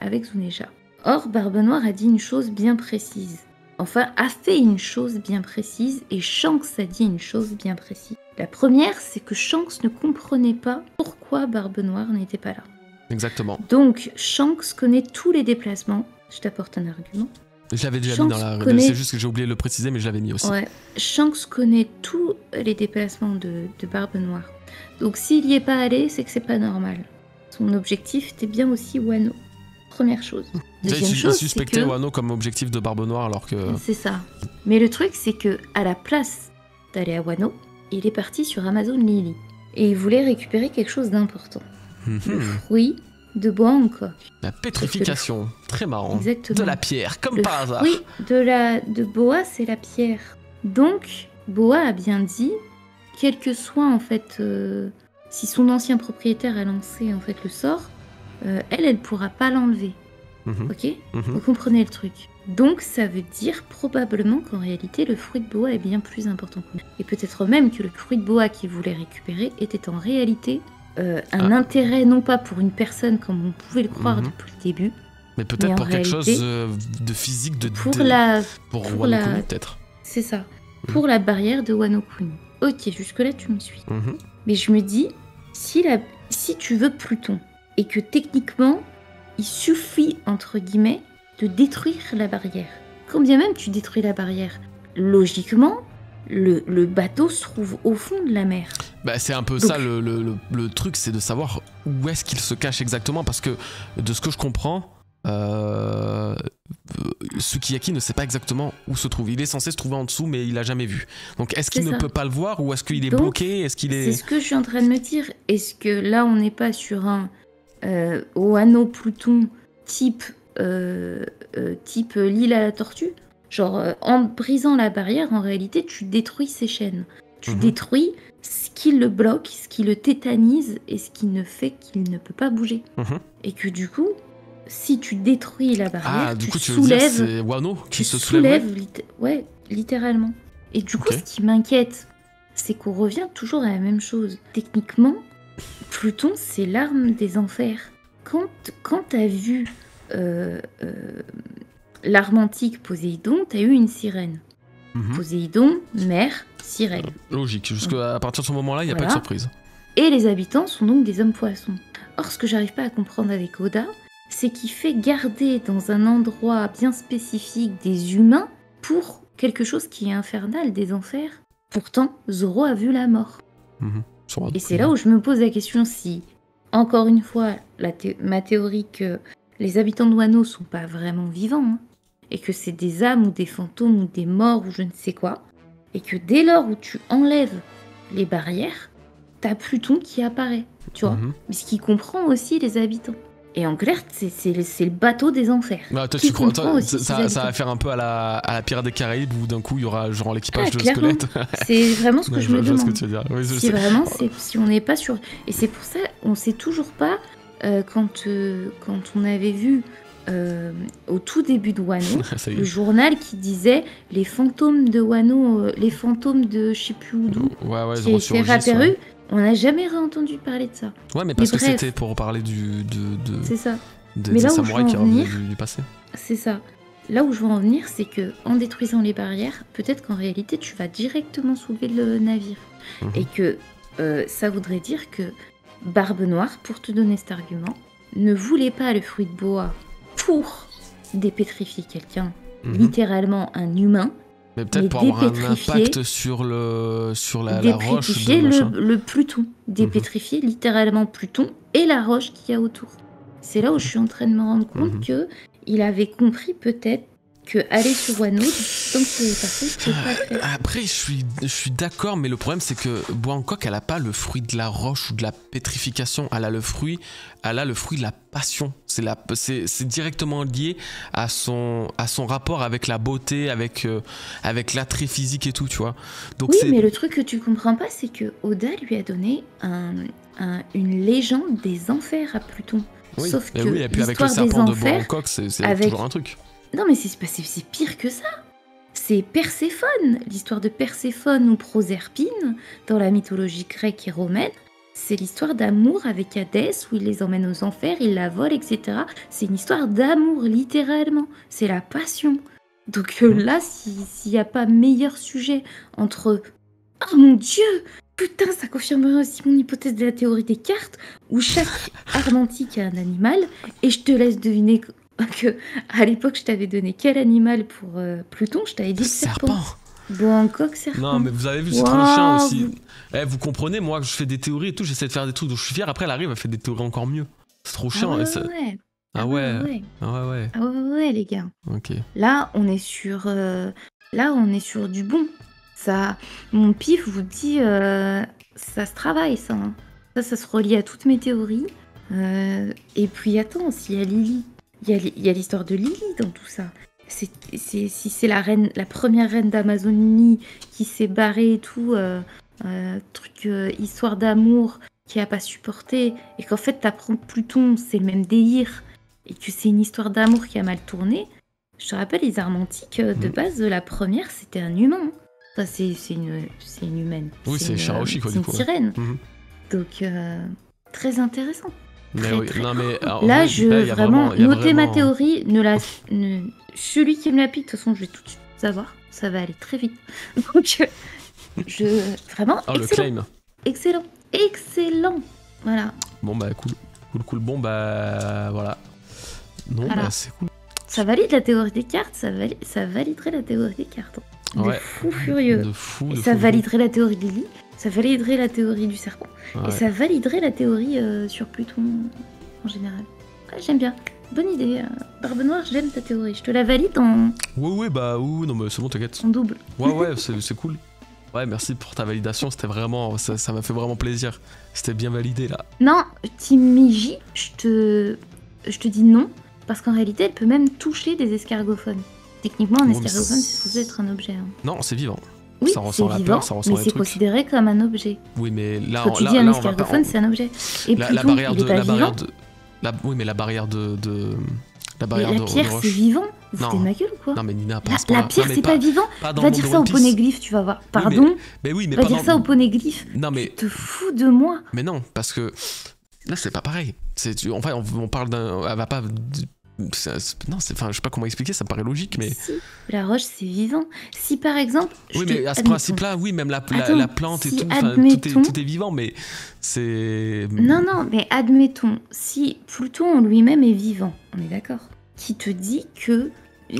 S2: avec Zunesha. Or, Barbe Noire a dit une chose bien précise enfin a fait une chose bien précise et Shanks a dit une chose bien précise. La première, c'est que Shanks ne comprenait pas pourquoi Barbe Noire n'était pas là.
S1: Exactement.
S2: Donc Shanks connaît tous les déplacements. Je t'apporte un argument.
S1: Je l'avais déjà mis dans la. C'est juste que j'ai oublié de le préciser, mais je l'avais mis aussi.
S2: Ouais. Shanks connaît tous les déplacements de, de Barbe Noire. Donc s'il n'y est pas allé, c'est que c'est pas normal. Son objectif était bien aussi Wano. Première chose.
S1: Deuxième chose, suspecté Wano comme objectif de Barbe Noire alors que.
S2: C'est ça. Mais le truc, c'est que à la place d'aller à Wano, il est parti sur Amazon Lily et il voulait récupérer quelque chose d'important. Mhm. Le fruit de.
S1: La pétrification, très marrant. Exactement. De la pierre, comme par hasard.
S2: Oui, de la de Boa, c'est la pierre. Donc Boa a bien dit, quel que soit en fait, euh, si son ancien propriétaire a lancé en fait le sort, euh, elle, elle pourra pas l'enlever. Mhm. Ok mhm. Vous comprenez le truc. Donc ça veut dire probablement qu'en réalité le fruit de boa est bien plus important que Et peut-être même que le fruit de boa qu'il voulait récupérer était en réalité euh, un ah. intérêt non pas pour une personne comme on pouvait le croire mhm. depuis le début,
S1: Mais peut-être pour quelque chose
S2: réalité,
S1: euh, de physique, de.
S2: Pour
S1: de-
S2: la,
S1: Pour
S2: pour la-
S1: peut-être.
S2: c'est ça, pour la barrière de Wano Kuni. Ok, jusque là tu me suis. Mais je me dis, si, la, si tu veux Pluton, et que techniquement, il suffit, entre guillemets, de détruire la barrière. Quand bien même tu détruis la barrière, logiquement, le, le bateau se trouve au fond de la mer.
S1: Bah, c'est un peu
S2: Donc-
S1: ça le, le- le- le truc, c'est de savoir où est-ce qu'il se cache exactement. Parce que de ce que je comprends, euh, Sukiyaki ne sait pas exactement où se trouve. Il est censé se trouver en dessous, mais il l'a jamais vu. Donc est-ce qu'il
S2: C'est
S1: ne peut pas le voir ou est-ce qu'il est
S2: Donc,
S1: bloqué? Est-ce qu'il
S2: C'est
S1: est.
S2: ce que je suis en train de me dire. Est-ce que là, on n'est pas sur un euh, Wano Pluton type, euh, euh, type l'île à la tortue? Genre, en brisant la barrière, en réalité, tu détruis ses chaînes. Tu
S1: Mhm.
S2: détruis ce qui le bloque, ce qui le tétanise et ce qui ne fait qu'il ne peut pas bouger.
S1: Mhm.
S2: Et que du coup, si tu détruis la barrière,
S1: Ah, du
S2: tu
S1: coup, tu veux dire
S2: soulèves
S1: c'est Wano qui
S2: tu
S1: se soulève
S2: soulèves, ouais, littéralement. Et du coup, ce qui m'inquiète, c'est qu'on revient toujours à la même chose. Techniquement, Pluton, c'est l'arme des enfers. Quand, quand t'as vu euh, euh, l'arme antique Poséidon, t'as eu une sirène.
S1: Mhm.
S2: Poséidon, mer, sirène.
S1: Logique. Jusqu'à partir de ce moment-là, il n'y a pas de surprise.
S2: Et les habitants sont donc des hommes poissons. Or, ce que j'arrive pas à comprendre avec Oda, c'est qu'il fait garder dans un endroit bien spécifique des humains pour quelque chose qui est infernal, des enfers. Pourtant, Zoro a vu la mort.
S1: Mhm.
S2: Et c'est
S1: Kuni.
S2: là où je me pose la question si, encore une fois, la thé- ma théorie que les habitants de Wano sont pas vraiment vivants, hein, et que c'est des âmes ou des fantômes ou des morts ou je ne sais quoi, et que dès lors où tu enlèves les barrières, t'as Pluton qui apparaît, tu vois,
S1: Mhm.
S2: mais ce qui comprend aussi les habitants. Et en clair, c'est c'est le, c'est bateau des enfers.
S1: Bah, toi, tu crois, toi, ça, va faire un peu à la, à la Pirate des Caraïbes où d'un coup il y aura genre l'équipage
S2: Ah,
S1: de squelettes.
S2: C'est vraiment ce que je me
S1: ce
S2: demande.
S1: que tu veux dire. Oui, sais.
S2: vraiment, c'est si on n'est pas sûr. Et c'est pour ça, on sait toujours pas euh, quand euh, quand on avait vu euh, au tout début de Wano le journal qui disait les fantômes de Wano, les fantômes de je sais plus où
S1: Ouais, ouais,
S2: qui étaient réapparus. On n'a jamais réentendu parler de ça.
S1: Ouais, mais parce
S2: Mais
S1: que c'était pour parler du, de, de,
S2: C'est ça.
S1: des,
S2: Mais
S1: des
S2: là je
S1: samouraïs
S2: veux
S1: qui
S2: en venir-
S1: du, du passé.
S2: C'est ça. Là où je veux en venir, c'est que en détruisant les barrières, peut-être qu'en réalité, tu vas directement soulever le navire.
S1: Mhm.
S2: Et que euh, ça voudrait dire que Barbe Noire, pour te donner cet argument, ne voulait pas le fruit de bois pour dépétrifier quelqu'un,
S1: Mhm.
S2: littéralement un humain,
S1: Mais peut-être pour avoir un
S2: dépétrifier-
S1: impact sur, le, sur la, la roche de
S2: le, le Pluton, dépétrifier littéralement Pluton et la roche qu'il y a autour. C'est là où je suis en train de me rendre compte
S1: Mhm.
S2: que il avait compris peut-être que aller sur Wano, tant passé, c'est pas faire.
S1: Après, je suis, je suis d'accord, mais le problème c'est que Bangkok, elle a pas le fruit de la roche ou de la pétrification. Elle a le fruit, elle a le fruit de la passion. C'est la, c'est, c'est directement lié à son, à son rapport avec la beauté, avec, euh, avec l'attrait physique et tout, tu vois. Donc
S2: Oui, mais le truc que tu comprends pas, c'est que Oda lui a donné un- un- une légende des enfers à Pluton.
S1: oui.
S2: Sauf que
S1: oui, et puis avec le serpent de Bangkok, c'est, toujours un truc.
S2: Non, mais c'est pire que ça. C'est Perséphone, l'histoire de Perséphone ou Proserpine dans la mythologie grecque et romaine. C'est l'histoire d'amour avec Hadès où il les emmène aux enfers, il la vole, etc. C'est une histoire d'amour, littéralement. C'est la passion. Donc euh,
S1: Mhm.
S2: là, si- s'il n'y a pas meilleur sujet entre Oh mon dieu Putain, ça confirmerait aussi mon hypothèse de la théorie des cartes, où chaque arme antique a un animal, et je te laisse deviner que à l'époque je t'avais donné quel animal pour euh, Pluton, je t'avais dit le serpent.
S1: Serpent.
S2: Bangkok serpent.
S1: Non, mais vous avez vu, c'est trop chiant aussi.
S2: vous-
S1: Eh, vous comprenez, moi, je fais des théories et tout, j'essaie de faire des trucs dont je suis fier. Après, elle arrive, elle fait des théories encore mieux. C'est trop
S2: Ah
S1: chiant.
S2: ouais,
S1: et ça-
S2: ouais.
S1: Ah ouais,
S2: ouais.
S1: ah ouais, ouais.
S2: Ah ouais, ouais, ouais, les gars.
S1: Ok.
S2: Là, on est sur, euh, là, on est sur du bon. Ça, mon pif vous dit, euh, ça se travaille, ça. hein. Ça, ça se relie à toutes mes théories. Euh, et puis attends, s'il y a Lily, il y a, l'histoire de Lily dans tout ça. C'est, c'est- si c'est la reine, la première reine d'Amazonie qui s'est barrée et tout, euh, euh, truc euh, histoire d'amour qui a pas supporté, et qu'en fait t'apprends Pluton, c'est le même délire, et que c'est une histoire d'amour qui a mal tourné. Je te rappelle, les armes antiques, de
S1: Mhm.
S2: base, la première, c'était un humain. Enfin, c'est, c'est une, c'est une humaine.
S1: Oui, c'est
S2: une,
S1: Shirahoshi, quoi,
S2: c'est
S1: du
S2: une
S1: coup, ouais.
S2: sirène.
S1: Mhm.
S2: Donc, très intéressant.
S1: Mais
S2: Très,
S1: oui,
S2: très-
S1: non mais alors,
S2: Là,
S1: oui,
S2: je
S1: là,
S2: vraiment, noter ma
S1: vraiment-
S2: théorie, ne la, ne- celui qui me l'applique, de toute façon, je vais tout de suite savoir, ça va aller très vite. Donc, je vraiment
S1: Oh le
S2: excellent,
S1: claim.
S2: excellent, excellent. Voilà,
S1: Bon bah cool, cool, cool. Bon bah voilà. Non
S2: Voilà.
S1: bah c'est cool.
S2: ça valide la théorie des cartes, ça, vali- ça validerait la théorie des cartes. De
S1: Ouais.
S2: fou furieux.
S1: De fou, de
S2: Et
S1: fou,
S2: ça
S1: fou.
S2: validerait la théorie de Lily, ça validerait la théorie du serpent,
S1: Ouais.
S2: et ça validerait la théorie euh, sur Pluton en général. Ouais, j'aime bien. Bonne idée. euh, Barbe Noire, j'aime ta théorie. Je te la valide en,
S1: Ouais ouais bah oui, non mais c'est bon t'inquiète.
S2: en double.
S1: Ouais ouais c'est cool. Ouais merci pour ta validation, c'était vraiment ça ça m'a fait vraiment plaisir. C'était bien validé là.
S2: Non, Team Miji, je te, je te dis non, parce qu'en réalité, elle peut même toucher des escargophones. Techniquement, un
S1: Bon,
S2: escargophone,
S1: c'est-
S2: c'est supposé être un objet. hein.
S1: Non c'est vivant.
S2: Oui,
S1: Ça ressent la
S2: vivant,
S1: peur, ça ressent
S2: mais c'est considéré comme un objet.
S1: Oui mais là
S2: Quand tu
S1: là,
S2: dis un
S1: on
S2: escargophone, c'est un objet. Et
S1: la, la barrière de la barrière
S2: vivant.
S1: de la, oui mais la barrière de, de la
S2: Mais
S1: barrière
S2: la
S1: de,
S2: pierre, c'est vivant. Vous
S1: Non.
S2: ma gueule ou quoi
S1: Non mais Nina pas
S2: La, la pierre,
S1: mais
S2: c'est pas, vivant.
S1: pas
S2: Va dire ça au poneglyphe, tu vas voir.
S1: mais-
S2: Pardon
S1: Mais oui mais
S2: Va
S1: pas
S2: dire
S1: dans-
S2: ça au poneglyphe.
S1: Non mais
S2: Tu te fous de moi.
S1: Mais non, parce que là c'est pas pareil. C'est tu- enfin on, on parle d'un elle va pas c'est- non, c'est enfin je sais pas comment expliquer, ça me paraît logique mais
S2: Si, la roche, c'est vivant. Si par exemple.
S1: oui mais à ce principe-là, oui, même la, la,
S2: Attends,
S1: la plante et tout, tout, est, tout est vivant mais c'est
S2: Non, non, mais admettons, si Pluton en lui-même est vivant, on est d'accord, qui te dit que.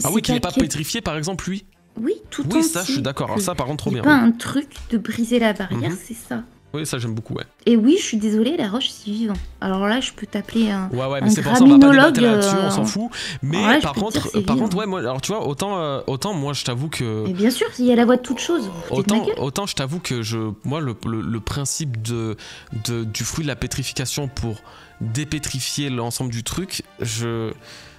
S1: Ah oui, qu'il est pas pétrifié par exemple lui.
S2: Oui, tout
S1: Oui, ça je suis d'accord. Alors ça par contre trop bien.
S2: pas un truc de briser la barrière,
S1: Mhm.
S2: c'est ça.
S1: Oui, ça j'aime beaucoup ouais.
S2: Et oui, je suis désolée, la roche, c'est vivant. Alors là, je peux t'appeler un.
S1: Ouais, ouais, mais c'est pour ça on va pas débattre là-dessus, on
S2: euh,
S1: s'en fout. Mais
S2: ouais,
S1: par contre, par
S2: vivant.
S1: contre, ouais, moi, alors tu vois, autant, euh, autant moi, je t'avoue que
S2: Mais bien sûr, il y a la voix de toute chose.
S1: Autant, autant je t'avoue que je, moi, le, le- le principe de, de- du fruit de la pétrification pour dépétrifier l'ensemble du truc, je,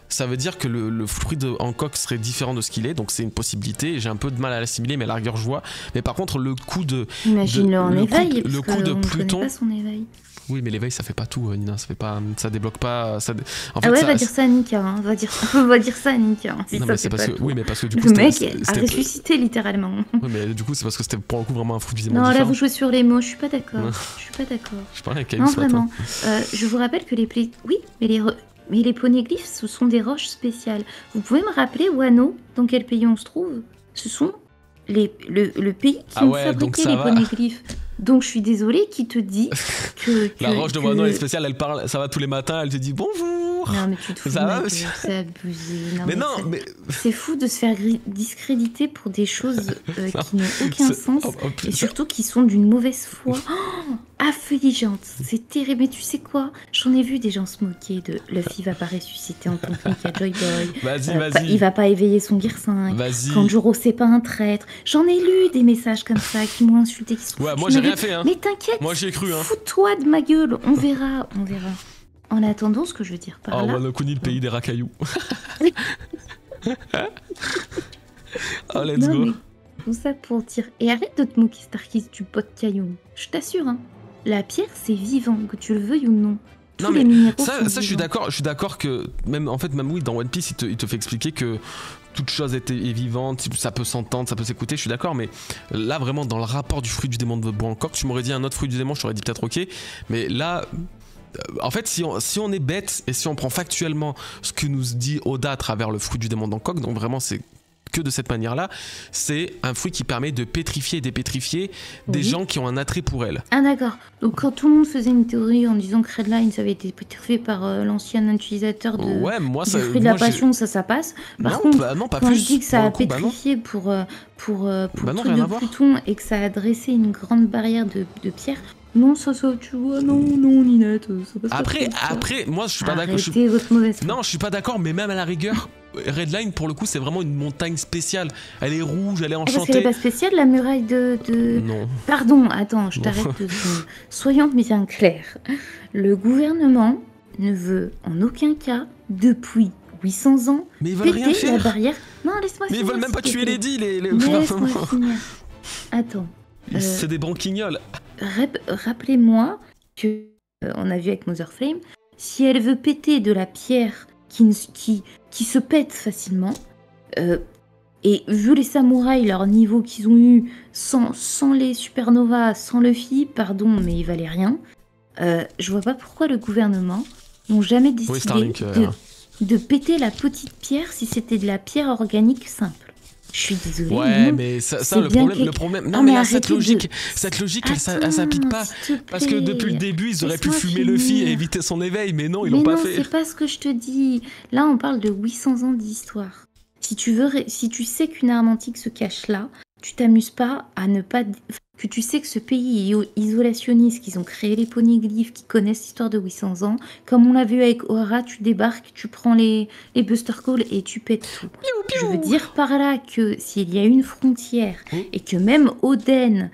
S1: ça veut dire que le, le fruit de Hancock serait différent de ce qu'il est, donc c'est une possibilité. J'ai un peu de mal à l'assimiler, mais à la rigueur, je vois. Mais par contre, le coup de.
S2: Imagine-le en
S1: le coup
S2: éveil,
S1: de-
S2: parce
S1: le coup de Pluton-
S2: pas son éveil.
S1: Oui, mais l'éveil, ça fait pas tout, euh, Nina. Ça fait pas, ça débloque pas. Ça, dé- en
S2: ah ouais,
S1: ça-
S2: va dire ça à Nika, hein. va, dire... va dire ça à Nika. hein, si
S1: non,
S2: ça
S1: mais c'est
S2: fait
S1: parce que, oui, mais parce que du coup,
S2: Le mec a ressuscité littéralement.
S1: Oui, mais du coup, c'est parce que c'était pour le coup vraiment un fruit
S2: Non, là vous jouez sur les mots, je suis pas d'accord. Je suis pas d'accord.
S1: Je parlais avec Camille
S2: Non, vraiment. Euh, je vous rappelle que les plaies. Oui, mais les, re- mais les poneglyphes, ce sont des roches spéciales. Vous pouvez me rappeler, Wano, dans quel pays on se trouve? Ce sont les, le, le pays qui
S1: Ah
S2: ont
S1: ouais,
S2: fabriqué les
S1: va.
S2: poneglyphes. Donc je suis désolée qui te dit que. que-
S1: La roche de Wano, est spéciale, elle parle, ça va tous les matins, elle te dit bonjour.
S2: Non, mais tu te fous
S1: Ça va, monsieur
S2: c'est abusé. Non,
S1: mais non, mais.
S2: C'est fou de se faire discréditer pour des choses euh, qui n'ont aucun sens.
S1: oh, oh,
S2: Et surtout qui sont d'une mauvaise foi. Oh, affligeante. C'est terrible. Mais tu sais quoi? J'en ai vu des gens se moquer de Luffy va pas ressusciter en tant que Joy Boy.
S1: Vas-y,
S2: Euh, pas-
S1: vas-y.
S2: il va pas éveiller son Gear 5.
S1: Vas-y.
S2: Kanjuro c'est pas un traître. J'en ai lu des messages comme ça qui m'ont insulté. Qui sont
S1: Ouais, moi j'ai rien fait, hein.
S2: Mais t'inquiète.
S1: Moi j'y ai cru, hein.
S2: Fous-toi de ma gueule. On verra. On verra. En attendant, ce que je veux dire par
S1: Oh,
S2: là.
S1: Wano Kuni, le pays des racailloux. oh, let's
S2: Non,
S1: go.
S2: mais tout ça pour dire. Et arrête de te moquer, Starkist, du pot de caillou. Je t'assure, hein. La pierre, c'est vivant, que tu le veuilles ou non. Tous
S1: Non,
S2: les
S1: mais
S2: minéraux
S1: Ça, je suis d'accord, je suis d'accord que même en fait même oui dans One Piece il te, il te fait expliquer que toute chose est, est vivante, ça peut s'entendre, ça peut s'écouter, je suis d'accord, mais là vraiment dans le rapport du fruit du démon de Bangkok, tu m'aurais dit un autre fruit du démon, je t'aurais dit peut-être ok, mais là euh, en fait, si on, si on est bête et si on prend factuellement ce que nous dit Oda à travers le fruit du démon d'Hancock, donc vraiment c'est que de cette manière-là, c'est un fruit qui permet de pétrifier et dépétrifier des gens qui ont un attrait pour elle.
S2: Ah d'accord. Donc quand tout le monde faisait une théorie en disant que Redline ça avait été pétrifié par euh, l'ancien utilisateur de,
S1: ouais, moi
S2: du
S1: ça.
S2: fruit de la
S1: moi,
S2: passion, ça, ça passe. Par
S1: non,
S2: contre,
S1: bah, non, pas
S2: quand
S1: plus.
S2: je dis que ça a
S1: bah
S2: pétrifié pour, euh, pour, euh, pour
S1: Bah
S2: le truc de. Pluton et que ça a dressé une grande barrière de, de pierre, non, ça, ça, tu vois, non, non, Ninette, ça passe pas
S1: Après,
S2: ça.
S1: après, moi je suis pas d'accord. je
S2: votre.
S1: Non, je suis pas d'accord, mais même à la rigueur, Redline pour le coup c'est vraiment une montagne spéciale. Elle est rouge, elle est
S2: Ah, Parce qu'elle
S1: enchantée.
S2: est pas spéciale, la muraille de... de...
S1: Non.
S2: Pardon, attends, je t'arrête secondes. Soyons bien clairs. Le gouvernement ne veut en aucun cas, depuis 800 ans,
S1: Mais ils veulent rien
S2: péter la barrière. Non, laisse-moi
S1: Mais ils veulent même pas tuer. Lady, les, les...
S2: Attends. Euh,
S1: C'est des branquignoles.
S2: Rap- Rappelez-moi que, euh, on a vu avec Mother Flame, si elle veut péter de la pierre qui, ne- qui, qui se pète facilement, euh, et vu les samouraïs, leur niveau qu'ils ont eu sans, sans les supernovas, sans Luffy, pardon, mais il valait rien, Euh, je vois pas pourquoi le gouvernement n'ont jamais décidé de, de péter la petite pierre si c'était de la pierre organique simple. Je suis désolée.
S1: Ouais, mais ça, le, problème, le problème. Non, ah, mais, là, cette logique, cette logique, elle, s'applique pas. Parce que depuis le début, ils auraient pu fumer le Luffy et éviter son éveil, mais non, ils l'ont pas fait.
S2: C'est pas ce que je te dis. Là, on parle de 800 ans d'histoire. Si tu veux, si tu sais qu'une arme antique se cache là, tu t'amuses pas à ne pas que tu sais que ce pays est isolationniste, qu'ils ont créé les poneglyphes, qui connaissent l'histoire de 800 ans. Comme on l'a vu avec Ohara, tu débarques, tu prends les, les Buster Calls et tu pètes tout. Je veux dire par là que s'il y a une frontière et que même Oden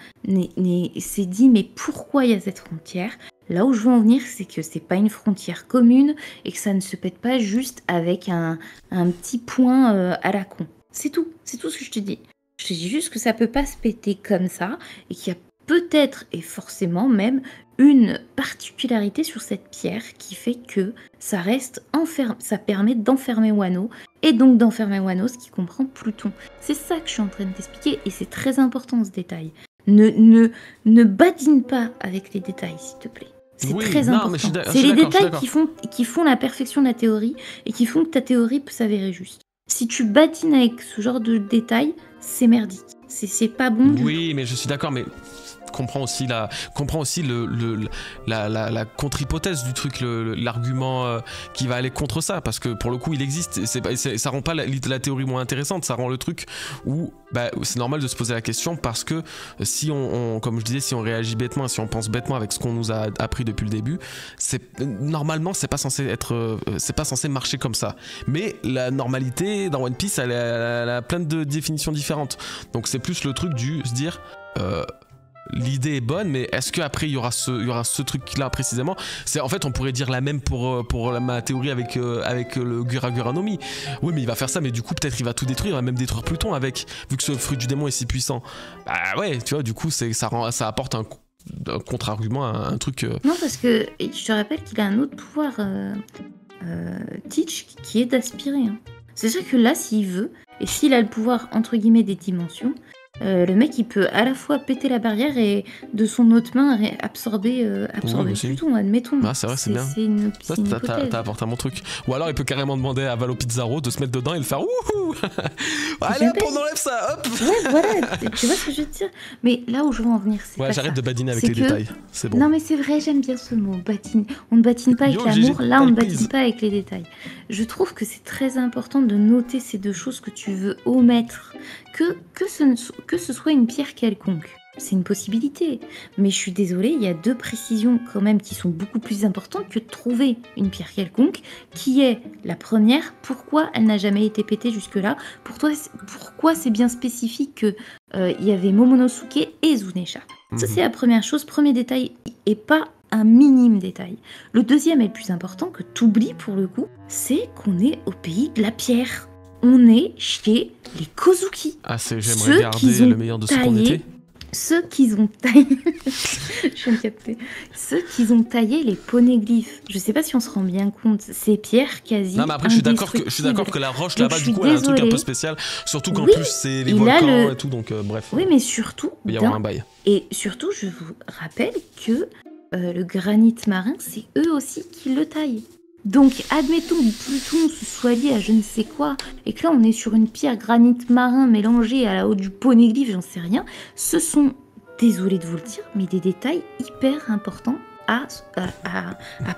S2: s'est dit mais pourquoi il y a cette frontière? Là où je veux en venir, c'est que c'est pas une frontière commune et que ça ne se pète pas juste avec un, un petit point euh, à la con. C'est tout, c'est tout ce que je te dis. Je dis juste que ça peut pas se péter comme ça et qu'il y a peut-être et forcément même une particularité sur cette pierre qui fait que ça reste enfermé, ça permet d'enfermer Wano et donc d'enfermer Wano, ce qui comprend Pluton. C'est ça que je suis en train de t'expliquer et c'est très important ce détail. Ne, ne, ne badine pas avec les détails, s'il te plaît. C'est très important. C'est les détails qui font, qui font la perfection de la théorie et qui font que ta théorie peut s'avérer juste. Si tu badines avec ce genre de détails, c'est merdique. C'est pas bon.
S1: Oui, mais je suis d'accord, mais comprend aussi la comprend aussi le, la, la, contre-hypothèse du truc l'argument euh, qui va aller contre ça. Parce que pour le coup il existe. Ça rend pas la, théorie moins intéressante. Ça rend le truc où bah, c'est normal de se poser la question parce que si on, comme je disais si on réagit bêtement si on pense bêtement avec ce qu'on nous a appris depuis le début normalement c'est pas censé être euh, c'est pas censé marcher comme ça. Mais la normalité dans One Piece elle, a plein de définitions différentes. Donc c'est plus le truc du se dire euh, l'idée est bonne, mais est-ce qu'après il y aura ce, il y aura ce truc-là précisément? C'est en fait, on pourrait dire la même pour euh, ma théorie avec euh, avec le Gura Guranomi. Oui, mais il va faire ça, mais du coup peut-être il va tout détruire, il va même détruire Pluton avec, vu que ce fruit du démon est si puissant. Bah ouais, tu vois, du coup ça ça apporte un, contre-argument, un, un, truc. Euh,
S2: non, parce que je te rappelle qu'il a un autre pouvoir, Teach, qui est d'aspirer. Hein. C'est sûr que là, s'il veut, et s'il a le pouvoir entre guillemets des dimensions, euh, le mec, il peut à la fois péter la barrière et de son autre main absorber, euh, absorber Pluton, admettons.
S1: Ah, c'est vrai, c'est bien. Une, T'as apporté un bon truc. Ou alors, il peut carrément demander à Valo Pizzaro de se mettre dedans et le faire Wouhou Allez, hop, on enlève ça, hop
S2: Ouais, voilà, tu vois ce que je veux dire? Mais là où je veux en venir, c'est.
S1: Ouais, j'arrête de badiner avec les détails. C'est bon.
S2: Non, mais c'est vrai, j'aime bien ce mot, badine. On ne badine pas avec l'amour, là, on ne badine pas avec les détails. Je trouve que c'est très important de noter ces deux choses que tu veux omettre. Que, ce soit une pierre quelconque. C'est une possibilité. Mais je suis désolée, il y a deux précisions quand même qui sont beaucoup plus importantes que de trouver une pierre quelconque, qui est la première, pourquoi elle n'a jamais été pétée jusque-là, pourquoi c'est bien spécifique qu'il euh, y avait Momonosuke et Zunesha? Ça mhm. c'est la première chose, premier détail, et pas un minime détail. Le deuxième et le plus important que tu oublies pour le coup, c'est qu'on est au pays de la pierre on est chez les Kozuki.
S1: Ah, j'aimerais garder le meilleur de ce qu'on était.
S2: Ceux qui ont taillé, je capter, ceux qui ont taillé les poneglyphes. Je sais pas si on se rend bien compte, ces pierres quasi.
S1: Non, mais après, je suis d'accord que, je suis d'accord que la roche là-bas, du coup, elle a un truc un peu spécial. Surtout qu'en plus, c'est les volcans et tout, donc euh, bref.
S2: Oui, mais surtout.
S1: Il y avoir un bail.
S2: Et surtout, je vous rappelle que euh, le granit marin, c'est eux aussi qui le taillent. Donc, admettons que Pluton se soit lié à je ne sais quoi, et que là on est sur une pierre granit marin mélangée à la haute du poneglyphe, j'en sais rien. Ce sont, désolé de vous le dire, mais des détails hyper importants à,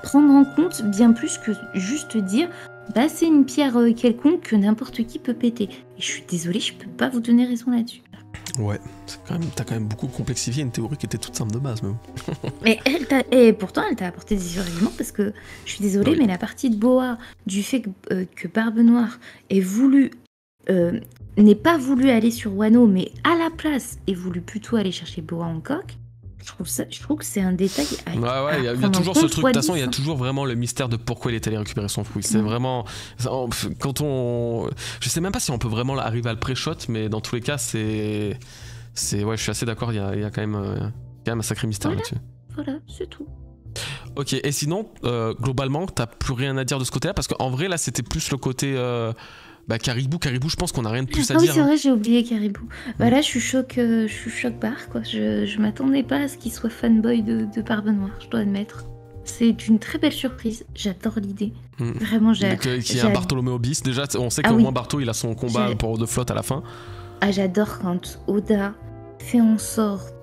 S2: prendre en compte, bien plus que juste dire bah c'est une pierre euh, quelconque que n'importe qui peut péter. Et je suis désolée, je peux pas vous donner raison là-dessus.
S1: Ouais, t'as quand même beaucoup complexifié une théorie qui était toute simple de base, même.
S2: mais et pourtant, elle t'a apporté des arguments parce que je suis désolée, mais la partie de Boa, du fait que, euh, Barbe Noire ait voulu. Euh, n'ait pas voulu aller sur Wano, mais à la place ait voulu plutôt aller chercher Boa en coque, je trouve, ça, je trouve que c'est un détail.
S1: ouais, ouais, il y, a toujours ce truc. De toute façon, il y a toujours vraiment le mystère de pourquoi il est allé récupérer son fruit. C'est vraiment. Quand on. Je sais même pas si on peut vraiment arriver à le pré-shot, mais dans tous les cas, c'est. c'est ouais, je suis assez d'accord, il y a, y a, quand, même, euh, quand même un sacré mystère là-dessus.
S2: Voilà, c'est tout.
S1: Ok, et sinon, euh, globalement, t'as plus rien à dire de ce côté-là? Parce qu'en vrai, là, c'était plus le côté. Euh, bah Caribou, Caribou, je pense qu'on a rien de plus
S2: à
S1: ah
S2: dire. Oui, c'est hein. vrai, j'ai oublié Caribou. Bah là, je suis choc, euh, je suis choc barre quoi. Je, je m'attendais pas à ce qu'il soit fanboy de, de Barbe Noire, je dois admettre. c'est une très belle surprise. J'adore l'idée.
S1: Mm.
S2: Vraiment, j'ai.
S1: Donc, euh, qu'il y a un Bartholoméo bis. Déjà, on sait
S2: Ah
S1: qu'au
S2: oui.
S1: moins Bartho, il a son combat pour de flotte à la fin.
S2: Ah, j'adore quand Oda fait en sorte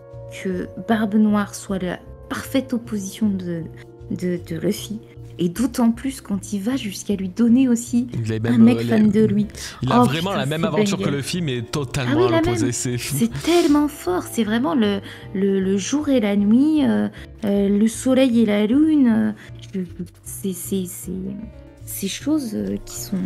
S2: que Barbe Noire soit la parfaite opposition de, de, de Luffy. Et d'autant plus quand il va jusqu'à lui donner aussi un mec
S1: euh,
S2: fan de lui.
S1: Il a
S2: Oh,
S1: vraiment
S2: putain,
S1: la même aventure que le film, mais totalement
S2: Ah oui.
S1: C'est
S2: tellement fort, c'est vraiment le, le, le jour et la nuit, euh, euh, le soleil et la lune. euh, c'est ces choses qui sont,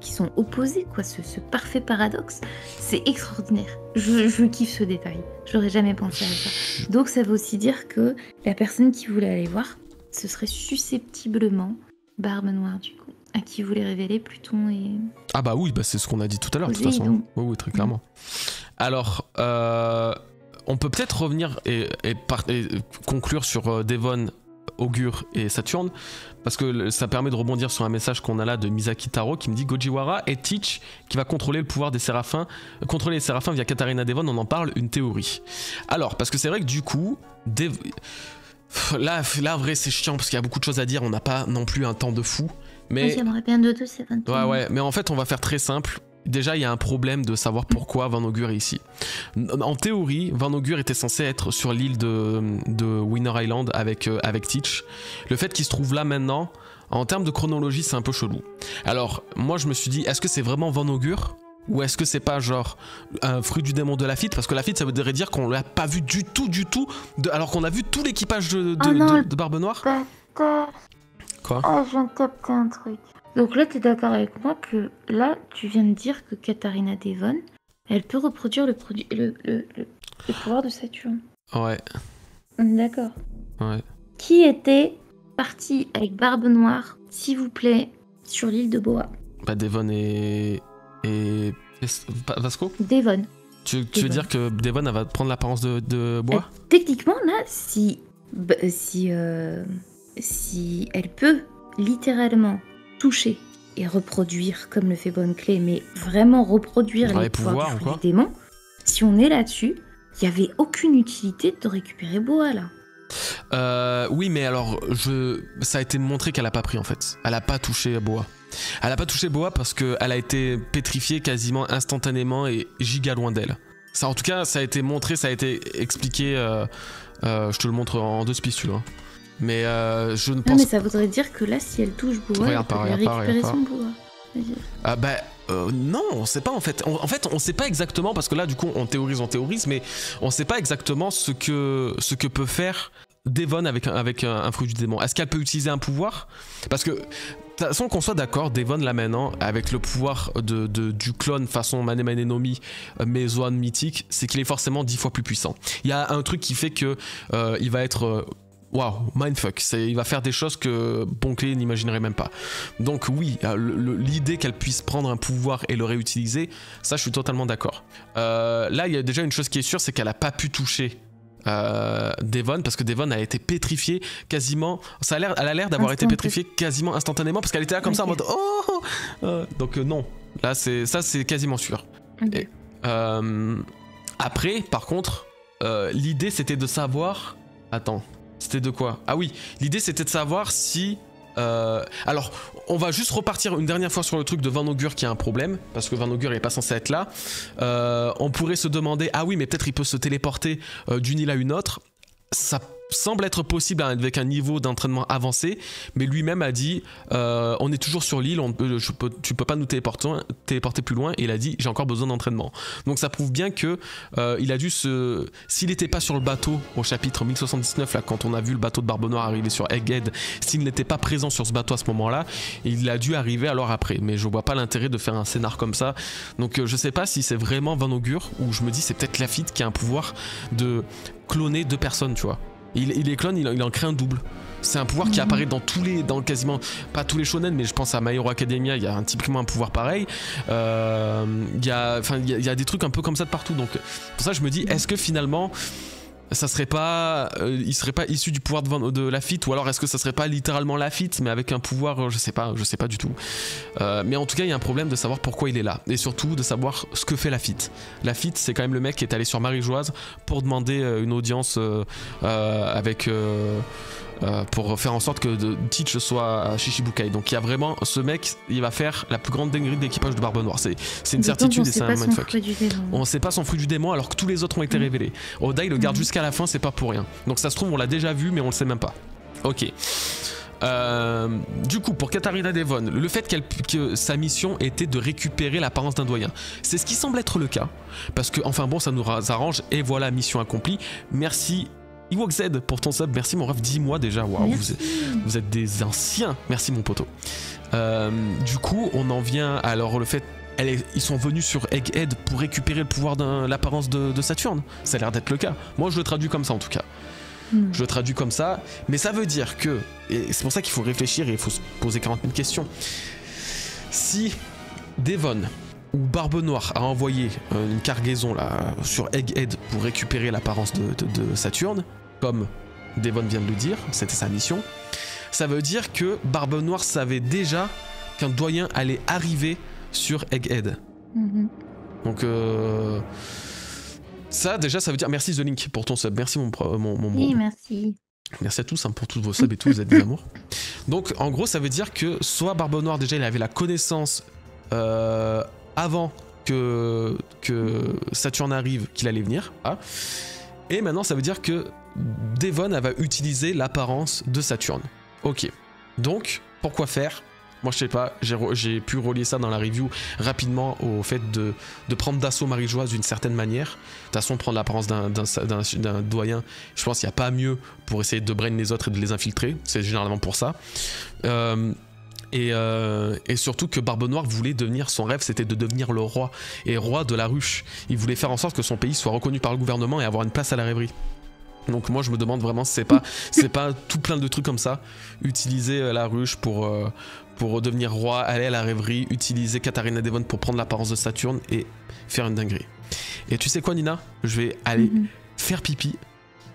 S2: qui sont opposées, quoi, ce, ce parfait paradoxe. C'est extraordinaire. Je, je kiffe ce détail. J'aurais jamais pensé à ça. Donc ça veut aussi dire que la personne qui voulait aller voir, ce serait susceptiblement Barbe Noire, du coup, à qui voulait révéler Pluton et...
S1: Ah bah oui, bah c'est ce qu'on a dit tout à l'heure, de toute façon. Oui, oui, très clairement. Alors, euh, on peut peut-être revenir et, et par- et conclure sur euh, Devon, Augure et Saturne, parce que ça permet de rebondir sur un message qu'on a là de Misaki Taro qui me dit Gojiwara est Teach qui va contrôler le pouvoir des séraphins, contrôler les séraphins via Katarina Devon, on en parle, une théorie. Alors, parce que c'est vrai que du coup, Dev- Pff, Là, là, en vrai, c'est chiant parce qu'il y a beaucoup de choses à dire. On n'a pas non plus un temps de fou. Mais
S2: J'aimerais bien de deux, c'est 21.
S1: Ouais, ouais, mais en fait, on va faire très simple. Déjà, il y a un problème de savoir pourquoi Van Augur est ici. En théorie, Van Augur était censé être sur l'île de, de Winner Island avec, euh, avec Teach. Le fait qu'il se trouve là maintenant, en termes de chronologie, c'est un peu chelou. Alors, moi, je me suis dit, est-ce que c'est vraiment Van Augur ou est-ce que c'est pas genre un fruit du démon de Lafitte? Parce que Lafitte, ça voudrait dire qu'on l'a pas vu du tout, du tout, de- alors qu'on a vu tout l'équipage de, de-
S2: Oh non,
S1: de- de Barbe Noire.
S2: Bâtard.
S1: Quoi?
S2: Ah, je viens de capter un truc. Donc là, tu es d'accord avec moi que là, tu viens de dire que Katharina Devon, elle peut reproduire le, produit, le, le, le, le pouvoir de Saturne.
S1: Ouais,
S2: D'accord.
S1: ouais.
S2: Qui était parti avec Barbe Noire, s'il vous plaît, sur l'île de Boa?
S1: Bah, Devon et. Et. Vasco
S2: Devon.
S1: Tu, tu veux dire que Devon elle va prendre l'apparence de, de bois
S2: Euh, techniquement, là, si, bah, si, euh, si elle peut littéralement toucher et reproduire, comme le fait Bonne Clé, mais vraiment reproduire les,
S1: les
S2: pouvoirs,
S1: pouvoirs
S2: du démon, si on est là-dessus, il n'y avait aucune utilité de récupérer Boa, là.
S1: Euh, oui, mais alors, je, ça a été montré qu'elle a pas pris en fait. Elle a pas touché Boa. Elle a pas touché Boa parce qu'elle a été pétrifiée quasiment instantanément et giga loin d'elle. Ça, en tout cas, ça a été montré, ça a été expliqué. euh, euh, je te le montre en deux spicules. hein. Mais euh, je ne
S2: Non,
S1: pense
S2: mais ça voudrait dire que là, si elle touche Boa, elle peut récupérer son Boa.
S1: Ah bah euh, non, on sait pas en fait. En, en fait, on sait pas exactement parce que là, du coup, on théorise, on théorise, mais on sait pas exactement ce que ce que peut faire Devon avec avec un, un fruit du démon. Est-ce qu'elle peut utiliser un pouvoir? Parce que façon, qu'on soit d'accord, Devon là maintenant, avec le pouvoir de, du clone façon Mane Mane no Mi, euh, mais Zoan mythique, c'est qu'il est forcément dix fois plus puissant. Il y a un truc qui fait que euh, il va être euh, Waouh, mindfuck, il va faire des choses que Bonclé n'imaginerait même pas. Donc oui, euh, l'idée qu'elle puisse prendre un pouvoir et le réutiliser, ça je suis totalement d'accord. Là, il y a déjà une chose qui est sûre, c'est qu'elle a pas pu toucher euh, Devon parce que Devon a été pétrifiée quasiment. Ça a l'air, elle a l'air d'avoir été pétrifiée quasiment instantanément parce qu'elle était là comme ça en mode oh. Euh, donc euh, non, là c'est ça c'est quasiment sûr. Et- après, par contre, l'idée c'était de savoir. Attends, c'était de quoi? Ah oui, l'idée c'était de savoir si. alors, on va juste repartir une dernière fois sur le truc de Van Augur qui a un problème, parce que Van Augur est pas censé être là. Euh, on pourrait se demander, ah oui, mais peut-être il peut se téléporter euh, d'une île à une autre. Ça semble être possible avec un niveau d'entraînement avancé, mais lui-même a dit euh, on est toujours sur l'île, peux, tu peux pas nous téléporter, plus loin. Et il a dit j'ai encore besoin d'entraînement. Donc ça prouve bien que euh, il a dû se, s'il n'était pas sur le bateau au chapitre 1079 là, quand on a vu le bateau de Barbe Noire arriver sur Egghead, s'il n'était pas présent sur ce bateau à ce moment-là, il a dû arriver alors après. Mais je vois pas l'intérêt de faire un scénar comme ça. Donc euh, je sais pas si c'est vraiment Van Augur ou je me dis c'est peut-être Lafitte qui a un pouvoir de cloner deux personnes, tu vois. Il, il est clone, il, il en crée un double. C'est un pouvoir qui
S2: Mhm.
S1: apparaît dans tous les, dans quasiment, pas tous les shonen, mais je pense à My Hero Academia, il y a un, typiquement un pouvoir pareil. Euh, Il y a, enfin, il y, a- il y a des trucs un peu comme ça de partout. Donc, pour ça, je me dis, est-ce que finalement, ça serait pas, euh, il serait pas issu du pouvoir de, de Lafitte, ou alors est-ce que ça serait pas littéralement Lafitte, mais avec un pouvoir, euh, je sais pas, je sais pas du tout. Euh, mais en tout cas, il y a un problème de savoir pourquoi il est là, et surtout de savoir ce que fait Lafitte. Lafitte, c'est quand même le mec qui est allé sur Marie-Joise pour demander une audience avec. Euh, pour faire en sorte que de, Teach soit Shishibukai. Donc il y a vraiment ce mec, il va faire la plus grande dinguerie de l'équipage de Barbe Noire. C'est une certitude et c'est un mindfuck. On sait pas son fruit du démon alors que tous les autres ont été mm. révélés. Oda il le garde mm. jusqu'à la fin, c'est pas pour rien. Donc ça se trouve on l'a déjà vu mais on le sait même pas. Ok. Euh, du coup, pour Katarina Devon, le fait que sa mission était de récupérer l'apparence d'un doyen, c'est ce qui semble être le cas. Parce que, enfin bon, ça nous arrange et voilà, mission accomplie. Merci Ewok Z pour ton sub, merci mon ref, dis-moi déjà, waouh, vous, êtes des anciens, merci mon poteau. Euh, du coup, on en vient alors le fait ils sont venus sur Egghead pour récupérer le pouvoir de l'apparence de, de, Saturne. Ça a l'air d'être le cas. Moi, je le traduis comme ça en tout cas. Hmm. Je le traduis comme ça, mais ça veut dire que, et c'est pour ça qu'il faut réfléchir et il faut se poser 40 000 questions. Si Devon ou Barbe Noire a envoyé euh, une cargaison là sur Egghead pour récupérer l'apparence de, Saturne, comme Devon vient de le dire, c'était sa mission, ça veut dire que Barbe Noire savait déjà qu'un doyen allait arriver sur Egghead. Mhm. Donc euh, ça, déjà, ça veut dire merci The Link pour ton sub. Merci mon mon, mon,
S2: Oui, merci.
S1: Merci à tous hein, pour tous vos subs et tout, vous êtes des amours. Donc, en gros, ça veut dire que soit Barbe Noire, déjà, il avait la connaissance euh, avant que, que Saturne arrive qu'il allait venir. Ah. Et maintenant, ça veut dire que Devon va utiliser l'apparence de Saturne. Ok. Donc, pourquoi faire? Moi, je sais pas, j'ai pu relier ça dans la review rapidement au fait de, prendre d'assaut Marie-Joise d'une certaine manière. De toute façon, prendre l'apparence d'un doyen, je pense qu'il n'y a pas mieux pour essayer de brain les autres et de les infiltrer. C'est généralement pour ça. Euh, euh, et, surtout que Barbe Noire voulait devenir, son rêve c'était de devenir le roi, et roi de la ruche. Il voulait faire en sorte que son pays soit reconnu par le gouvernement et avoir une place à la rêverie. Donc moi je me demande vraiment si c'est pas c'est pas tout plein de trucs comme ça. Utiliser euh, la ruche pour pour devenir roi, aller à la rêverie, utiliser Katharina Devon pour prendre l'apparence de Saturne et faire une dinguerie. Et tu sais quoi, Nina? Je vais aller mhm. faire pipi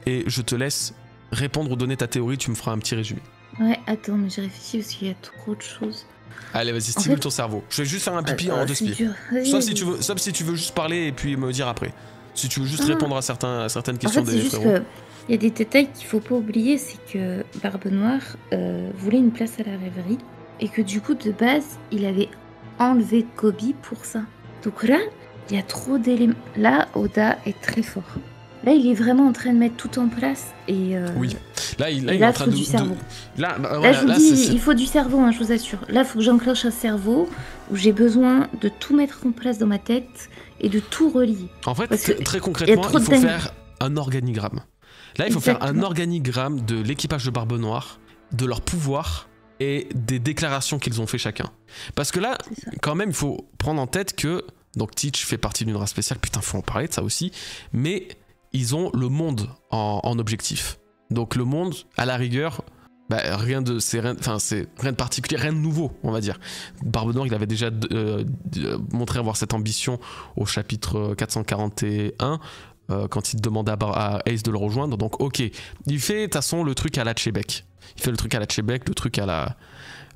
S1: et je te laisse répondre ou donner ta théorie. Tu me feras un petit résumé.
S2: Ouais, attends, mais j'ai réfléchi parce qu'il y a trop de choses.
S1: Allez, vas-y, stimule ton cerveau. Je vais juste faire un pipi euh, en deux spies. Sauf si, tu veux, sauf si tu veux juste parler et puis me dire après. Si tu veux juste ah. répondre à, certains, certaines questions
S2: en fait, des juste Il y a des détails qu'il faut pas oublier, c'est que Barbe Noire euh, voulait une place à la rêverie et que du coup de base il avait enlevé Kobe pour ça. Donc là, il y a trop d'éléments. Là, Oda est très fort. Là, il est vraiment en train de mettre tout en place et. Euh,
S1: oui. Là, il, là, il est en train
S2: du cerveau. Là, bah, là, je vous dis, il faut du cerveau, hein, je vous assure. Là, il faut que j'enclenche un cerveau où j'ai besoin de tout mettre en place dans ma tête et de tout relier.
S1: En fait, très concrètement, il, faut faire un organigramme. Là, il faut faire un organigramme de l'équipage de Barbe Noire, de leur pouvoir et des déclarations qu'ils ont fait chacun. Parce que là, quand même, il faut prendre en tête que donc Teach fait partie d'une race spéciale, putain, faut en parler de ça aussi, mais ils ont le monde en, objectif. Donc le monde, à la rigueur, bah, rien de c'est rien, enfin c'est rien de particulier, rien de nouveau, on va dire. Barbe Noire, il avait déjà euh, montré avoir cette ambition au chapitre 441. Euh, quand il demande à, Ace de le rejoindre, donc ok, il fait de toute façon le truc à la Chebec il fait le truc à la Chebec, le truc à la.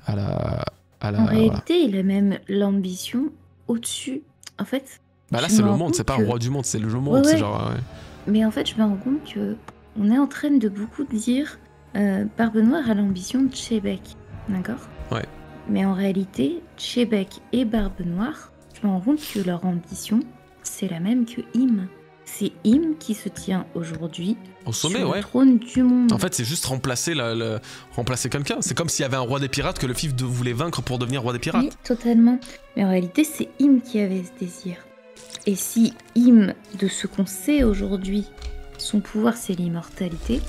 S1: À la, à la
S2: en réalité, il a même l'ambition au-dessus. En fait.
S1: Bah là, c'est le monde, c'est pas un roi du monde, c'est le monde. Genre,
S2: Mais en fait, je me rends compte que on est en train de beaucoup dire euh, Barbe Noire a l'ambition de Chebec. D'accord?
S1: Ouais.
S2: Mais en réalité, Chebec et Barbe Noire, je me rends compte que leur ambition, c'est la même que Im c'est Im qui se tient aujourd'hui
S1: au sommet,
S2: sur
S1: ouais.
S2: le trône du monde.
S1: En fait, c'est juste remplacer, le, remplacer quelqu'un. C'est comme s'il y avait un roi des pirates que le fif voulait vaincre pour devenir roi des pirates. Oui,
S2: totalement. Mais en réalité, c'est Im qui avait ce désir. Et si Im, de ce qu'on sait aujourd'hui, son pouvoir c'est l'immortalité,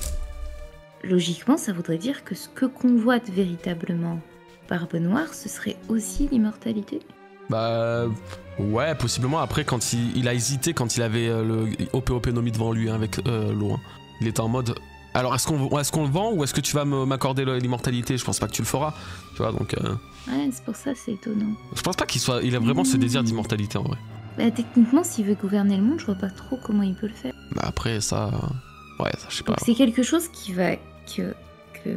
S2: logiquement, ça voudrait dire que ce que convoite véritablement Barbe Noire, ce serait aussi l'immortalité?
S1: Bah ouais, possiblement. Après, quand il, a hésité, quand il avait euh, le OP Nomi devant lui hein, avec euh, l'eau, hein. il était en mode. Alors est-ce qu'on est qu'on le vend ou est-ce que tu vas m'accorder l'immortalité? Je pense pas que tu le feras. Tu vois donc. Euh.
S2: Ouais, c'est pour ça c'est étonnant.
S1: Je pense pas qu'il soit, il a vraiment ce désir d'immortalité en vrai.
S2: Bah techniquement, s'il veut gouverner le monde, je vois pas trop comment il peut le faire.
S1: Bah après ça, ouais, ça je sais pas.
S2: C'est quelque chose qui va que que,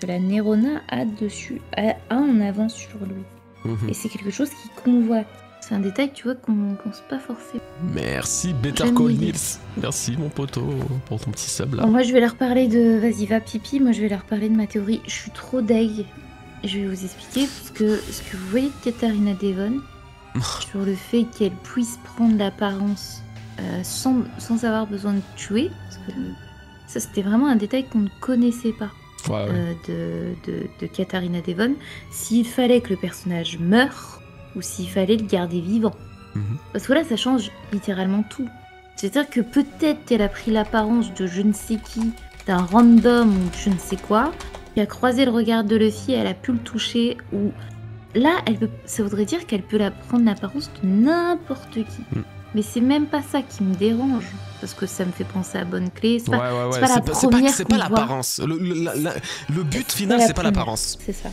S2: que la Nerona a dessus, a en avance sur lui. Mhm. Et c'est quelque chose qui convoite. C'est un détail, tu vois, qu'on pense pas forcément.
S1: Merci, Better Call. Nils. Merci, mon poteau, pour ton petit sub là.
S2: Bon, moi, je vais leur parler de. Vas-y, va pipi. Moi, je vais leur parler de ma théorie. Je suis trop deg. Je vais vous expliquer. Parce que ce que vous voyez de Katharina Devon, sur le fait qu'elle puisse prendre l'apparence euh, sans, sans avoir besoin de tuer, parce que ça, c'était vraiment un détail qu'on ne connaissait pas.
S1: Ouais, ouais.
S2: euh, de, de, de Katharina Devon, s'il fallait que le personnage meure ou s'il fallait le garder vivant.
S1: Mhm.
S2: Parce que là, ça change littéralement tout. C'est-à-dire que peut-être qu'elle a pris l'apparence de je ne sais qui, d'un random ou je ne sais quoi, qui a croisé le regard de Luffy, elle a pu le toucher, ou là, elle peut, ça voudrait dire qu'elle peut la prendre l'apparence de n'importe qui.
S1: Mm.
S2: Mais c'est même pas ça qui me dérange, parce que ça me fait penser à Bonne Clé. C'est
S1: Ouais,
S2: pas,
S1: ouais, ouais.
S2: pas la
S1: pas,
S2: première
S1: c'est pas l'apparence. Le, but final, c'est pas l'apparence.
S2: C'est ça.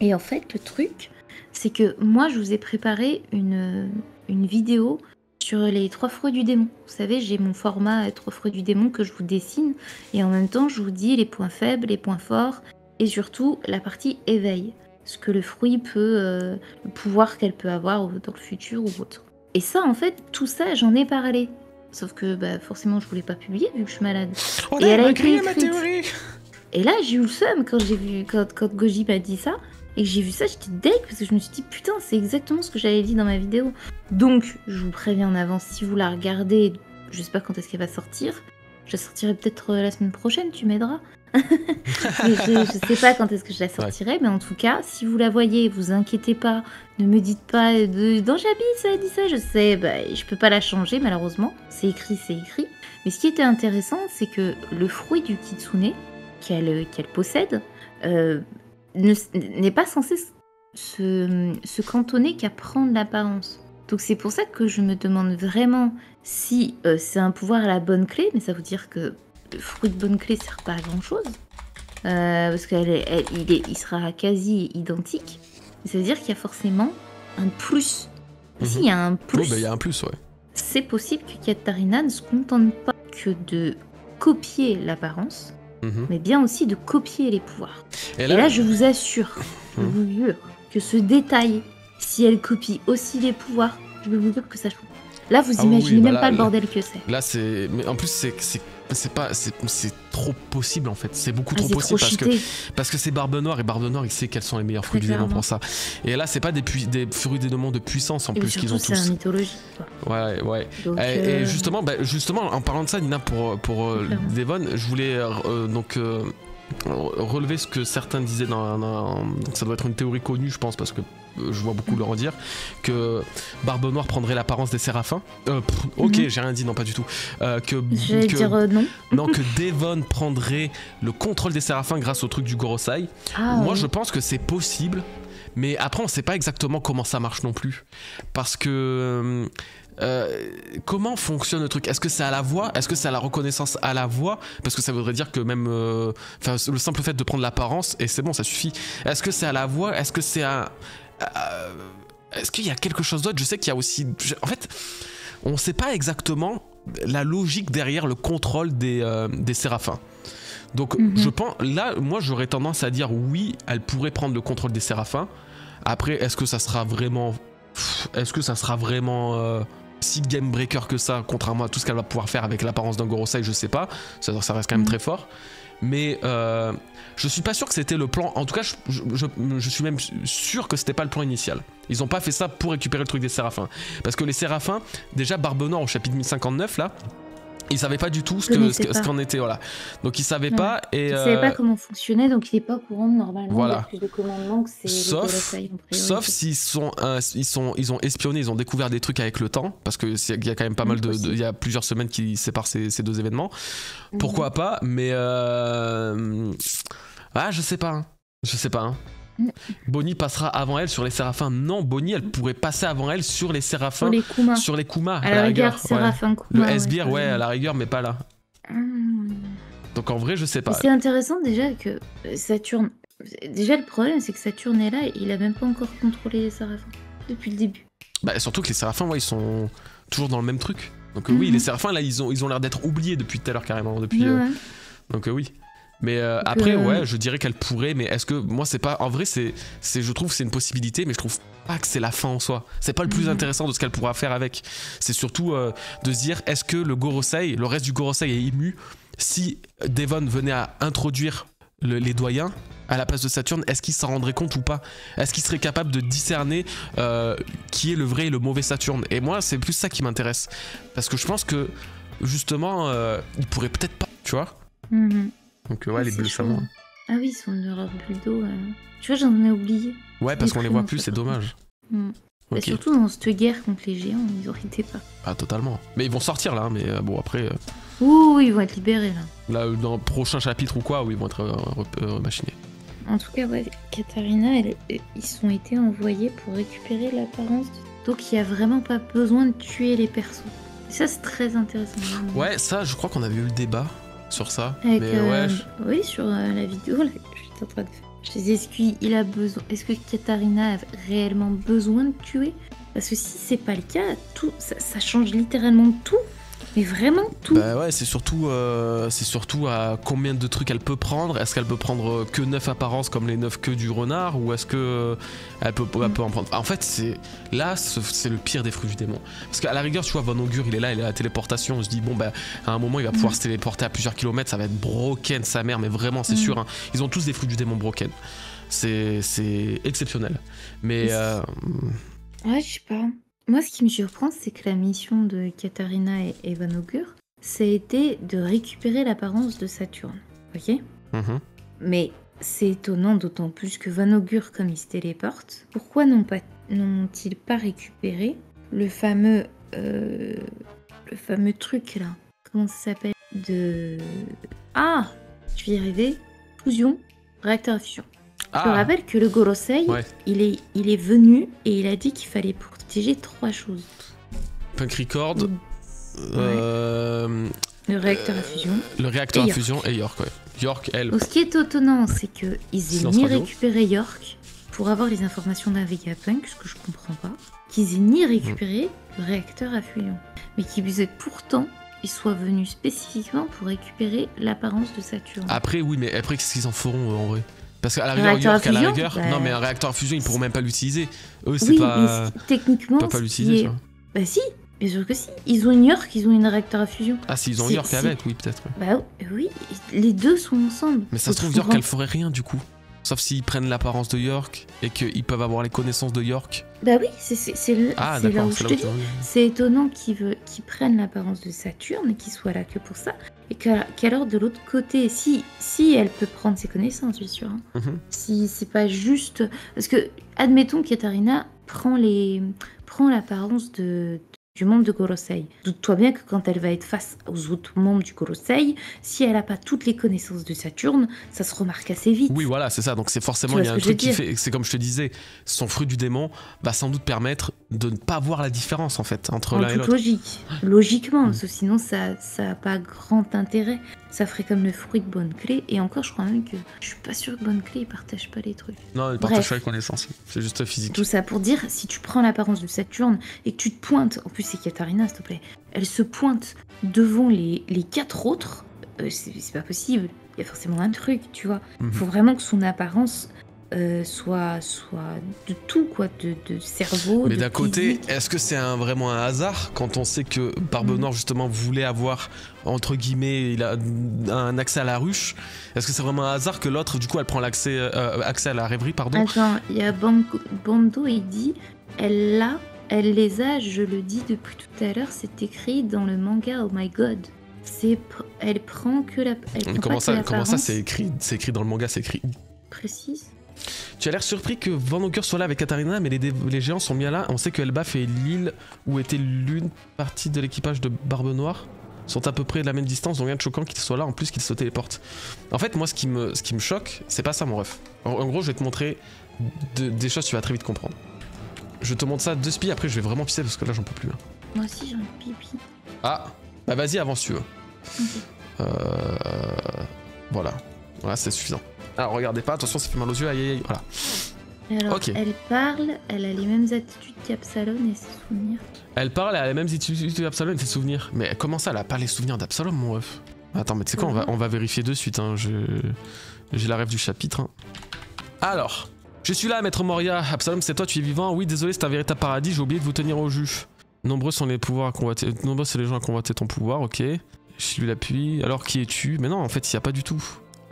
S2: Et en fait, le truc, c'est que moi, je vous ai préparé une, une vidéo sur les trois fruits du démon. Vous savez, j'ai mon format euh, trois fruits du démon que je vous dessine et en même temps, je vous dis les points faibles, les points forts et surtout la partie éveil. Ce que le fruit peut, euh, le pouvoir qu'elle peut avoir dans le futur ou autre. Et ça, en fait, tout ça, j'en ai parlé. Sauf que bah, forcément, je voulais pas publier vu que je suis malade.
S1: Oh,
S2: Et elle a
S1: crié ma théorie.
S2: Et là, j'ai eu le seum quand j'ai vu quand, quand Goji m'a dit ça. Et que j'ai vu ça, j'étais deg parce que je me suis dit putain, c'est exactement ce que j'avais dit dans ma vidéo. Donc, je vous préviens en avance, si vous la regardez, je sais pas quand est-ce qu'elle va sortir. Je la sortirai peut-être euh, la semaine prochaine, tu m'aideras. Mais je, je sais pas quand est-ce que je la sortirai, mais en tout cas, si vous la voyez, vous inquiétez pas, ne me dites pas de dans Jabi ça dit ça, je sais, bah, je peux pas la changer malheureusement. C'est écrit, c'est écrit. Mais ce qui était intéressant, c'est que le fruit du kitsune qu'elle possède euh, ne- n'est pas censé se, se cantonner qu'à prendre l'apparence. Donc c'est pour ça que je me demande vraiment si euh, c'est un pouvoir à la bonne clé, mais ça veut dire que le fruit de bonne clé sert pas à grand chose. parce qu'il il, est- il sera quasi identique. Ça veut dire qu'il y a forcément un plus.
S1: Mhm.
S2: S'il y a un plus,
S1: bah, il y a un plus, ouais.
S2: c'est possible que Katarina ne se contente pas que de copier l'apparence,
S1: Mhm.
S2: mais bien aussi de copier les pouvoirs.
S1: Et
S2: Et
S1: là,
S2: je vous assure, je
S1: Mhm.
S2: vous jure, que ce détail, si elle copie aussi les pouvoirs, je vais vous dire que ça joue. Là, vous
S1: Ah oui,
S2: imaginez
S1: bah
S2: même
S1: là,
S2: pas le bordel que c'est.
S1: là, c'est. Mais en plus, c'est. C'est- pas, c'est trop possible en fait. C'est beaucoup
S2: Ah,
S1: trop possible
S2: trop
S1: parce que parce que c'est Barbe Noire et Barbe Noire, il sait quels sont les meilleurs fruits du démon pour ça. Et là, c'est pas des, des fruits du démon de puissance en
S2: Et
S1: plus qu'ils ont
S2: c'est
S1: tous.
S2: mythologie. quoi.
S1: Ouais, ouais.
S2: Donc,
S1: Et, et
S2: euh,
S1: justement, bah, justement, en parlant de ça, Nina, pour, pour euh. Devon, je voulais euh, donc euh, relever ce que certains disaient dans, dans- donc ça doit être une théorie connue, je pense, parce que euh, je vois beaucoup le redire, que Barbe Noire prendrait l'apparence des séraphins. Euh, pff, ok,
S2: Mhm.
S1: j'ai rien dit, non, pas du tout. Euh, que,
S2: dire euh, non.
S1: non, que Devon prendrait le contrôle des séraphins grâce au truc du Gorosei.
S2: Ah,
S1: Moi,
S2: ouais.
S1: je pense que c'est possible, mais après, on sait pas exactement comment ça marche non plus. Parce que. Euh, comment fonctionne le truc? Est-ce que c'est à la voix? Est-ce que c'est à la reconnaissance à la voix? Parce que ça voudrait dire que même. euh, le simple fait de prendre l'apparence, et c'est bon, ça suffit. Est-ce que c'est à la voix? Est-ce que c'est à. à- Est-ce qu'il y a quelque chose d'autre? Je sais qu'il y a aussi. En fait, on sait pas exactement la logique derrière le contrôle des, euh, des séraphins. Donc
S2: Mhm.
S1: je pense, là, moi j'aurais tendance à dire oui, elle pourrait prendre le contrôle des séraphins. Après, est-ce que ça sera vraiment... Est-ce que ça sera vraiment... euh, si game breaker que ça, contrairement à tout ce qu'elle va pouvoir faire avec l'apparence d'un Gorosei, je sais pas. Ça, ça reste quand même
S2: Mhm.
S1: très fort. Mais euh, je suis pas sûr que c'était le plan. En tout cas, je- je suis même sûr que c'était pas le plan initial. Ils ont pas fait ça pour récupérer le truc des séraphins. Parce que les séraphins, déjà Barbe Noire au chapitre 1059 là, ils savaient pas du tout ce que-
S2: Connaissaient
S1: ce ce qu'en était. Voilà. Donc ils savaient
S2: Ouais.
S1: pas. Et,
S2: Il
S1: euh,
S2: savait pas comment fonctionnait, donc il est pas au courant normalement.
S1: Voilà.
S2: Il de commandements que c'est
S1: Sauf-. Sauf s'ils sont, euh, ils sont, ils ont espionné, ils ont découvert des trucs avec le temps, parce que il y a quand même pas mal de, il y a plusieurs semaines qui séparent ces, ces deux événements.
S2: Mhm.
S1: Pourquoi pas Mais euh... ah, je sais pas, hein. je sais pas. hein. Bonnie passera avant elle sur les séraphins. Non, Bonnie, elle pourrait passer avant elle sur les séraphins,
S2: Sur les Kuma.
S1: sur les Kuma.
S2: À la rigueur,
S1: ouais.
S2: Séraphin
S1: Le
S2: Kuma. ouais,
S1: S-Beer,
S2: par
S1: ouais, à la rigueur, mais pas là.
S2: Hmm.
S1: Donc en vrai, je sais pas.
S2: C'est intéressant déjà que Saturne. Déjà, le problème, c'est que Saturne est là et il a même pas encore contrôlé les Séraphins depuis le début.
S1: Bah, surtout que les séraphins, ouais, ils sont toujours dans le même truc. Donc euh, oui, les séraphins, là, ils ont, ils ont l'air d'être oubliés depuis tout à l'heure carrément. Depuis,
S2: Ouais,
S1: euh,
S2: ouais.
S1: Donc euh, oui. Mais euh, après, ouais, je dirais qu'elle pourrait, mais est-ce que moi, c'est pas. En vrai, c'est, c'est, je trouve que c'est une possibilité, mais je trouve pas que c'est la fin en soi. C'est pas le plus mhm. intéressant de ce qu'elle pourra faire avec. C'est surtout euh, de se dire, est-ce que le Gorosei, le reste du Gorosei est ému si Devon venait à introduire les doyens à la place de Saturne, est-ce qu'il s'en rendrait compte ou pas? Est-ce qu'il serait capable de discerner euh, qui est le vrai et le mauvais Saturne? Et moi, c'est plus ça qui m'intéresse. Parce que je pense que, justement, euh, il pourrait peut-être pas, tu vois?
S2: Mhm.
S1: Donc, ouais, les bulles flamands.
S2: Ah oui, ils sont de leur bulle d'eau. Tu vois, j'en ai oublié.
S1: Ouais, parce qu'on les voit plus, c'est dommage.
S2: Mhm. surtout dans cette guerre contre les géants, ils auraient été pas.
S1: Ah, totalement. Mais ils vont sortir là, mais euh, bon, après.
S2: Ouh, ils vont être libérés là.
S1: Là, dans le prochain chapitre ou quoi, où ils vont être machinés.
S2: En tout cas, ouais, Katharina, ils ont été envoyés pour récupérer l'apparence. De... Donc il n'y a vraiment pas besoin de tuer les persos. ça, c'est très intéressant.
S1: Ouais, ça, je crois qu'on avait eu le débat sur ça.
S2: mais euh, ouais, Oui, sur euh, la vidéo là, que j'étais en train de faire. Je disais, est-ce qu'il a besoin, est-ce que Katharina a réellement besoin de tuer? Parce que si c'est pas le cas, tout, ça change littéralement tout. Mais vraiment tout.
S1: Bah ouais, c'est surtout, euh, c'est surtout à combien de trucs elle peut prendre. Est-ce qu'elle peut prendre que 9 apparences comme les 9 queues du renard ou est-ce que euh, elle peut, elle peut en prendre? En fait, c'est là, c'est le pire des fruits du démon. Parce qu'à la rigueur, tu vois, Von Augure, il est là, il est à la téléportation. On se dit bon bah à un moment, il va pouvoir mm. se téléporter à plusieurs kilomètres. Ça va être broken sa mère, mais vraiment, c'est mm. sûr. Hein. Ils ont tous des fruits du démon broken. C'est exceptionnel. Mais euh,
S2: ouais, je sais pas. Moi, ce qui me surprend, c'est que la mission de Katharina et Van Augur, ça a été de récupérer l'apparence de Saturne. Ok?
S1: Mhm.
S2: Mais c'est étonnant, d'autant plus que Van Augur, comme il se téléporte, pourquoi n'ont-ils pas, récupéré le fameux, euh, le fameux truc là? Comment ça s'appelle? De. Ah Je vais y arriver. Fusion, réacteur à fusion. Je me ah. rappelle que le Gorosei, il, est, il est venu et il a dit qu'il fallait protéger trois choses.
S1: Punk Record, euh,
S2: le réacteur à fusion,
S1: le réacteur à fusion et York. Ouais. York, elle.
S2: ce qui est étonnant, c'est qu'ils aient ni récupéré York pour avoir les informations d'un Vegapunk, ce que je comprends pas, qu'ils aient ni récupéré le réacteur à fusion, mais qu'ils pourtant ils soient venus spécifiquement pour récupérer l'apparence de Saturne.
S1: Après, oui, mais après, qu'est-ce qu'ils en feront en vrai? Parce qu'à la rigueur, York, à la rigueur, non mais un réacteur à fusion, ils pourront même pas l'utiliser. Eux, c'est pas.
S2: techniquement.
S1: Pas, pas l'utiliser,
S2: Bah si, bien sûr que si. Ils ont une York, ils ont une réacteur à fusion.
S1: Ah si, ils ont York avec, oui, peut-être.
S2: Bah oui, les deux sont ensemble.
S1: Mais ça se trouve, York, elle ferait rien du coup. Sauf s'ils prennent l'apparence de York et qu'ils peuvent avoir les connaissances de York.
S2: Bah oui, c'est ah, là où je te dis. C'est étonnant qu'ils prennent l'apparence de Saturne et qu'ils soient là que pour ça. Et qu'alors de l'autre côté, si, si elle peut prendre ses connaissances, bien sûr. Hein. Mhm. Si c'est pas juste. Parce que, admettons qu'Etarina prend l'apparence de, du membre de Gorosei. Doute-toi bien que quand elle va être face aux autres membres du Gorosei, si elle n'a pas toutes les connaissances de Saturne, ça se remarque assez vite.
S1: Oui, voilà, c'est ça. Donc c'est forcément, il y a un truc qui fait, c'est comme je te disais, son fruit du démon va sans doute permettre de ne pas voir la différence en fait entre l'un et l'autre.
S2: logique, logiquement, mm. sinon ça n'a pas grand intérêt ça ferait comme le fruit de Bonne Clé. Et encore, je crois même que je suis pas sûre que Bonne Clé, il partage pas les trucs.
S1: Non, il partage pas les connaissances. C'est juste physique.
S2: Tout ça pour dire, si tu prends l'apparence de Saturne et que tu te pointes, en plus c'est Katharina, s'il te plaît, elle se pointe devant les, les quatre autres, euh, c'est pas possible. Il y a forcément un truc, tu vois. Il mhm. faut vraiment que son apparence euh, soit, soit de tout, quoi, de, de cerveau.
S1: Mais d'un côté, est-ce que c'est un, vraiment un hasard quand on sait que Barbe mm. Noire, justement, voulait avoir, entre guillemets, il a un accès à la ruche? Est-ce que c'est vraiment un hasard que l'autre, du coup, elle prend l'accès euh, accès à la rêverie, pardon?
S2: Attends, il y a Bando, il dit, elle l'a, elle les a, je le dis depuis tout à l'heure, c'est écrit dans le manga, oh my god. C'est, elle prend que la.
S1: comment, ça, comment ça, c'est écrit, c'est écrit dans le manga, c'est écrit
S2: Précise.
S1: Tu as l'air surpris que Van Ogre soit là avec Katarina, mais les, géants sont bien là. On sait que Elbaf et l'île où était l'une partie de l'équipage de Barbe Noire sont à peu près de la même distance, donc rien de choquant qu'ils soient là, en plus qu'ils se téléportent. En fait, moi, ce qui me, ce qui me choque, c'est pas ça mon ref. En, gros, je vais te montrer des choses, tu vas très vite comprendre. Je te montre ça de spi, après je vais vraiment pisser parce que là j'en peux plus. Hein.
S2: Moi aussi j'ai un pipi.
S1: Ah, bah vas-y, avance tu veux. Euh, voilà, voilà, c'est suffisant. Alors regardez pas, attention, ça fait mal aux yeux, aïe aïe, voilà.
S2: Alors, elle parle, elle a les mêmes attitudes qu'Absalom et ses souvenirs.
S1: Elle parle, elle a les mêmes attitudes qu'Absalom et ses souvenirs. Mais comment ça, elle a pas les souvenirs d'Absalom, mon ref? Attends, mais tu sais quoi, on va, on va vérifier de suite. Hein. J'ai la rêve du chapitre. Hein. Alors, je suis là, maître Moria. Absalom, c'est toi, tu es vivant Oui, désolé, c'est un véritable paradis, j'ai oublié de vous tenir au jus. Nombreux sont les pouvoirs à convoiter. Nombreux sont les gens à convoiter ton pouvoir, ok. Je lui l'appui. Alors, qui es-tu? Mais non, en fait, il n'y a pas du tout.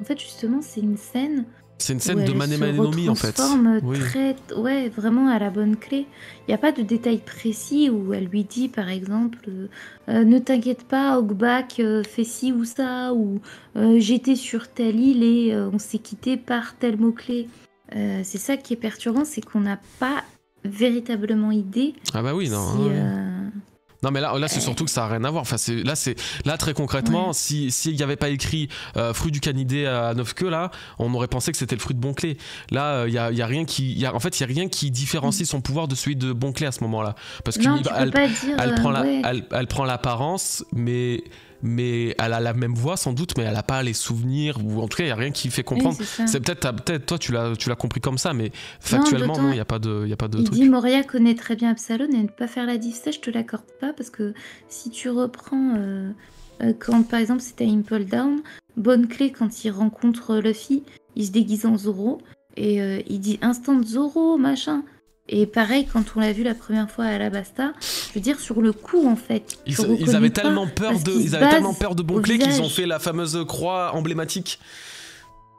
S2: En fait, justement, c'est une scène
S1: c'est une scène de Manemanomi en fait.
S2: Oui. très, ouais, vraiment à la bonne clé. Il n'y a pas de détails précis où elle lui dit par exemple euh, euh, Ne t'inquiète pas, Ogbak euh, fait ci ou ça, ou j'étais sur telle île et on s'est quitté par tel mot-clé. c'est ça qui est perturbant, c'est qu'on n'a pas véritablement idée.
S1: Ah bah oui, non. Non mais là, là c'est surtout que ça a rien à voir. Enfin, là, c'est là très concrètement, si s'il n'y avait pas écrit euh, fruit du canidé à neuf queues là, on aurait pensé que c'était le fruit de Bonclé. Là, il euh, y, a, rien qui, y a, en fait, il y a rien qui différencie son pouvoir de celui de Bonclé à ce moment-là, parce qu'elle elle, elle, prend euh, elle, elle prend l'apparence, mais mais elle a la même voix sans doute, mais elle n'a pas les souvenirs, ou en tout cas, il n'y a rien qui fait comprendre. c'est peut-être, peut-être toi, tu l'as, tu l'as compris comme ça, mais factuellement, non, il n'y a pas de, y a pas de
S2: il
S1: truc.
S2: dit Moria connaît très bien Absalom et ne pas faire la diff, ça, je te l'accorde pas, parce que si tu reprends, euh, euh, quand par exemple c'était Impel Down, Bonne Clé, quand il rencontre Luffy, il se déguise en Zoro, et euh, il dit instant Zoro, machin. Et pareil, quand on l'a vu la première fois à Alabasta, je veux dire, sur le coup, en fait.
S1: Ils, avaient tellement peur de, ils avaient tellement peur de Bonclé qu'ils ont fait la fameuse croix emblématique.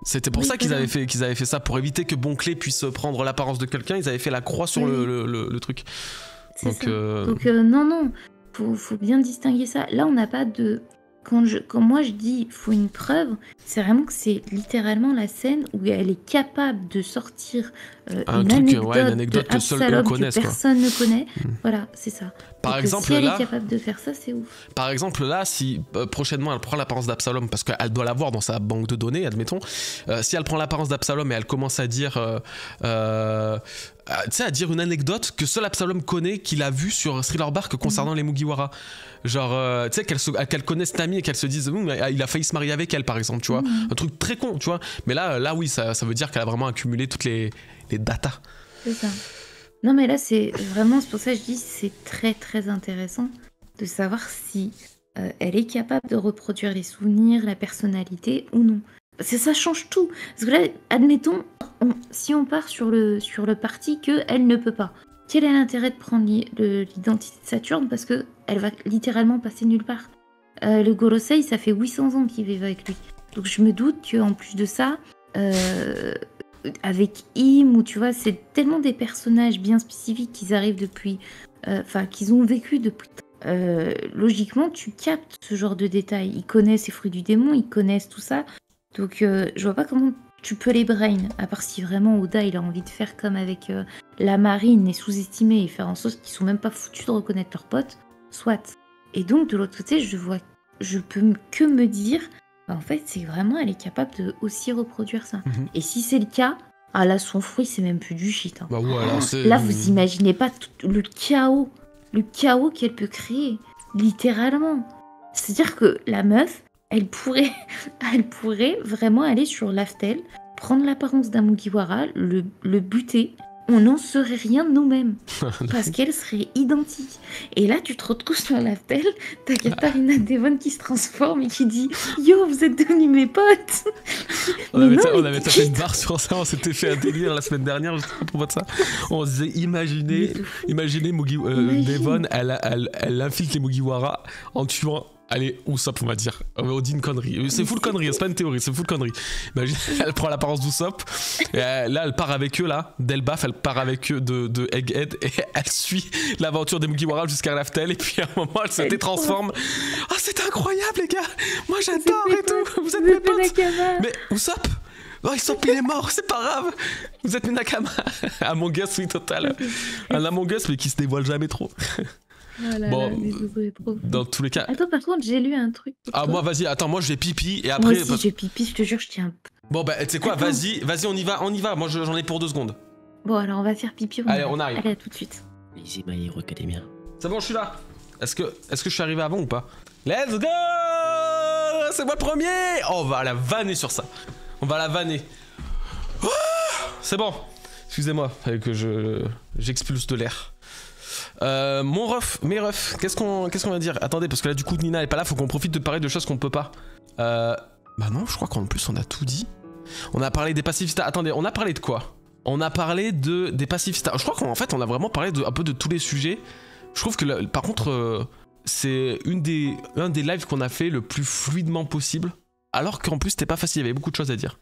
S1: C'était pour ça qu'ils avaient fait qu'ils avaient fait ça pour éviter que Bonclé puisse prendre l'apparence de quelqu'un. Ils avaient fait la croix sur le, le, truc.
S2: Donc, euh... Donc euh, non non, faut, faut bien distinguer ça. Là, on n'a pas de quand, je, quand moi je dis faut une preuve, c'est vraiment que c'est littéralement la scène où elle est capable de sortir euh, une, anecdote que, seul connaisse, personne ne connaît. Hmm. Voilà, c'est ça.
S1: Par exemple,
S2: si elle
S1: est
S2: capable de faire ça, c'est ouf.
S1: Par exemple, là, si euh, prochainement elle prend l'apparence d'Absalom, parce qu'elle doit l'avoir dans sa banque de données, admettons, euh, si elle prend l'apparence d'Absalom et elle commence à dire tu sais, à dire une anecdote que seul Absalom connaît, qu'il a vu sur Thriller Bark concernant les Mugiwara. Genre, tu sais, qu'elle qu'elle connaisse Nami et qu'elle se dise, il a failli se marier avec elle, par exemple, tu vois. Un truc très con, tu vois. Mais là, là oui, ça, ça veut dire qu'elle a vraiment accumulé toutes les, les datas.
S2: C'est ça. Non, mais là, c'est vraiment, c'est pour ça que je dis, c'est très, très intéressant de savoir si euh, elle est capable de reproduire les souvenirs, la personnalité ou non. Parce que ça change tout. Parce que là, admettons, si on part sur le, sur le parti qu'elle ne peut pas, quel est l'intérêt de prendre l'identité de Saturne Parce que elle va littéralement passer nulle part? Euh, le Gorosei, ça fait 800 ans qu'il vit avec lui. Donc je me doute qu'en plus de ça, euh, avec Im, ou tu vois, c'est tellement des personnages bien spécifiques qu'ils arrivent depuis. Euh, enfin, qu'ils ont vécu depuis. logiquement, tu captes ce genre de détails. Ils connaissent les fruits du démon, ils connaissent tout ça. Donc je vois pas comment tu peux les brain, à part si vraiment Oda il a envie de faire comme avec euh, la marine et sous-estimer et faire en sorte qu'ils sont même pas foutus de reconnaître leurs potes, soit. Et donc de l'autre côté, je vois, je peux que me dire, bah, en fait, c'est vraiment elle est capable de aussi reproduire ça. Mhm. Et si c'est le cas, ah là son fruit c'est même plus du shit. Hein.
S1: Bah
S2: là vous imaginez pas tout le chaos, le chaos qu'elle peut créer, littéralement. C'est-à-dire que la meuf, elle pourrait, elle pourrait vraiment aller sur l'Aftel, prendre l'apparence d'un Mugiwara, le, le buter. On n'en saurait rien de nous-mêmes. parce qu'elle serait identique. Et là, tu te retrouves sur l'Aftel, t'as Katarina Devon qui se transforme et qui dit Yo, vous êtes devenus mes potes
S1: On avait, on avait tapé une barre sur ça, on s'était fait un délire la semaine dernière juste pour ça. On se disait Imaginez, imaginez Mugi, euh, Devon, elle, elle, elle infiltre les Mugiwara en tuant Allez, Usopp, on va dire. On dit une connerie. C'est full connerie, c'est pas une théorie, c'est full connerie. elle prend l'apparence d'Usopp. là, elle part avec eux, là. Delbaf, elle part avec eux de, de Egghead et elle suit l'aventure des Mugiwara jusqu'à Raftel. Et puis à un moment, elle se détransforme. Oh, c'est incroyable, les gars! Moi, j'adore et tout! Vous êtes mes potes! Mais Usopp! Oh, Usopp, il est mort, c'est pas grave! Vous êtes mes Nakama! Among Us, oui, total. Un Among Us, mais qui se dévoile jamais trop.
S2: Oh bon,
S1: dans tous les cas.
S2: Attends, par contre, j'ai lu un truc.
S1: Ah, moi, vas-y, attends, moi, je vais pipi et après.
S2: Moi aussi, j'ai pipi, je te jure, je tiens.
S1: Bon, bah, tu sais quoi, vas-y, vas-y, on y va, on y va. Moi, j'en ai pour deux secondes.
S2: Bon, alors, on va faire pipi.
S1: Allez, on arrive.
S2: Allez, à tout de suite.
S3: Easy My Hero Academia.
S1: C'est bon, je suis là. Est-ce que, est-ce que je suis arrivé avant ou pas? Let's go C'est moi le premier oh, On va la vanner sur ça. On va la vanner. Oh C'est bon. Excusez-moi, que je j'expulse de l'air. Euh, mon ref, mes refs, qu'est-ce qu'on qu'est-ce qu'on va dire? Attendez, parce que là, du coup, Nina est pas là, faut qu'on profite de parler de choses qu'on peut pas. Euh, bah non, je crois qu'en plus on a tout dit. On a parlé des passifs. Attendez, on a parlé de quoi? On a parlé de des passifs. Je crois qu'en fait on a vraiment parlé de, un peu de tous les sujets. Je trouve que par contre euh, c'est des, un des lives qu'on a fait le plus fluidement possible. Alors qu'en plus c'était pas facile, il y avait beaucoup de choses à dire.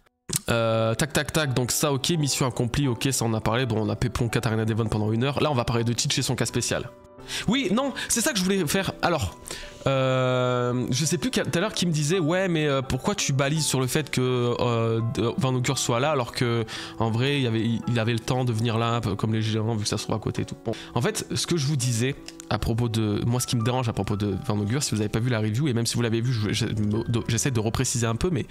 S1: Euh, tac tac tac, donc ça ok, mission accomplie, ok, ça on a parlé. Bon, on a péplon Katarina Devon pendant une heure. Là on va parler de Teach et son cas spécial. Oui, non, c'est ça que je voulais faire. Alors, euh, je sais plus tout à l'heure qui me disait ouais mais euh, pourquoi tu balises sur le fait que euh, Van Ocker soit là alors que en vrai il avait, il avait le temps de venir là comme les géants vu que ça se trouve à côté et tout. Bon. En fait ce que je vous disais à propos de moi ce qui me dérange à propos de Van Ocker si vous n'avez pas vu la review et même si vous l'avez vu j'essaie de repréciser un peu mais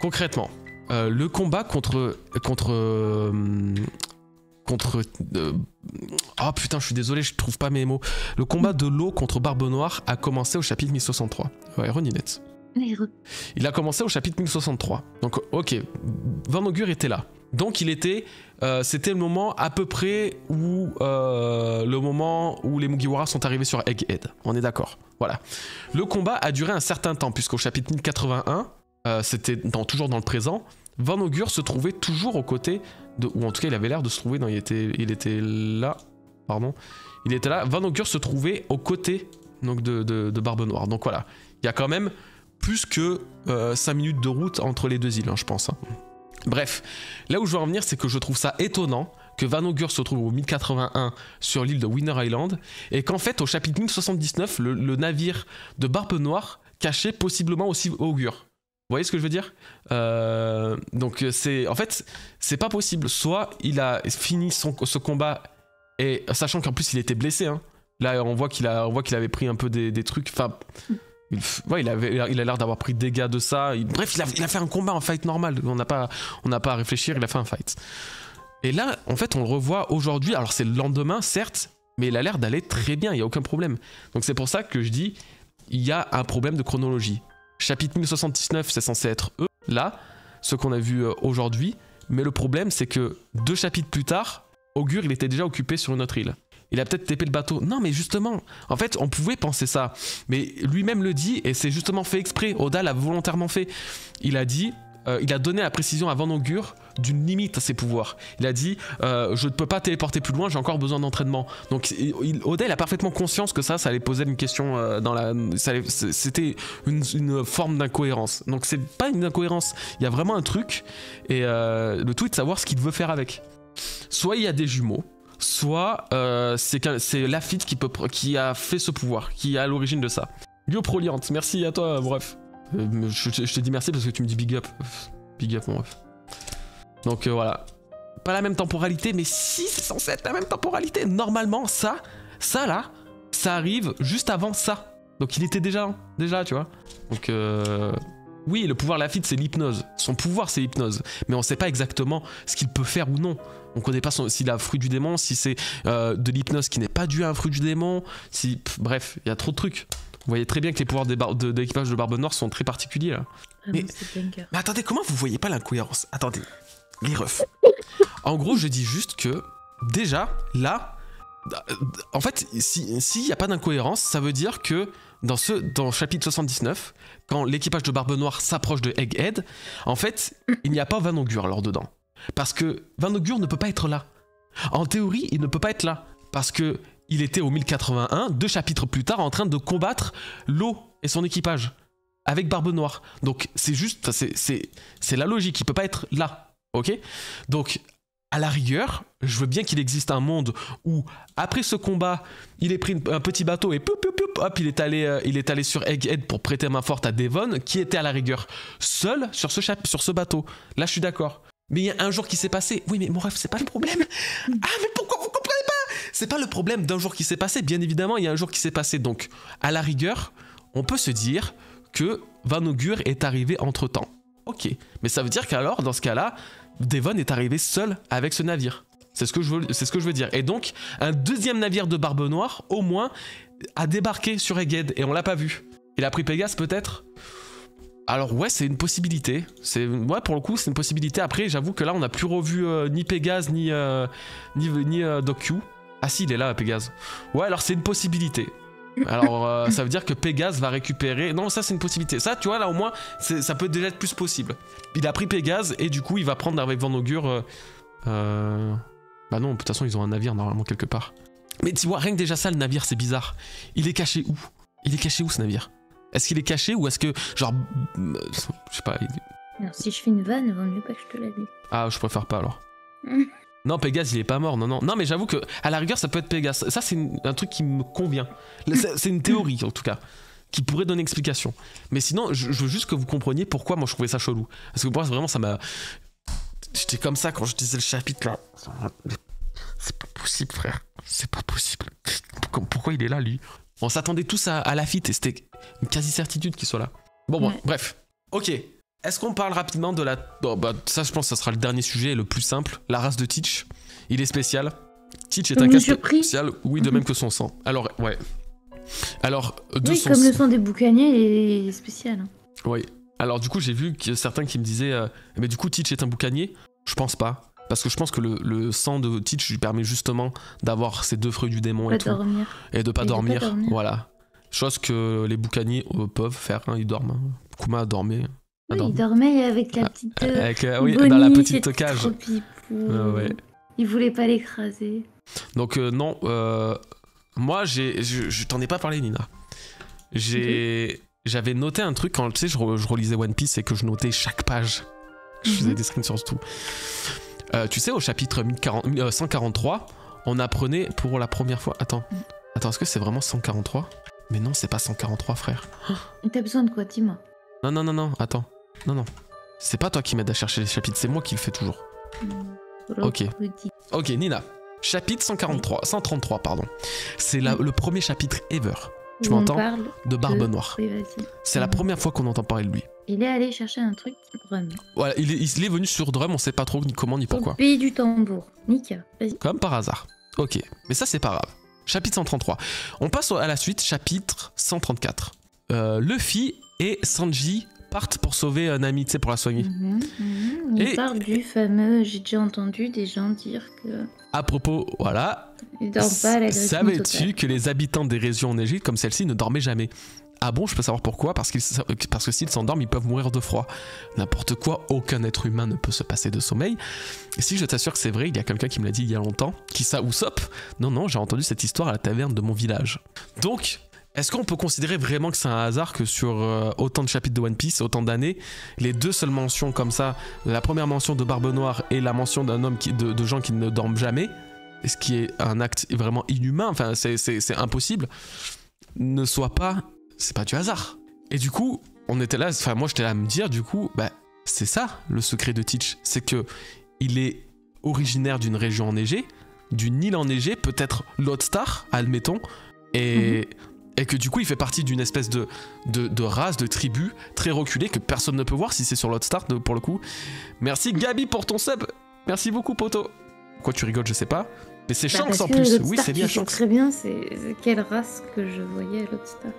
S1: concrètement le combat contre contre contre. Euh, oh putain, je suis désolé, je trouve pas mes mots. Le combat de l'eau contre Barbe Noire a commencé au chapitre 1063. Ouais, Roninette. Il a commencé au chapitre 1063. Donc, ok, Van Augur était là. Donc, il était. Euh, c'était le moment à peu près où. Euh, le moment où les Mugiwara sont arrivés sur Egghead. On est d'accord. Voilà. Le combat a duré un certain temps, puisqu'au chapitre 1081, c'était toujours dans le présent, Van Augur se trouvait toujours aux côtés ou en tout cas il avait l'air de se trouver, non il était, il était là, pardon, il était là, Van Augur se trouvait aux côtés donc, de, Barbe Noire. Donc voilà, il y a quand même plus que 5 euh, minutes de route entre les deux îles, hein, je pense. Hein. Bref, là où je veux en venir, c'est que je trouve ça étonnant que Van Augur se trouve au 1081 sur l'île de Winner Island, et qu'en fait, au chapitre 1079, le, le navire de Barbe Noire cachait possiblement aussi Augur. Vous voyez ce que je veux dire? Euh, Donc c'est en fait c'est pas possible. Soit il a fini son, ce combat et sachant qu'en plus il était blessé. Hein. Là on voit qu'il a on voit qu'il avait pris un peu des, trucs. Enfin il, il, avait, il a l'air d'avoir pris des dégâts de ça. bref, il a, fait un combat, en fight normal. On n'a pas, on n'a pas à réfléchir. Il a fait un fight. Et là, en fait, on le revoit aujourd'hui. Alors, c'est le lendemain, certes, mais il a l'air d'aller très bien. Il y a aucun problème. Donc, c'est pour ça que je dis, il y a un problème de chronologie. Chapitre 1079, c'est censé être eux, là, ce qu'on a vu euh, aujourd'hui. Mais le problème, c'est que deux chapitres plus tard, Augure, il était déjà occupé sur une autre île. Il a peut-être tapé le bateau. Non, mais justement, en fait, on pouvait penser ça. Mais lui-même le dit, et c'est justement fait exprès. Oda l'a volontairement fait. Il a dit, euh, il a donné la précision avant Augure d'une limite à ses pouvoirs. Il a dit euh, je ne peux pas téléporter plus loin, j'ai encore besoin d'entraînement. Donc il, Oda a parfaitement conscience que ça, ça allait poser une question euh, dans la, c'était une, forme d'incohérence. Donc c'est pas une incohérence, il y a vraiment un truc et le tout est de savoir ce qu'il veut faire avec. Soit il y a des jumeaux, soit c'est Lafitte qui qui a fait ce pouvoir, qui est à l'origine de ça. Proliante, merci à toi, bref. Euh, je, te dis merci parce que tu me dis big up. Big up, mon ref. Donc euh, voilà. Pas la même temporalité, mais si c'est censé être la même temporalité, normalement, ça, ça là, ça arrive juste avant ça. Donc il était déjà, déjà, tu vois. Donc euh, oui, le pouvoir Lafitte, c'est l'hypnose. Son pouvoir, c'est l'hypnose. Mais on sait pas exactement ce qu'il peut faire ou non. On connaît pas s'il a fruit du démon, si c'est de l'hypnose qui n'est pas dû à un fruit du démon. Si, bref, il y a trop de trucs. Vous voyez très bien que les pouvoirs de, l'équipage de, Barbe Noire sont très particuliers là.
S2: Ah
S1: mais, attendez, comment vous voyez pas l'incohérence? Attendez, les refs. en gros, je dis juste que déjà, là, en fait, s'il n'y a pas d'incohérence, ça veut dire que dans ce dans chapitre 79, quand l'équipage de Barbe Noire s'approche de Egghead, en fait, il n'y a pas Van Augur alors dedans. Parce que Van Augur ne peut pas être là. En théorie, il ne peut pas être là. Parce que il était au 1081, deux chapitres plus tard, en train de combattre l'eau et son équipage avec Barbe Noire. Donc c'est juste, c'est la logique, il peut pas être là, ok? Donc à la rigueur, je veux bien qu'il existe un monde où après ce combat, il est pris un petit bateau et poup, hop, il est allé, euh, il est allé sur Egghead pour prêter main forte à Devon, qui était à la rigueur seul sur ce, sur ce bateau. Là, je suis d'accord. Mais il y a un jour qui s'est passé. Oui, mais mon rêve, c'est pas le problème. Ah, mais pourquoi vous C'est pas le problème d'un jour qui s'est passé. Bien évidemment, il y a un jour qui s'est passé. Donc, à la rigueur, on peut se dire que Van Augur est arrivé entre temps. Ok. Mais ça veut dire qu'alors, dans ce cas-là, Devon est arrivé seul avec ce navire. C'est ce, que je veux, ce que je veux dire. Et donc, un deuxième navire de Barbe Noire, au moins, a débarqué sur Egghead et on l'a pas vu. Il a pris Pégase peut-être? Alors ouais, c'est une possibilité. Ouais pour le coup, c'est une possibilité. Après, j'avoue que là, on n'a plus revu euh, ni Pégase ni euh, ni euh, Ah si, il est là, Pégase. Ouais, alors c'est une possibilité. Alors, euh, ça veut dire que Pégase va récupérer. Non, ça, c'est une possibilité. Ça, tu vois, là, au moins, ça peut déjà être plus possible. Il a pris Pégase et du coup, il va prendre avec Van Augure. euh, euh, Bah non, de toute façon, ils ont un navire normalement quelque part. Mais tu vois, rien que déjà ça, le navire, c'est bizarre. Il est caché où? Il est caché où ce navire? Est-ce qu'il est caché ou est-ce que, genre. Je sais pas. il-
S2: Alors, si je fais une vanne, vaut mieux pas que je te la dise.
S1: Ah, je préfère pas alors. Non, Pégase, il est pas mort. Non, non. Non, mais j'avoue que, à la rigueur, ça peut être Pégase. Ça, c'est un truc qui me convient. C'est une théorie, en tout cas, qui pourrait donner explication. Mais sinon, je, je veux juste que vous compreniez pourquoi moi je trouvais ça chelou. Parce que moi, vraiment, ça m'a. J'étais comme ça quand je disais le chapitre là. C'est pas possible, frère. C'est pas possible. Pourquoi- il est là, lui? On s'attendait tous à, à Lafitte et c'était une quasi-certitude qu'il soit là. Bon, bon,
S2: Ouais.
S1: bref. Ok. Est-ce qu'on parle rapidement de la. Bah, ça, je pense que ça sera le dernier sujet, le plus simple. La race de Teach. Il est spécial. Teach est
S2: Comme
S1: un cas spécial, oui, de
S2: Mhm.
S1: même que son sang. Alors, ouais. Alors, de
S2: Oui,
S1: son
S2: comme le sang des boucaniers est spécial. hein.
S1: oui. Alors du coup, j'ai vu que certains qui me disaient, euh, mais du coup, Teach est un boucanier? Je pense pas. Parce que je pense que le, le sang de Teach lui permet justement d'avoir ces deux fruits du démon et tout.
S2: dormir.
S1: Et de pas
S2: Et de pas
S1: dormir.
S2: dormir.
S1: Voilà. Chose que les boucaniers euh, peuvent faire. hein, ils dorment. hein. Kuma a dormi.
S2: Oui, il dormait avec la petite. euh,
S1: Avec, euh, oui,
S2: Bonnie,
S1: dans la petite cage.
S2: pipou.
S1: Ouais.
S2: Il voulait pas l'écraser.
S1: Donc euh, non, euh, moi j'ai, je, je t'en ai pas parlé Nina. J'ai, j'avais noté un truc quand tu sais je, re- je relisais One Piece et que je notais chaque page. Je faisais
S2: Mhm.
S1: des screens sur tout. Euh, tu sais au chapitre 1040 euh, 143, on apprenait pour la première fois. Attends,
S2: Mhm.
S1: attends, est-ce que c'est vraiment 143 Mais non, c'est pas 143 frère.
S2: T'as besoin de quoi, dis-moi?
S1: Non non non non, attends, non non. C'est pas toi qui m'aide à chercher les chapitres, c'est moi qui le fais toujours. Ok. Ok, Nina. Chapitre 143, 133, pardon. C'est le premier chapitre ever Tu m'entends de Barbe Noire. C'est la
S2: Mhm.
S1: première fois qu'on entend parler de lui.
S2: Il est allé chercher un truc, vraiment.
S1: Voilà, il est, il est venu sur Drum, on sait pas trop ni comment ni pourquoi.
S2: Au pays du tambour. Nika, vas-y.
S1: Comme par hasard. Ok, mais ça c'est pas grave. Chapitre 133. On passe à la suite, chapitre 134. Euh, Luffy et Sanji partent pour sauver un ami, tu sais, pour la soigner.
S2: Mhm. Il
S1: Et-
S2: parle du fameux. J'ai déjà entendu des gens dire que.
S1: À propos, voilà, savais-tu que les habitants des régions enneigées comme celle-ci ne dormaient jamais? Ah bon, je peux savoir pourquoi? Parce, parce que s'ils s'endorment, ils peuvent mourir de froid. N'importe quoi, aucun être humain ne peut se passer de sommeil. Et si je t'assure que c'est vrai, il y a quelqu'un qui me l'a dit il y a longtemps, qui ça ou sop Non, non, j'ai entendu cette histoire à la taverne de mon village. Donc, est-ce qu'on peut considérer vraiment que c'est un hasard que sur euh, autant de chapitres de One Piece, autant d'années, les deux seules mentions comme ça, la première mention de Barbe Noire et la mention d'un homme qui, de, de gens qui ne dorment jamais, ce qui est un acte vraiment inhumain, enfin c'est- impossible, ne soit pas, c'est pas du hasard. Et du coup, on était là, enfin moi j'étais là à me dire du coup, bah c'est ça le secret de Teach, c'est que il est originaire d'une région enneigée, d'une île enneigée, peut-être Lodestar, admettons, et, et que du coup il fait partie d'une espèce de, de, de race, de tribu très reculée que personne ne peut voir si c'est sur de- pour le coup. Merci Gabi pour ton sub, merci beaucoup poto. Quoi tu rigoles, je sais pas. Mais c'est
S2: Bah,
S1: Shanks en plus, oui c'est bien Shanks.
S2: très bien c'est quelle race que je voyais à l'autre star.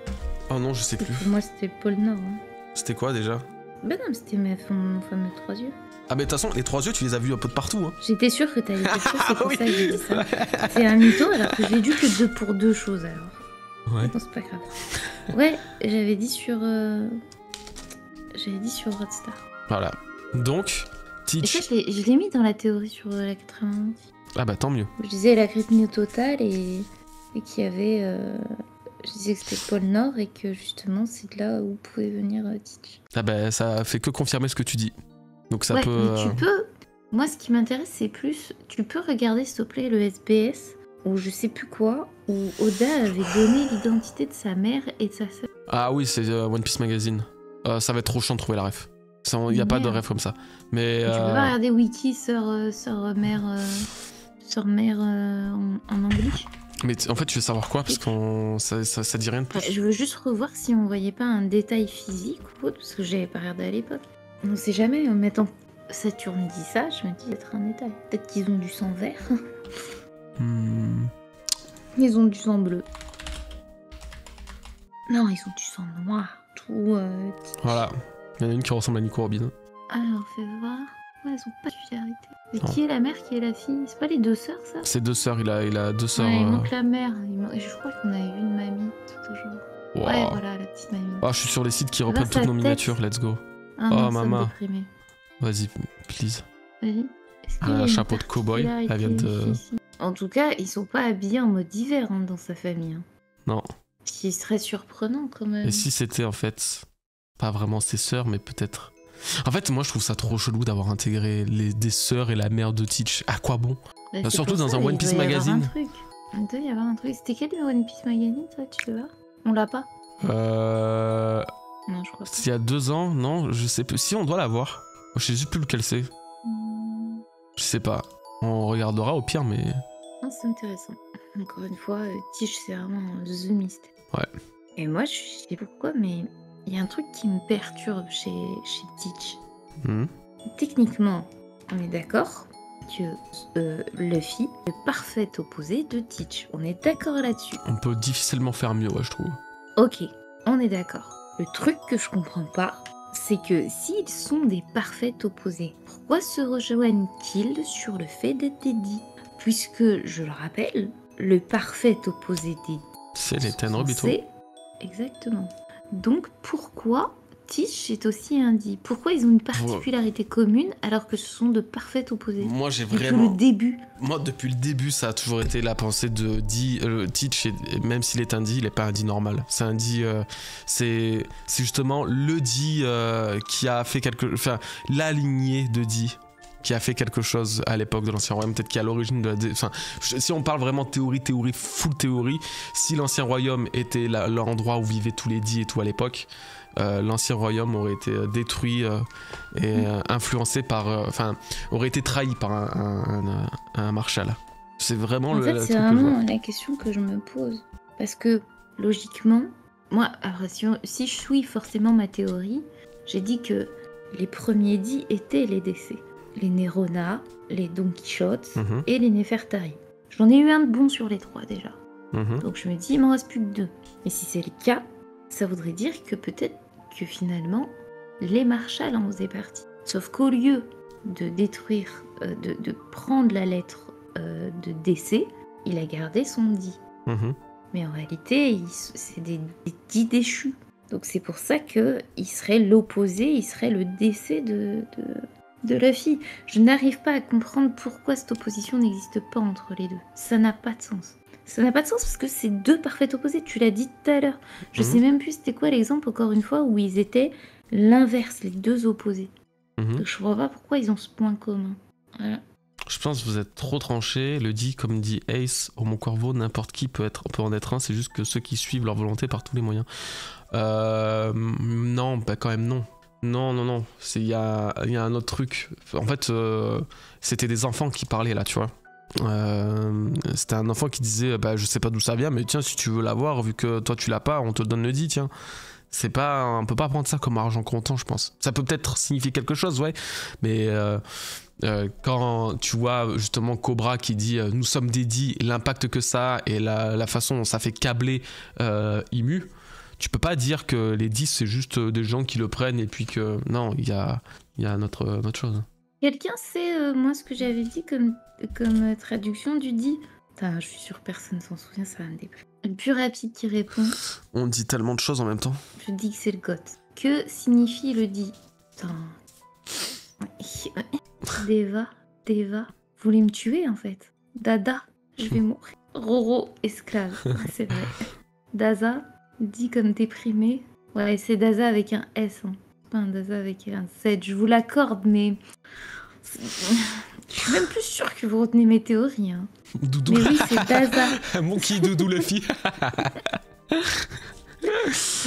S1: Oh non, je sais plus.
S2: Pour moi, c'était le pôle Nord. hein.
S1: C'était quoi déjà?
S2: Ben non, c'était mes fameux trois yeux.
S1: Ah mais de toute façon, les trois yeux, tu les as vus un peu de partout. Hein.
S2: J'étais sûre que t'allais dire ça, c'est pour
S1: Oui.
S2: ça que j'ai dit ça. C'est un mytho, alors que j'ai dû que deux pour deux choses alors.
S1: Ouais.
S2: Non, c'est pas grave. Ouais, j'avais dit sur. euh, J'avais dit sur Rodstar.
S1: Voilà. Donc,
S2: Et ça,
S1: Teach.
S2: je l'ai- mis dans la théorie sur euh, la quatrième aussi.
S1: Ah bah tant mieux.
S2: Je disais la cryptine totale et, et qu'il y avait. euh, Je disais que c'était le pôle Nord et que justement, c'est de là où pouvait venir euh, Teach.
S1: Ah bah ça fait que confirmer ce que tu dis. Donc ça
S2: ouais,
S1: peut.
S2: mais tu peux. Moi, ce qui m'intéresse, c'est plus. Tu peux regarder, s'il te plaît, le SBS ou je sais plus quoi, où Oda avait donné l'identité de sa mère et de sa sœur.
S1: Ah oui, c'est euh, One Piece Magazine. Euh, ça va être trop chiant de trouver la ref. Il n'y a pas de ref comme ça. Mais.
S2: Tu peux
S1: euh,
S2: pas regarder Wiki, sœur, sœur mère, sœur mère en, en anglais.
S1: Mais en fait, tu veux savoir quoi? Parce qu'on ça, ça, ça dit rien de plus.
S2: Enfin, je veux juste revoir si on voyait pas un détail physique ou autre, parce que j'avais pas regardé à l'époque. On sait jamais, en mettant Saturne dit ça, je me dis peut-être un détail. Peut-être qu'ils ont du sang vert.
S1: Hmm.
S2: Ils ont du sang bleu. Non, ils ont du sang noir. Tout. euh.
S1: Voilà. Il y en a une qui ressemble à Nico Robin.
S2: Alors, fais voir. Ouais, elles ont pas de particularité. Mais
S1: Non.
S2: qui est la mère, qui est la fille? C'est pas les deux sœurs, ça?
S1: Ses deux sœurs, il a, il a deux sœurs.
S2: Ouais, il
S1: euh,
S2: manque la mère. Il Je crois qu'on avait vu une mamie tout au genre.
S1: wow.
S2: Ouais, voilà, la petite mamie.
S1: Ah, je suis sur les sites qui reprennent toutes nos
S2: tête?
S1: miniatures, let's go.
S2: Ah
S1: Oh,
S2: non,
S1: maman. Vas-y, please.
S2: Vas-y. Est-ce qu'il y a
S1: Un
S2: une
S1: chapeau de cow-boy, elle vient de-
S2: ici? En tout cas, ils sont pas habillés en mode hiver hein, dans sa famille. hein.
S1: Non.
S2: Ce qui serait surprenant quand même.
S1: Et si c'était en fait pas vraiment ses sœurs, mais peut-être. En fait, moi je trouve ça trop chelou d'avoir intégré les, des sœurs et la mère de Teach. À quoi bon?
S2: Bah,
S1: Bah, surtout dans
S2: ça,
S1: un One Piece magazine.
S2: truc. Il doit y avoir un truc. C'était quel le One Piece Magazine, toi, tu le vois On l'a pas
S1: Euh.
S2: Non, je crois pas.
S1: Il y a deux ans, non, je sais plus. Si on doit l'avoir. Je sais plus lequel c'est.
S2: Hmm,
S1: Je sais pas. On regardera au pire, mais.
S2: Non, c'est intéressant. Encore une fois, euh, Tish, c'est vraiment euh, The Mystère.
S1: Ouais.
S2: Et moi, je sais pourquoi, mais il y a un truc qui me perturbe chez, chez Teach.
S1: Hmm.
S2: Techniquement, on est d'accord que euh, Luffy est le parfait opposé de Teach. On est d'accord là-dessus.
S1: On peut difficilement faire mieux, ouais, je trouve.
S2: Ok, on est d'accord. Le truc que je comprends pas, c'est que s'ils sont des parfaits opposés, pourquoi se rejoignent-ils sur le fait d'être des dits? Puisque, je le rappelle, le parfait opposé des
S1: C'est les
S2: Exactement. Donc pourquoi Tish est aussi un dit Pourquoi ils ont une particularité commune alors que ce sont de parfaits opposés
S1: Moi j'ai
S2: Depuis
S1: vraiment.
S2: le début.
S1: Moi, depuis le début, ça a toujours été la pensée de Di. Euh, Teach, et- même s'il est un Di, il n'est pas un Di normal. C'est un Di. euh, c'est justement le Di euh, qui a fait quelque. Enfin, la lignée de Di qui a fait quelque chose à l'époque de l'Ancien Royaume, peut-être qui est à l'origine de la. Enfin, si on parle vraiment théorie, théorie, full théorie, si l'Ancien Royaume était l'endroit où vivaient tous les Di et tout à l'époque, euh, l'Ancien Royaume aurait été euh, détruit euh, et euh, influencé par. Enfin, aurait été trahi par un, un, un- un Marshal. C'est vraiment
S2: En
S1: le,
S2: fait, c'est
S1: que
S2: vraiment la question que je me pose. Parce que, logiquement, moi, alors, si, on- si je suis forcément ma théorie, j'ai dit que les premiers dits étaient les décès. Les Nerona, les Don Quichotte
S1: Mhm,
S2: et les Nefertari. J'en ai eu un de bon sur les trois déjà.
S1: mhm.
S2: Donc je me dis, il m'en reste plus que deux. Et si c'est le cas, ça voudrait dire que peut-être que finalement, les Marshals en faisaient partie. Sauf qu'au lieu de détruire, euh, de, de prendre la lettre euh, de décès, il a gardé son dit.
S1: Mhm.
S2: Mais en réalité, c'est des, des dits déchus. Donc c'est pour ça que il serait l'opposé, il serait le décès de, de, de Luffy. Je n'arrive pas à comprendre pourquoi cette opposition n'existe pas entre les deux. Ça n'a pas de sens. Ça n'a pas de sens parce que c'est deux parfaits opposés. Tu l'as dit tout à l'heure. Je
S1: Mhm.
S2: sais même plus c'était quoi l'exemple encore une fois où ils étaient l'inverse, les deux opposés.
S1: Mhm.
S2: Donc je vois pas pourquoi ils ont ce point commun. Voilà.
S1: Je pense que vous êtes trop tranché. Le dit, comme dit Ace, au mon corbeau, n'importe qui peut, être, peut en être un. C'est juste que ceux qui suivent leur volonté par tous les moyens. Euh, non, bah quand même non. Non, non, non. C'est- Il y a, il y a un autre truc. En fait, euh, c'était des enfants qui parlaient là, tu vois. Euh, c'était un enfant qui disait bah je sais pas d'où ça vient mais tiens si tu veux l'avoir vu que toi tu l'as pas on te donne le dit tiens. C'est pas on peut pas prendre ça comme argent comptant je pense. Ça peut peut-être signifier quelque chose ouais. Mais euh, euh, quand tu vois justement Cobra qui dit nous sommes dédits, l'impact que ça a et la, la façon dont ça fait câbler Imu, tu peux pas dire que les 10 c'est juste des gens qui le prennent et puis que non, il y a, y a notre, notre chose.
S2: Quelqu'un sait, moi, ce que j'avais dit comme, comme traduction du dit Putain, je suis sûre personne s'en souvient, ça va me déprimer. Le plus rapide qui répond,
S1: On dit tellement de choses en même temps.
S2: je dis que c'est le goth. Que signifie le dit? Putain. Deva, Deva, vous voulez me tuer en fait? Dada, je vais mourir. Roro, esclave, c'est vrai. Daza, dit comme déprimé. Ouais, c'est Daza avec un S, hein. pas un Daza avec un Z. Je vous l'accorde, mais. Je suis même plus sûre que vous retenez mes théories. Hein.
S1: Doudou,
S2: Mais oui, c'est Daza.
S1: Monkey Doudou Luffy.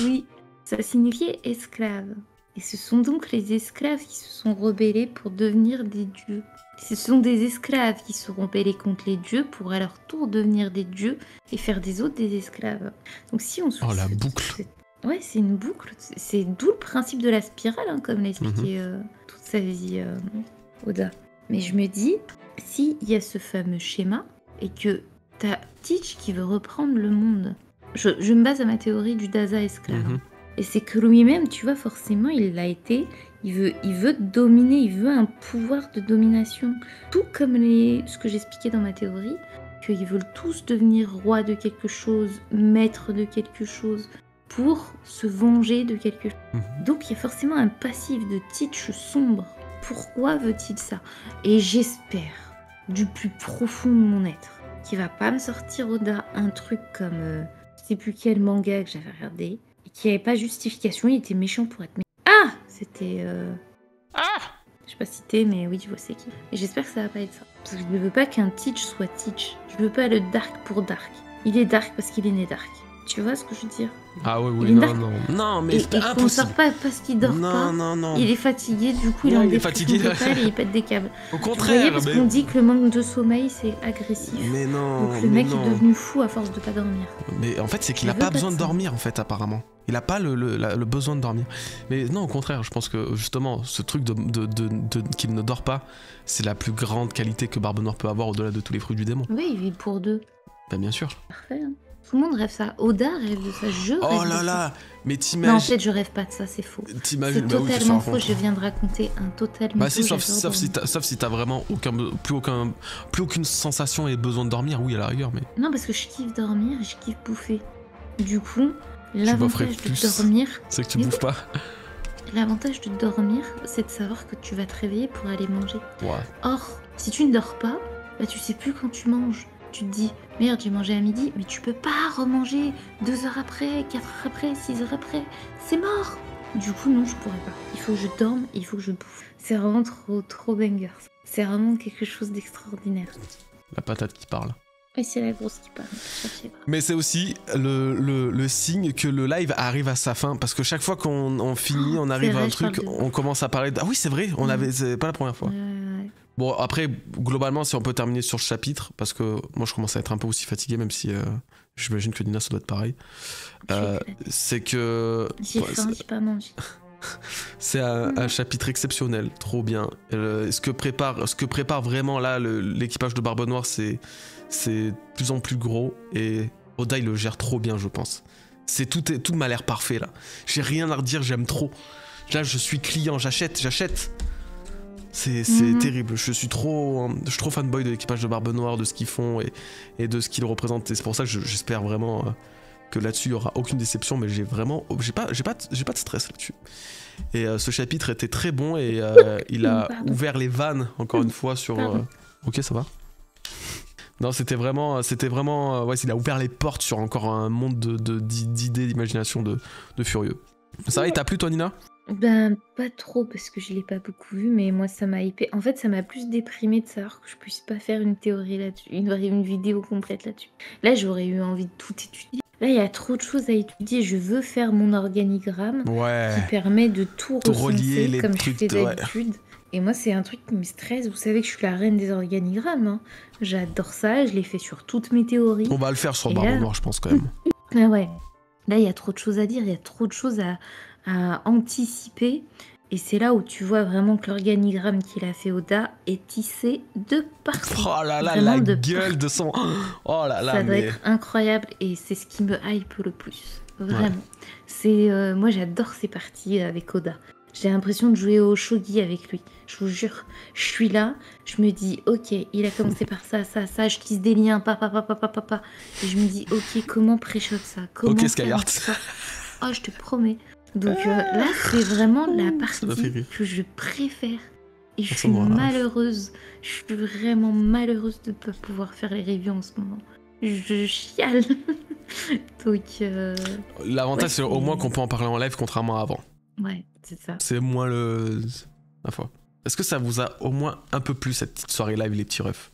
S2: Oui, ça signifiait esclave. Et ce sont donc les esclaves qui se sont rebellés pour devenir des dieux. Ce sont des esclaves qui se sont rebellés contre les dieux pour à leur tour devenir des dieux et faire des autres des esclaves. Donc si on
S1: Oh, la boucle.
S2: Ouais, c'est une boucle. C'est- d'où le principe de la spirale, hein, comme l'expliquait
S1: Mhm.
S2: euh, toute sa vie euh, Oda. Mais je me dis, s'il y a ce fameux schéma et que t'as Teach qui veut reprendre le monde, je, je me base à ma théorie du Daza esclave.
S1: Mhm.
S2: Et c'est que lui-même, tu vois, forcément, il l'a été. Il veut, il veut dominer, il veut un pouvoir de domination. Tout comme les, ce que j'expliquais dans ma théorie, qu'ils veulent tous devenir roi de quelque chose, maître de quelque chose, pour se venger de quelque chose.
S1: Mhm.
S2: Donc il y a forcément un passif de Teach sombre. Pourquoi veut-il ça? Et j'espère, du plus profond de mon être, qu'il va pas me sortir Oda un truc comme euh, je sais plus quel manga que j'avais regardé, et qui avait pas justification, il était méchant pour être méchant. Ah C'était. euh,
S1: Ah
S2: je sais pas citer, mais oui, je vois c'est qui. Et j'espère que ça va pas être ça. Parce que je ne veux pas qu'un Teach soit Teach. Je veux pas le Dark pour Dark. Il est Dark parce qu'il est né Dark. Tu vois ce que je veux dire
S1: Ah oui, oui, non, non. Non, mais c'est impossible.
S2: sort pas parce qu'il dort
S1: non,
S2: pas.
S1: non, non.
S2: Il est fatigué, du coup il en
S1: il est fatigué.
S2: totale et il pète des câbles.
S1: Au
S2: Vous voyez,
S1: contraire,
S2: parce
S1: mais...
S2: qu'on dit que le manque de sommeil c'est agressif.
S1: Mais non,
S2: Donc le mec
S1: non.
S2: est devenu fou à force de pas dormir.
S1: Mais en fait, c'est qu'il a pas besoin
S2: de
S1: dormir, en fait, apparemment. Il a pas le, le- la- le besoin de dormir. Mais non, au contraire, je pense que justement, ce truc de, de- de- de- qu'il ne dort pas, c'est la plus grande qualité que Barbe Noire peut avoir au-delà de tous les fruits du démon.
S2: Oui, il vit pour deux.
S1: Bah, bien sûr.
S2: Parfait. hein. Tout le monde rêve ça. Oda rêve de ça. Je
S1: Oh
S2: rêve
S1: là
S2: de
S1: là Mais
S2: ça. Non, en
S1: t'imagines.
S2: fait, je rêve pas de ça, c'est faux.
S1: T'imagines.
S2: C'est
S1: Bah oui,
S2: totalement faux. Je viens de raconter un total
S1: Bah si, sauf, si t'as si vraiment aucun, plus, aucun, plus aucune sensation et besoin de dormir, oui, à la rigueur, mais...
S2: Non, parce que je kiffe dormir et je kiffe bouffer. Du coup, l'avantage de dormir,
S1: C'est que tu bouffes pas.
S2: l'avantage de dormir, c'est de savoir que tu vas te réveiller pour aller manger.
S1: Ouais.
S2: Or, si tu ne dors pas, bah tu sais plus quand tu manges. Tu te dis, merde, j'ai mangé à midi, mais tu peux pas remanger deux heures après, quatre heures après, six heures après. C'est mort Du coup, non, je pourrais pas. Il faut que je dorme et il faut que je bouffe. C'est vraiment trop, trop banger. C'est vraiment quelque chose d'extraordinaire.
S1: La patate qui parle.
S2: Et c'est la grosse qui parle.
S1: Mais c'est aussi le, le- le signe que le live arrive à sa fin. Parce que chaque fois qu'on on finit,
S2: Oh,
S1: on arrive à un truc,
S2: de-
S1: on commence à parler. de- Ah oui, c'est vrai, on
S2: Mm.
S1: avait, c'est pas la première fois.
S2: Ouais.
S1: Bon, après, globalement, si on peut terminer sur ce chapitre, parce que moi je commence à être un peu aussi fatigué, même si euh, j'imagine que Nina ça doit être pareil. Euh, c'est que
S2: J'ai
S1: ouais,
S2: faim, j'ai pas mangé.
S1: c'est un, un chapitre exceptionnel, trop bien. Euh, ce que prépare, ce que prépare vraiment là le- l'équipage de Barbe Noire, c'est de plus en plus gros et Oda il le gère trop bien, je pense. C'est tout, tout m'a l'air parfait là. J'ai rien à redire, j'aime trop. Là, je suis client, j'achète, j'achète. C'est
S2: Mhm.
S1: terrible. Je suis trop, je suis trop fanboy de l'équipage de Barbe Noire, de ce qu'ils font et, et de ce qu'ils représentent. Et c'est pour ça que je- j'espère vraiment euh, que là-dessus il y aura aucune déception. Mais j'ai vraiment, j'ai pas, j'ai pas, de- j'ai pas de stress là-dessus. Et euh, ce chapitre était très bon et euh, il a
S2: Pardon.
S1: ouvert les vannes encore une fois sur. Euh, Ok, ça va. Non, c'était vraiment, c'était vraiment, ouais, il a ouvert les portes sur encore un monde de- de- d'i- d'idées, d'imagination de, de furieux. Ça va, il t'a plu, toi, Nina?
S2: Ben, pas trop parce que je l'ai pas beaucoup vu, mais moi ça m'a hypé. En fait, ça m'a plus déprimé de savoir que je puisse pas faire une théorie là-dessus, une, une vidéo complète là-dessus. Là, j'aurais eu envie de tout étudier. Là, il y a trop de choses à étudier. Je veux faire mon organigramme
S1: Ouais.
S2: qui permet de tout
S1: relier les
S2: comme
S1: trucs,
S2: je fais
S1: ouais.
S2: Et moi, c'est un truc qui me stresse. Vous savez que je suis la reine des organigrammes. hein. J'adore ça. Je l'ai fait sur toutes mes théories.
S1: On va le faire sur Barbe
S2: là-
S1: Noire, je pense, quand même.
S2: Ah ouais. Là, il y a trop de choses à dire, il y a trop de choses à, à anticiper. Et c'est là où tu vois vraiment que l'organigramme qu'il a fait Oda est tissé de partout.
S1: Oh là là,
S2: Vraiment
S1: la
S2: de
S1: gueule de son. Oh là là,
S2: Ça doit
S1: mais.
S2: être incroyable et c'est ce qui me hype le plus. Vraiment. C'est euh, moi j'adore ces parties avec Oda. J'ai l'impression de jouer au shogi avec lui. Je vous jure, je suis là, je me dis ok, il a commencé par ça, ça, ça, je tisse des liens, papa, papa, papa, papa. Et je me dis ok, comment pré-shot ça? Comment
S1: Ok, Skyheart.
S2: Oh, je te promets. Donc euh, là, c'est vraiment la partie que je préfère. Et je
S1: Ça
S2: suis malheureuse. Je suis vraiment malheureuse de ne pas pouvoir faire les reviews en ce moment. Je chiale. Donc, euh,
S1: L'avantage,
S2: Ouais,
S1: c'est au moins qu'on peut en parler en live, contrairement à avant.
S2: ouais, c'est ça.
S1: C'est moins le. La foi. Est-ce que ça vous a au moins un peu plu cette petite soirée live, les petits refs?